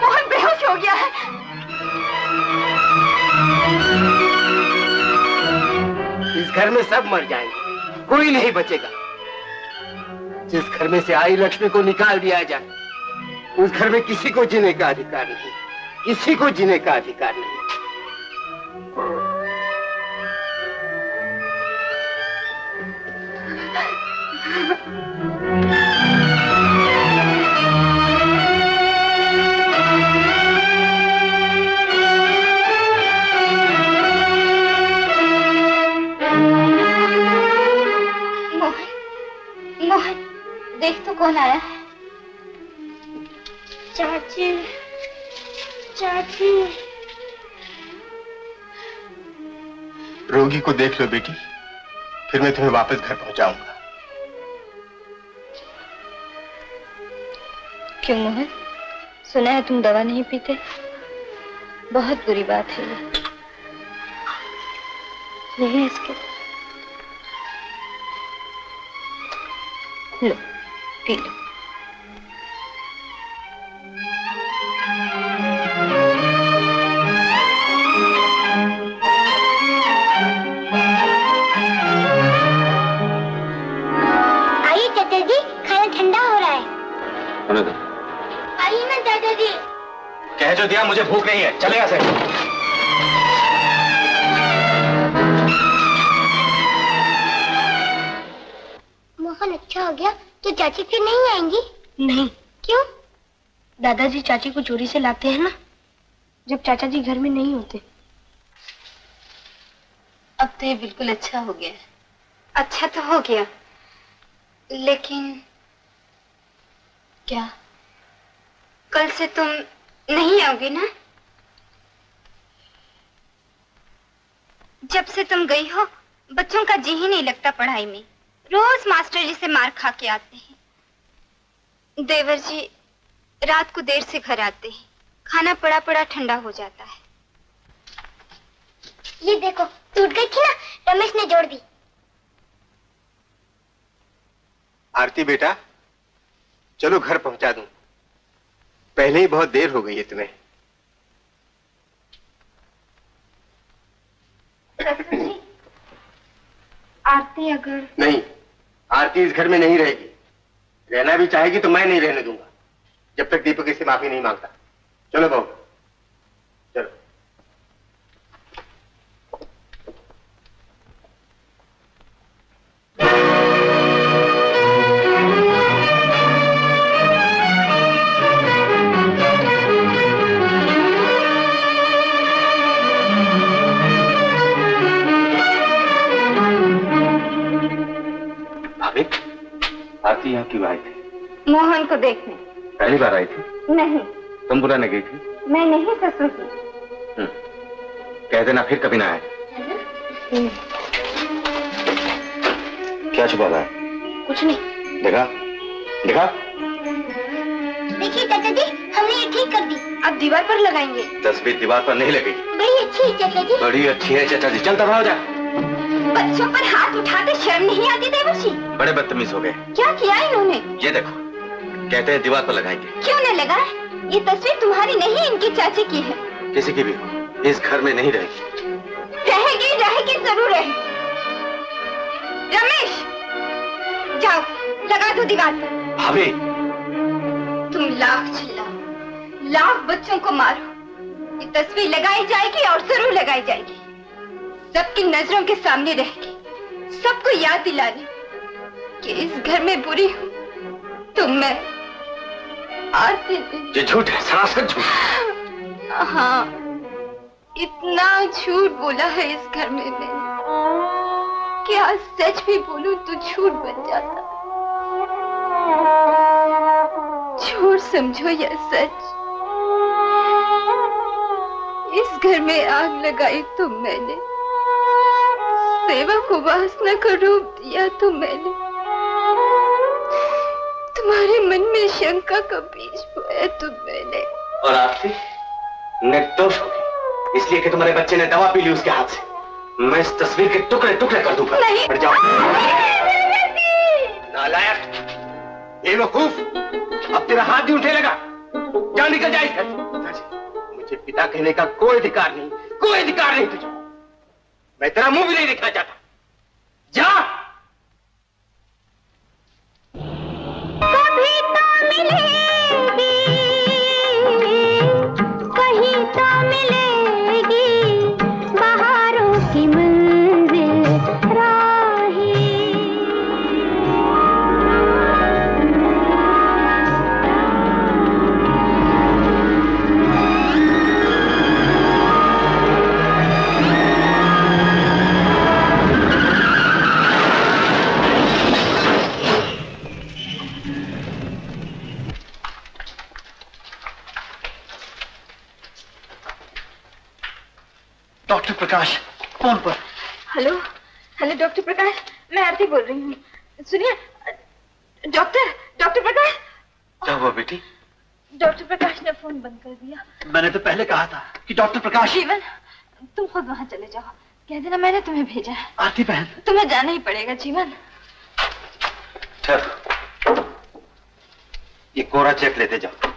मोहन बेहोश हो गया है। इस घर में सब मर जाएँगे कोई नहीं बचेगा। जिस घर में से आई लक्ष्मी को निकाल दिया जाए उस घर में किसी को जीने का अधिकार नहीं किसी को जीने का अधिकार नहीं। कौन आया है? चाची चाची। रोगी को देख लो बेटी फिर मैं तुम्हें वापस घर पहुंचाऊँगा। क्यों मोहन? सुना है तुम दवा नहीं पीते? बहुत बुरी बात है ये। नहीं इसके। लो पी लो। ठंडा हो रहा है। दो जी कह जो दिया मुझे भूख नहीं है। चले यहाँ से। मोहन अच्छा हो गया? तो चाची फिर नहीं आएँगी? नहीं। क्यों? दादाजी चाची को चोरी से लाते हैं ना जब चाचा जी घर में नहीं होते। अब तो ये बिल्कुल अच्छा हो गया। अच्छा तो हो गया लेकिन क्या? कल से तुम नहीं आओगे ना? जब से तुम गई हो बच्चों का जी ही नहीं लगता पढ़ाई में। रोज मास्टर जी से मार खा के आते हैं। देवर जी रात को देर से घर आते हैं। खाना पड़ा पड़ा ठंडा हो जाता है। ये देखो टूट गई थी ना? रमेश ने जोड़ दी। आरती बेटा चलो घर पहुँचा दूँ। पहले ही बहुत देर हो गई है तुम्हें। आरती अगर नहीं आरती इस घर में नहीं रहेगी। रहना भी चाहेगी तो मैं नहीं रहने दूँगा जब तक दीपक इसे माफ़ी नहीं माँगता। चलो बहू आरती यहाँ क्यों आई थी? मोहन को देखने। पहली बार आई थी? नहीं। तुम बुलाने गई थी? मैं नहीं ससुर की। कह देना फिर कभी ना आए। क्या छुपा रहा है? कुछ नहीं। देखा? देखा? देखिए चाचा जी हमने ये ठीक कर दी। अब दीवार पर लगाएँगे। तस्वीर दीवार पर नहीं लगेगी। बड़ी अच्छी है चाचा जी। बड़ी अच्छी है चाचा जी। चलता भाव जा। बच्चों पर हाथ उठाते शर्म नहीं आती देवर्षि। बड़े बदतमीज हो गए। क्या किया इन्होंने? ये देखो कहते हैं दीवार पर लगाएँगे। क्यों न लगा ये तस्वीर तुम्हारी नहीं इनकी चाची की है। किसी की भी हो इस घर में नहीं रहेगी। रहेगी रहेगी ज़रूर रहेगी। रमेश जाओ लगा दो दीवार पर। भाभी। तुम लाख चिल्लाओ लाख बच्चों को मारो। ये तस्वीर लगाई जाएगी और ज़रूर लगाई जाएगी। सबकी नज़रों के सामने रहेगी। सबको याद दिलाने। कि इस घर में बुरी हूँ तो मैं आरती नहीं। ये झूठ है सरासर झूठ हाँ इतना झूठ बोला है इस घर में मैंने कि आज सच भी बोलूँ तो झूठ बन जाता झूठ समझो या सच इस घर में आग लगाई तो मैंने सेवा को वासना का रूप दिया तो मैंने तुम्हारे मन में शंका का बीज बोया तो मैंने। और आरती निर्दोष होगी इसलिए कि तुम्हारे बच्चे ने दवा पी ली उसके हाथ से। मैं इस तस्वीर के टुकड़े टुकड़े कर दूँगा। नहीं। हट जाओ। नालायक ये बेवकूफ़ अब तेरा हाथ भी उठे लगा। जा निकल जाए। मुझे पिता कहने का कोई अधिकार नहीं। कोई अधिकार नहीं तुझे। मैं तेरा मुँह भी नहीं देखना चाहता। जा। कभी डॉक्टर प्रकाश फ़ोन पर। हेलो हेलो डॉक्टर प्रकाश मैं आरती बोल रही हूँ। सुनिए डॉक्टर डॉक्टर प्रकाश। क्या हुआ बेटी? डॉक्टर प्रकाश ने फ़ोन बंद कर दिया। मैंने तो पहले कहा था कि डॉक्टर प्रकाश जीवन तुम खुद वहाँ चले जाओ। कह देना मैंने तुम्हें भेजा है। आरती बहन। तुम्हें जाना ही पड़ेगा जीवन। ये कोरा चेक लेते जाओ।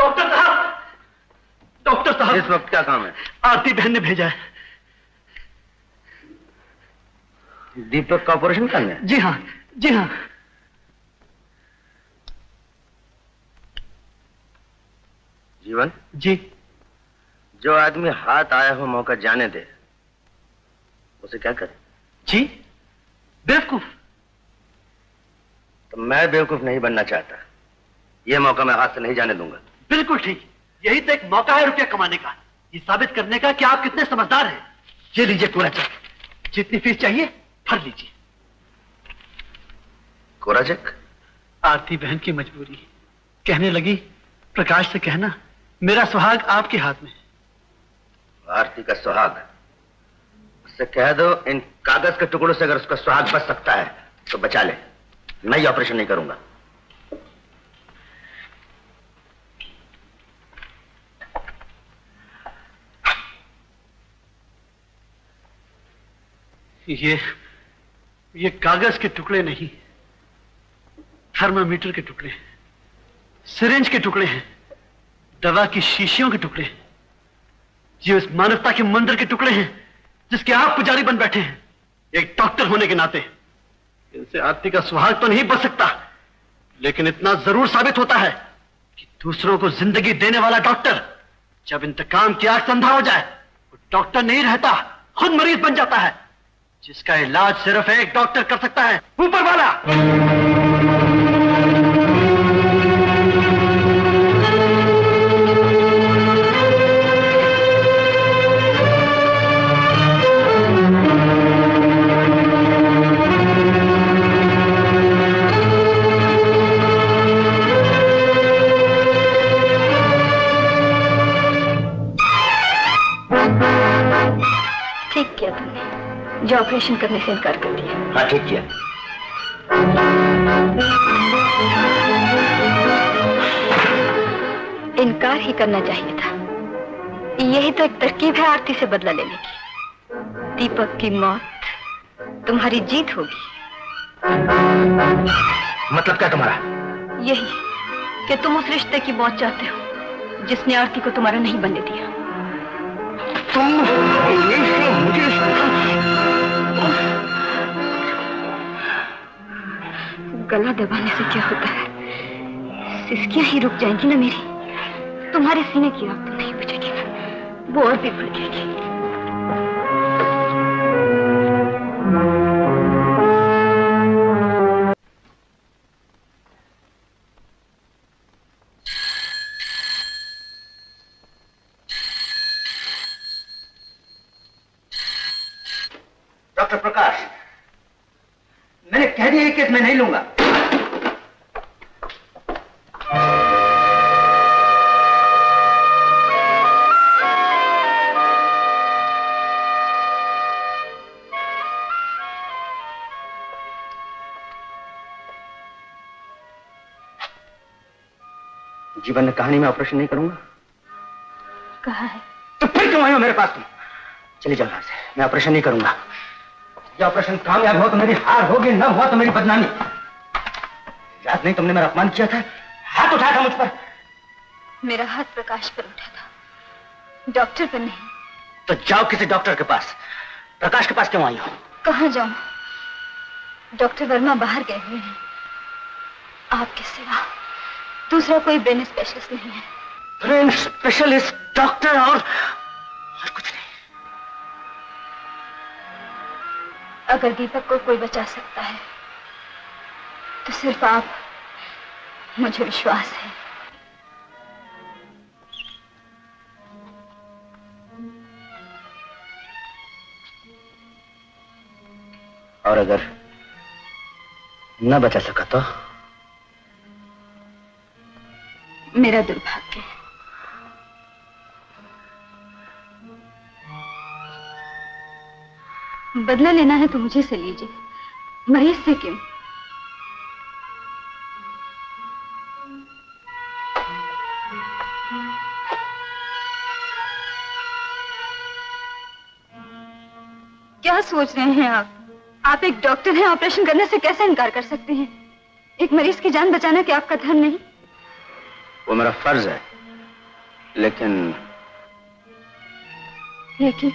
डॉक्टर साहब डॉक्टर साहब। इस वक्त क्या काम है? आरती बहन ने भेजा है। दीपक का ऑपरेशन करना है? जी हाँ जी हाँ। जीवन? जी। जो आदमी हाथ आया हो मौका जाने दे उसे क्या करे? जी बेवकूफ़। तो मैं बेवकूफ़ नहीं बनना चाहता। यह मौका मैं हाथ से नहीं जाने दूँगा। बिल्कुल ठीक। यही तो एक मौका है रुपया कमाने का। ये साबित करने का कि आप कितने समझदार हैं। ये लीजिए पूरा चेक जितनी फ़ीस चाहिए भर लीजिए। कोरा चेक आरती बहन की मजबूरी। कहने लगी प्रकाश से कहना मेरा सुहाग आपके हाथ में है। आरती का सुहाग। उससे कह दो इन कागज़ के टुकड़ों से अगर उसका सुहाग बच सकता है तो बचा ले। मैं ये ऑपरेशन नहीं करूँगा। ये ये कागज़ के टुकड़े नहीं, थर्मामीटर के टुकड़े सिरिंज के टुकड़े हैं, दवा की शीशियों के टुकड़े ये उस मानवता के मंदिर के टुकड़े हैं, जिसके आप पुजारी बन बैठे हैं, एक डॉक्टर होने के नाते। इनसे आरती का सुहाग तो नहीं बच सकता, लेकिन इतना ज़रूर साबित होता है कि दूसरों को ज़िंदगी देने वाला डॉक्टर, जब इंतकाम की आग संधा हो जाए, वो डॉक्टर नहीं रहता, खुद मरीज़ बन जाता है। जिसका इलाज सिर्फ़ एक डॉक्टर कर सकता है। ऊपर वाला! जो ऑपरेशन करने से इनकार कर दिया। हाँ ठीक किया। इनकार ही करना चाहिए था। यही तो एक तरकीब है आरती से बदला लेने की। दीपक की मौत तुम्हारी जीत होगी। मतलब क्या तुम्हारा? यही कि तुम उस रिश्ते की मौत चाहते हो जिसने आरती को तुम्हारा नहीं बनने दिया। तुम मुझे गला दबाने से क्या होता है? सिसकियाँ ही रुक जाएँगी ना मेरी। तुम्हारे सीने की आग तो नहीं बुझेगी। ना वो और भी भड़केगी कहानी में ऑपरेशन नहीं करूँगा। कहा है? तो फिर क्यों आई हो मेरे पास तुम? चले जाओ यहाँ से। मैं ऑपरेशन नहीं करूँगा। ये ऑपरेशन कामयाब हो तो मेरी हार होगी न हुआ तो मेरी बदनामी। याद नहीं तुमने मेरा अपमान किया था? हाथ उठाया था मुझ पर। मेरा हाथ प्रकाश पर उठा था। डॉक्टर पर नहीं तो जाओ किसी डॉक्टर के पास। प्रकाश के पास क्यों आई हो? कहाँ जाऊँ? डॉक्टर वर्मा बाहर गए हुए हैं। आपके सिवा। दूसरा कोई ब्रेन स्पेशलिस्ट नहीं है। ब्रेन स्पेशलिस्ट डॉक्टर और और कुछ नहीं। अगर दीपक को कोई बचा सकता है तो सिर्फ़ आप मुझे विश्वास है। और अगर न बचा सका तो? मेरा दुर्भाग्य है। बदला लेना है तो मुझे से लीजिए। मरीज़ से क्यों? क्या सोच रहे हैं आप? आप एक डॉक्टर हैं, ऑपरेशन करने से कैसे इनकार कर सकते हैं? एक मरीज़ की जान बचाना क्या आपका धर्म नहीं? वो मेरा फ़र्ज़ है। लेकिन लेकिन?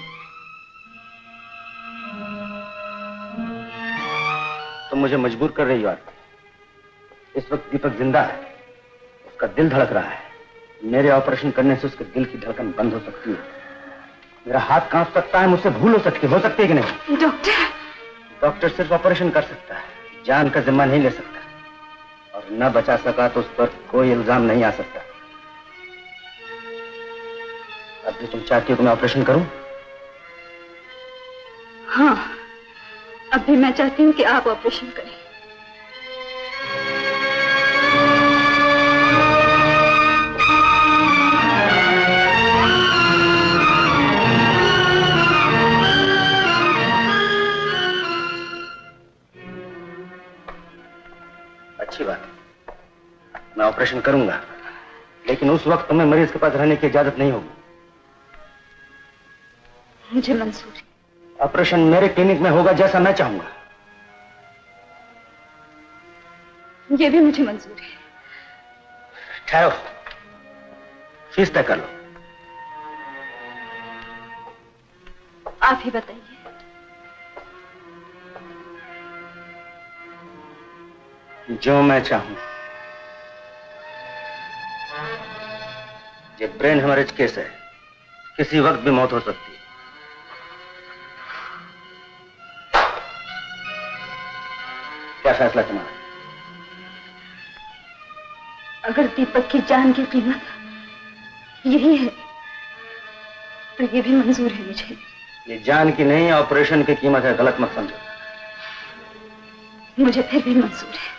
तुम मुझे मजबूर कर रही हो आरती। इस वक्त दीपक ज़िंदा है। उसका दिल धड़क रहा है। मेरे ऑपरेशन करने से उसके दिल की धड़कन बंद हो सकती है। मेरा हाथ काँप सकता है मुझसे भूल हो सकती है। हो सकती है कि नहीं? डॉक्टर। डॉक्टर सिर्फ़ ऑपरेशन कर सकता है। जान का जिम्मा नहीं ले सकता। और न बचा सका तो उस पर कोई इल्ज़ाम नहीं आ सकता। अब तुम चाहती हो कि मैं ऑपरेशन करूँ? हाँ अभी मैं चाहती हूँ कि आप ऑपरेशन करें। मैं ऑपरेशन करूँगा लेकिन उस वक्त तुम्हें मरीज़ के पास रहने की इजाज़त नहीं होगी। मुझे मंजूर। ऑपरेशन मेरे क्लिनिक में होगा जैसा मैं चाहूँगा। ये भी मुझे मंजूर है। ठहरो। फ़ीस तय कर लो। आप ही बताइए। जो मैं चाहूँ। ये ब्रेन हेमरेज केस है। किसी वक्त भी मौत हो सकती है। क्या फैसला तुम्हारा? अगर दीपक की जान की कीमत यही है तो ये भी मंजूर है मुझे। ये जान की नहीं ऑपरेशन की कीमत है गलत मत समझो। मुझे फिर भी मंजूर है।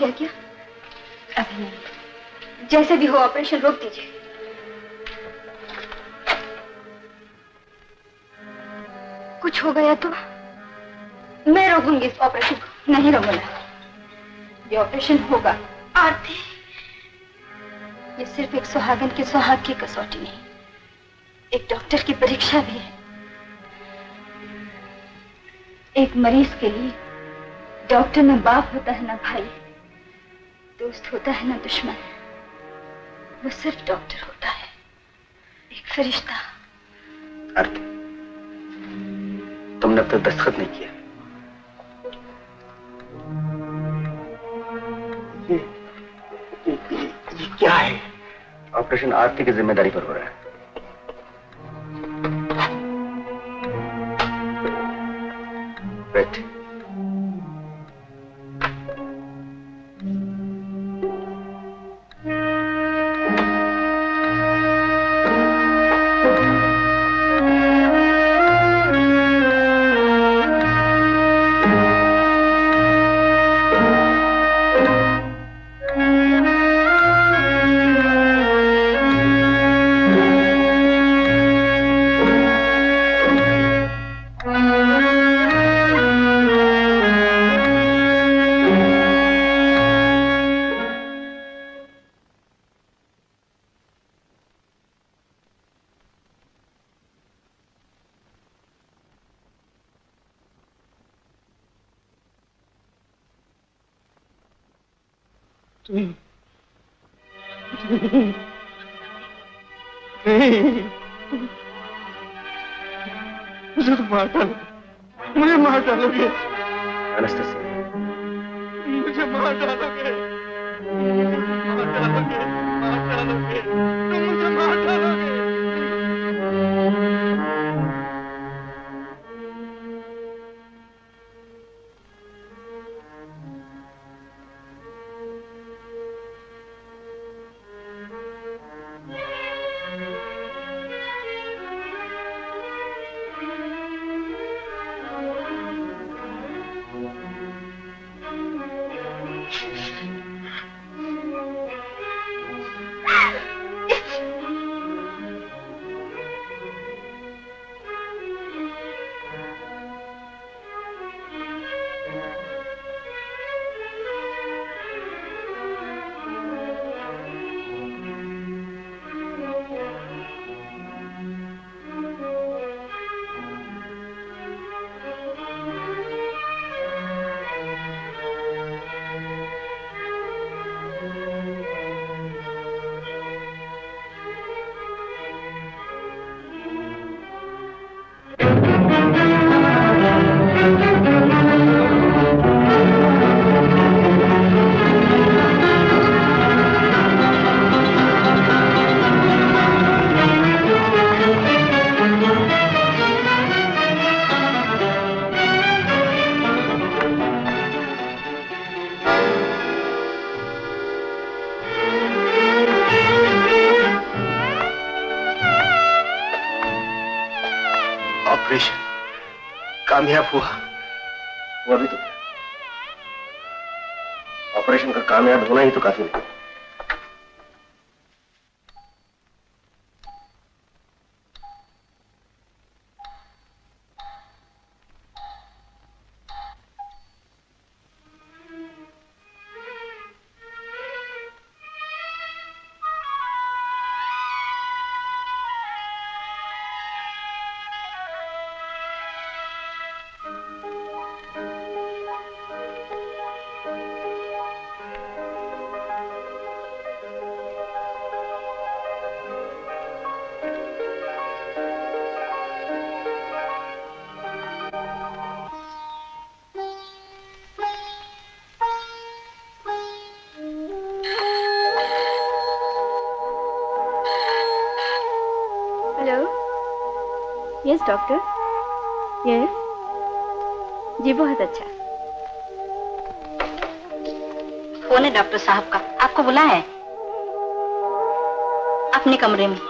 गया क्या? अभी नहीं। जैसे भी हो, ऑपरेशन रोक दीजिए। कुछ हो गया तो मैं रोकूँगी इस ऑपरेशन को, नहीं रोकूँगा। ये ऑपरेशन होगा, आरती। ये सिर्फ़ एक सुहागन के सुहाग की कसौटी नहीं, एक डॉक्टर की परीक्षा भी है। एक मरीज़ के लिए डॉक्टर ना बाप होता है ना भाई। दोस्त होता है ना दुश्मन, वो सिर्फ़ डॉक्टर होता है, एक फरिश्ता। अर्थ, तुमने अब तक दस्तखत नहीं किया। ये क्या है? ऑपरेशन आरती की ज़िम्मेदारी पर हो रहा है। ही तो काफ़ी यस डॉक्टर यस जी, बहुत अच्छा। फ़ोन है डॉक्टर साहब का? आपको बुलाया है? अपने कमरे में।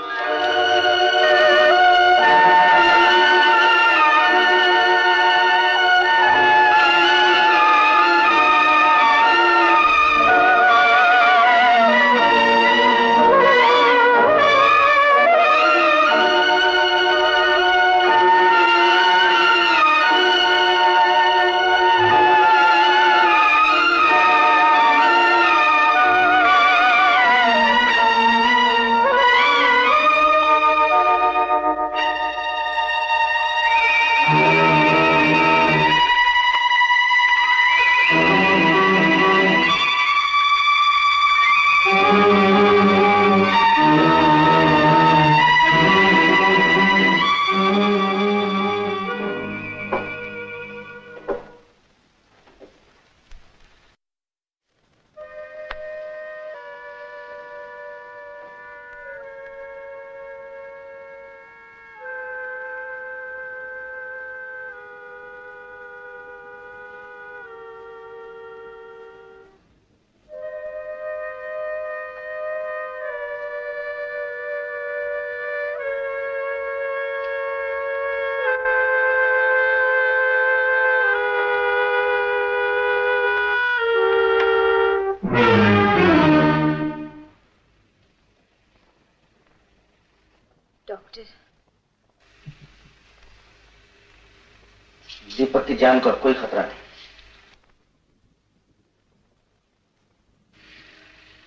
डॉक्टर। दीपक की जान को कोई खतरा नहीं।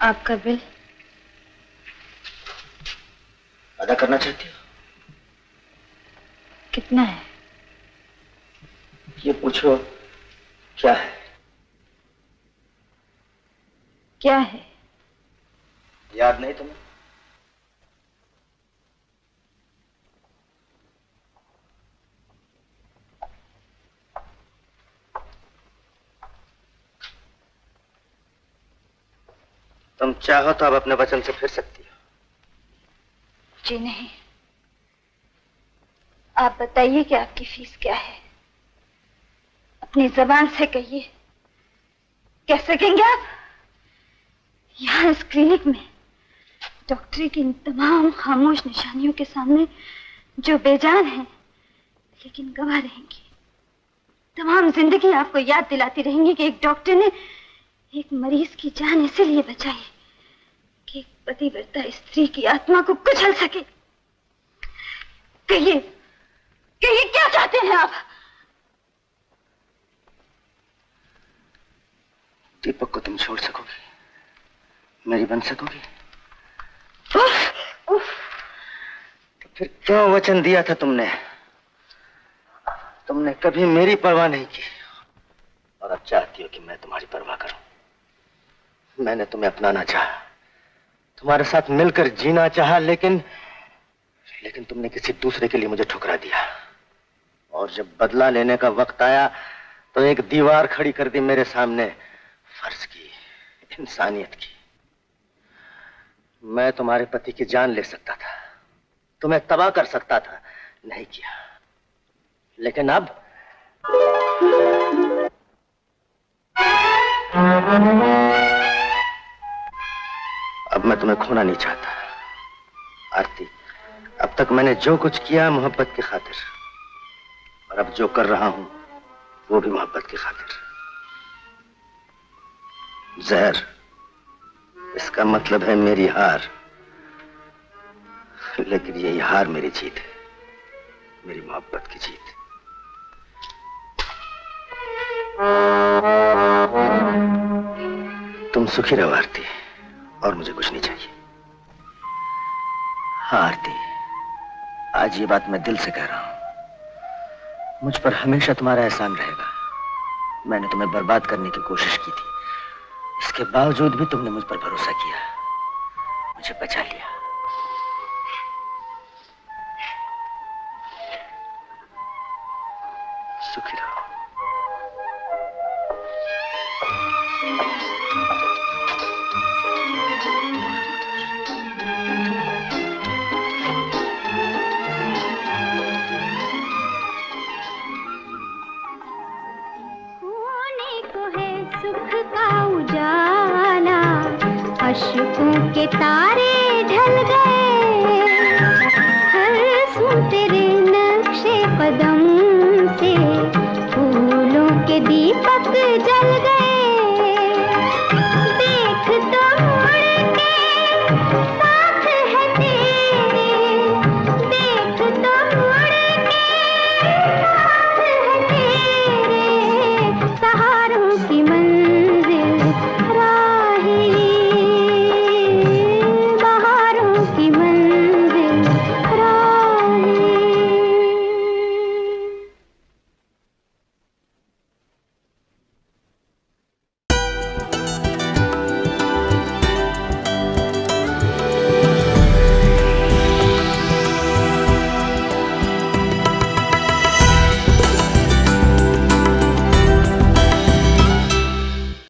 आपका बिल? अदा करना चाहती हो? कितना है? ये पूछो क्या है? क्या है? याद नहीं तुम्हें तुम चाहो तो आप अपने वचन से फिर सकती हो। जी नहीं। आप बताइए कि आपकी फ़ीस क्या है। अपनी जबान से कहिए। कह सकेंगे आप? यहाँ इस क्लिनिक में डॉक्टरी की इन तमाम खामोश निशानियों के सामने जो बेजान हैं लेकिन गवाह रहेंगी। तमाम ज़िंदगी आपको याद दिलाती रहेंगी कि एक डॉक्टर ने एक मरीज़ की जान इसीलिए बचाई। पतिव्रता स्त्री की आत्मा को कुचल सके। कहिए कहिए क्या चाहते हैं आप? दीपक को तुम छोड़ सकोगी? मेरी बन सकोगी? उफ, उफ, तो फिर क्यों वचन दिया था तुमने? तुमने कभी मेरी परवाह नहीं की। और अब चाहती हो कि मैं तुम्हारी परवाह करूँ। मैंने तुम्हें अपनाना चाहा। तुम्हारे साथ मिलकर जीना चाहा, लेकिन लेकिन तुमने किसी दूसरे के लिए मुझे ठुकरा दिया। और जब बदला लेने का वक्त आया तो एक दीवार खड़ी कर दी मेरे सामने, फ़र्ज़ की, इंसानियत की। मैं तुम्हारे पति की जान ले सकता था, तुम्हें तबाह कर सकता था, नहीं किया। लेकिन अब अब मैं तुम्हें खोना नहीं चाहता। आरती, अब तक मैंने जो कुछ किया मोहब्बत की खातिर, और अब जो कर रहा हूँ, वो भी मोहब्बत की खातिर। जहर, इसका मतलब है मेरी हार। लेकिन यही हार मेरी जीत है, मेरी मोहब्बत की जीत। तुम सुखी रहो, आरती। और मुझे कुछ नहीं चाहिए। हाँ आरती, आज ये बात मैं दिल से कह रहा हूँ। मुझ पर हमेशा तुम्हारा एहसान रहेगा। मैंने तुम्हें बर्बाद करने की कोशिश की थी। इसके बावजूद भी तुमने मुझ पर भरोसा किया। मुझे बचा लिया।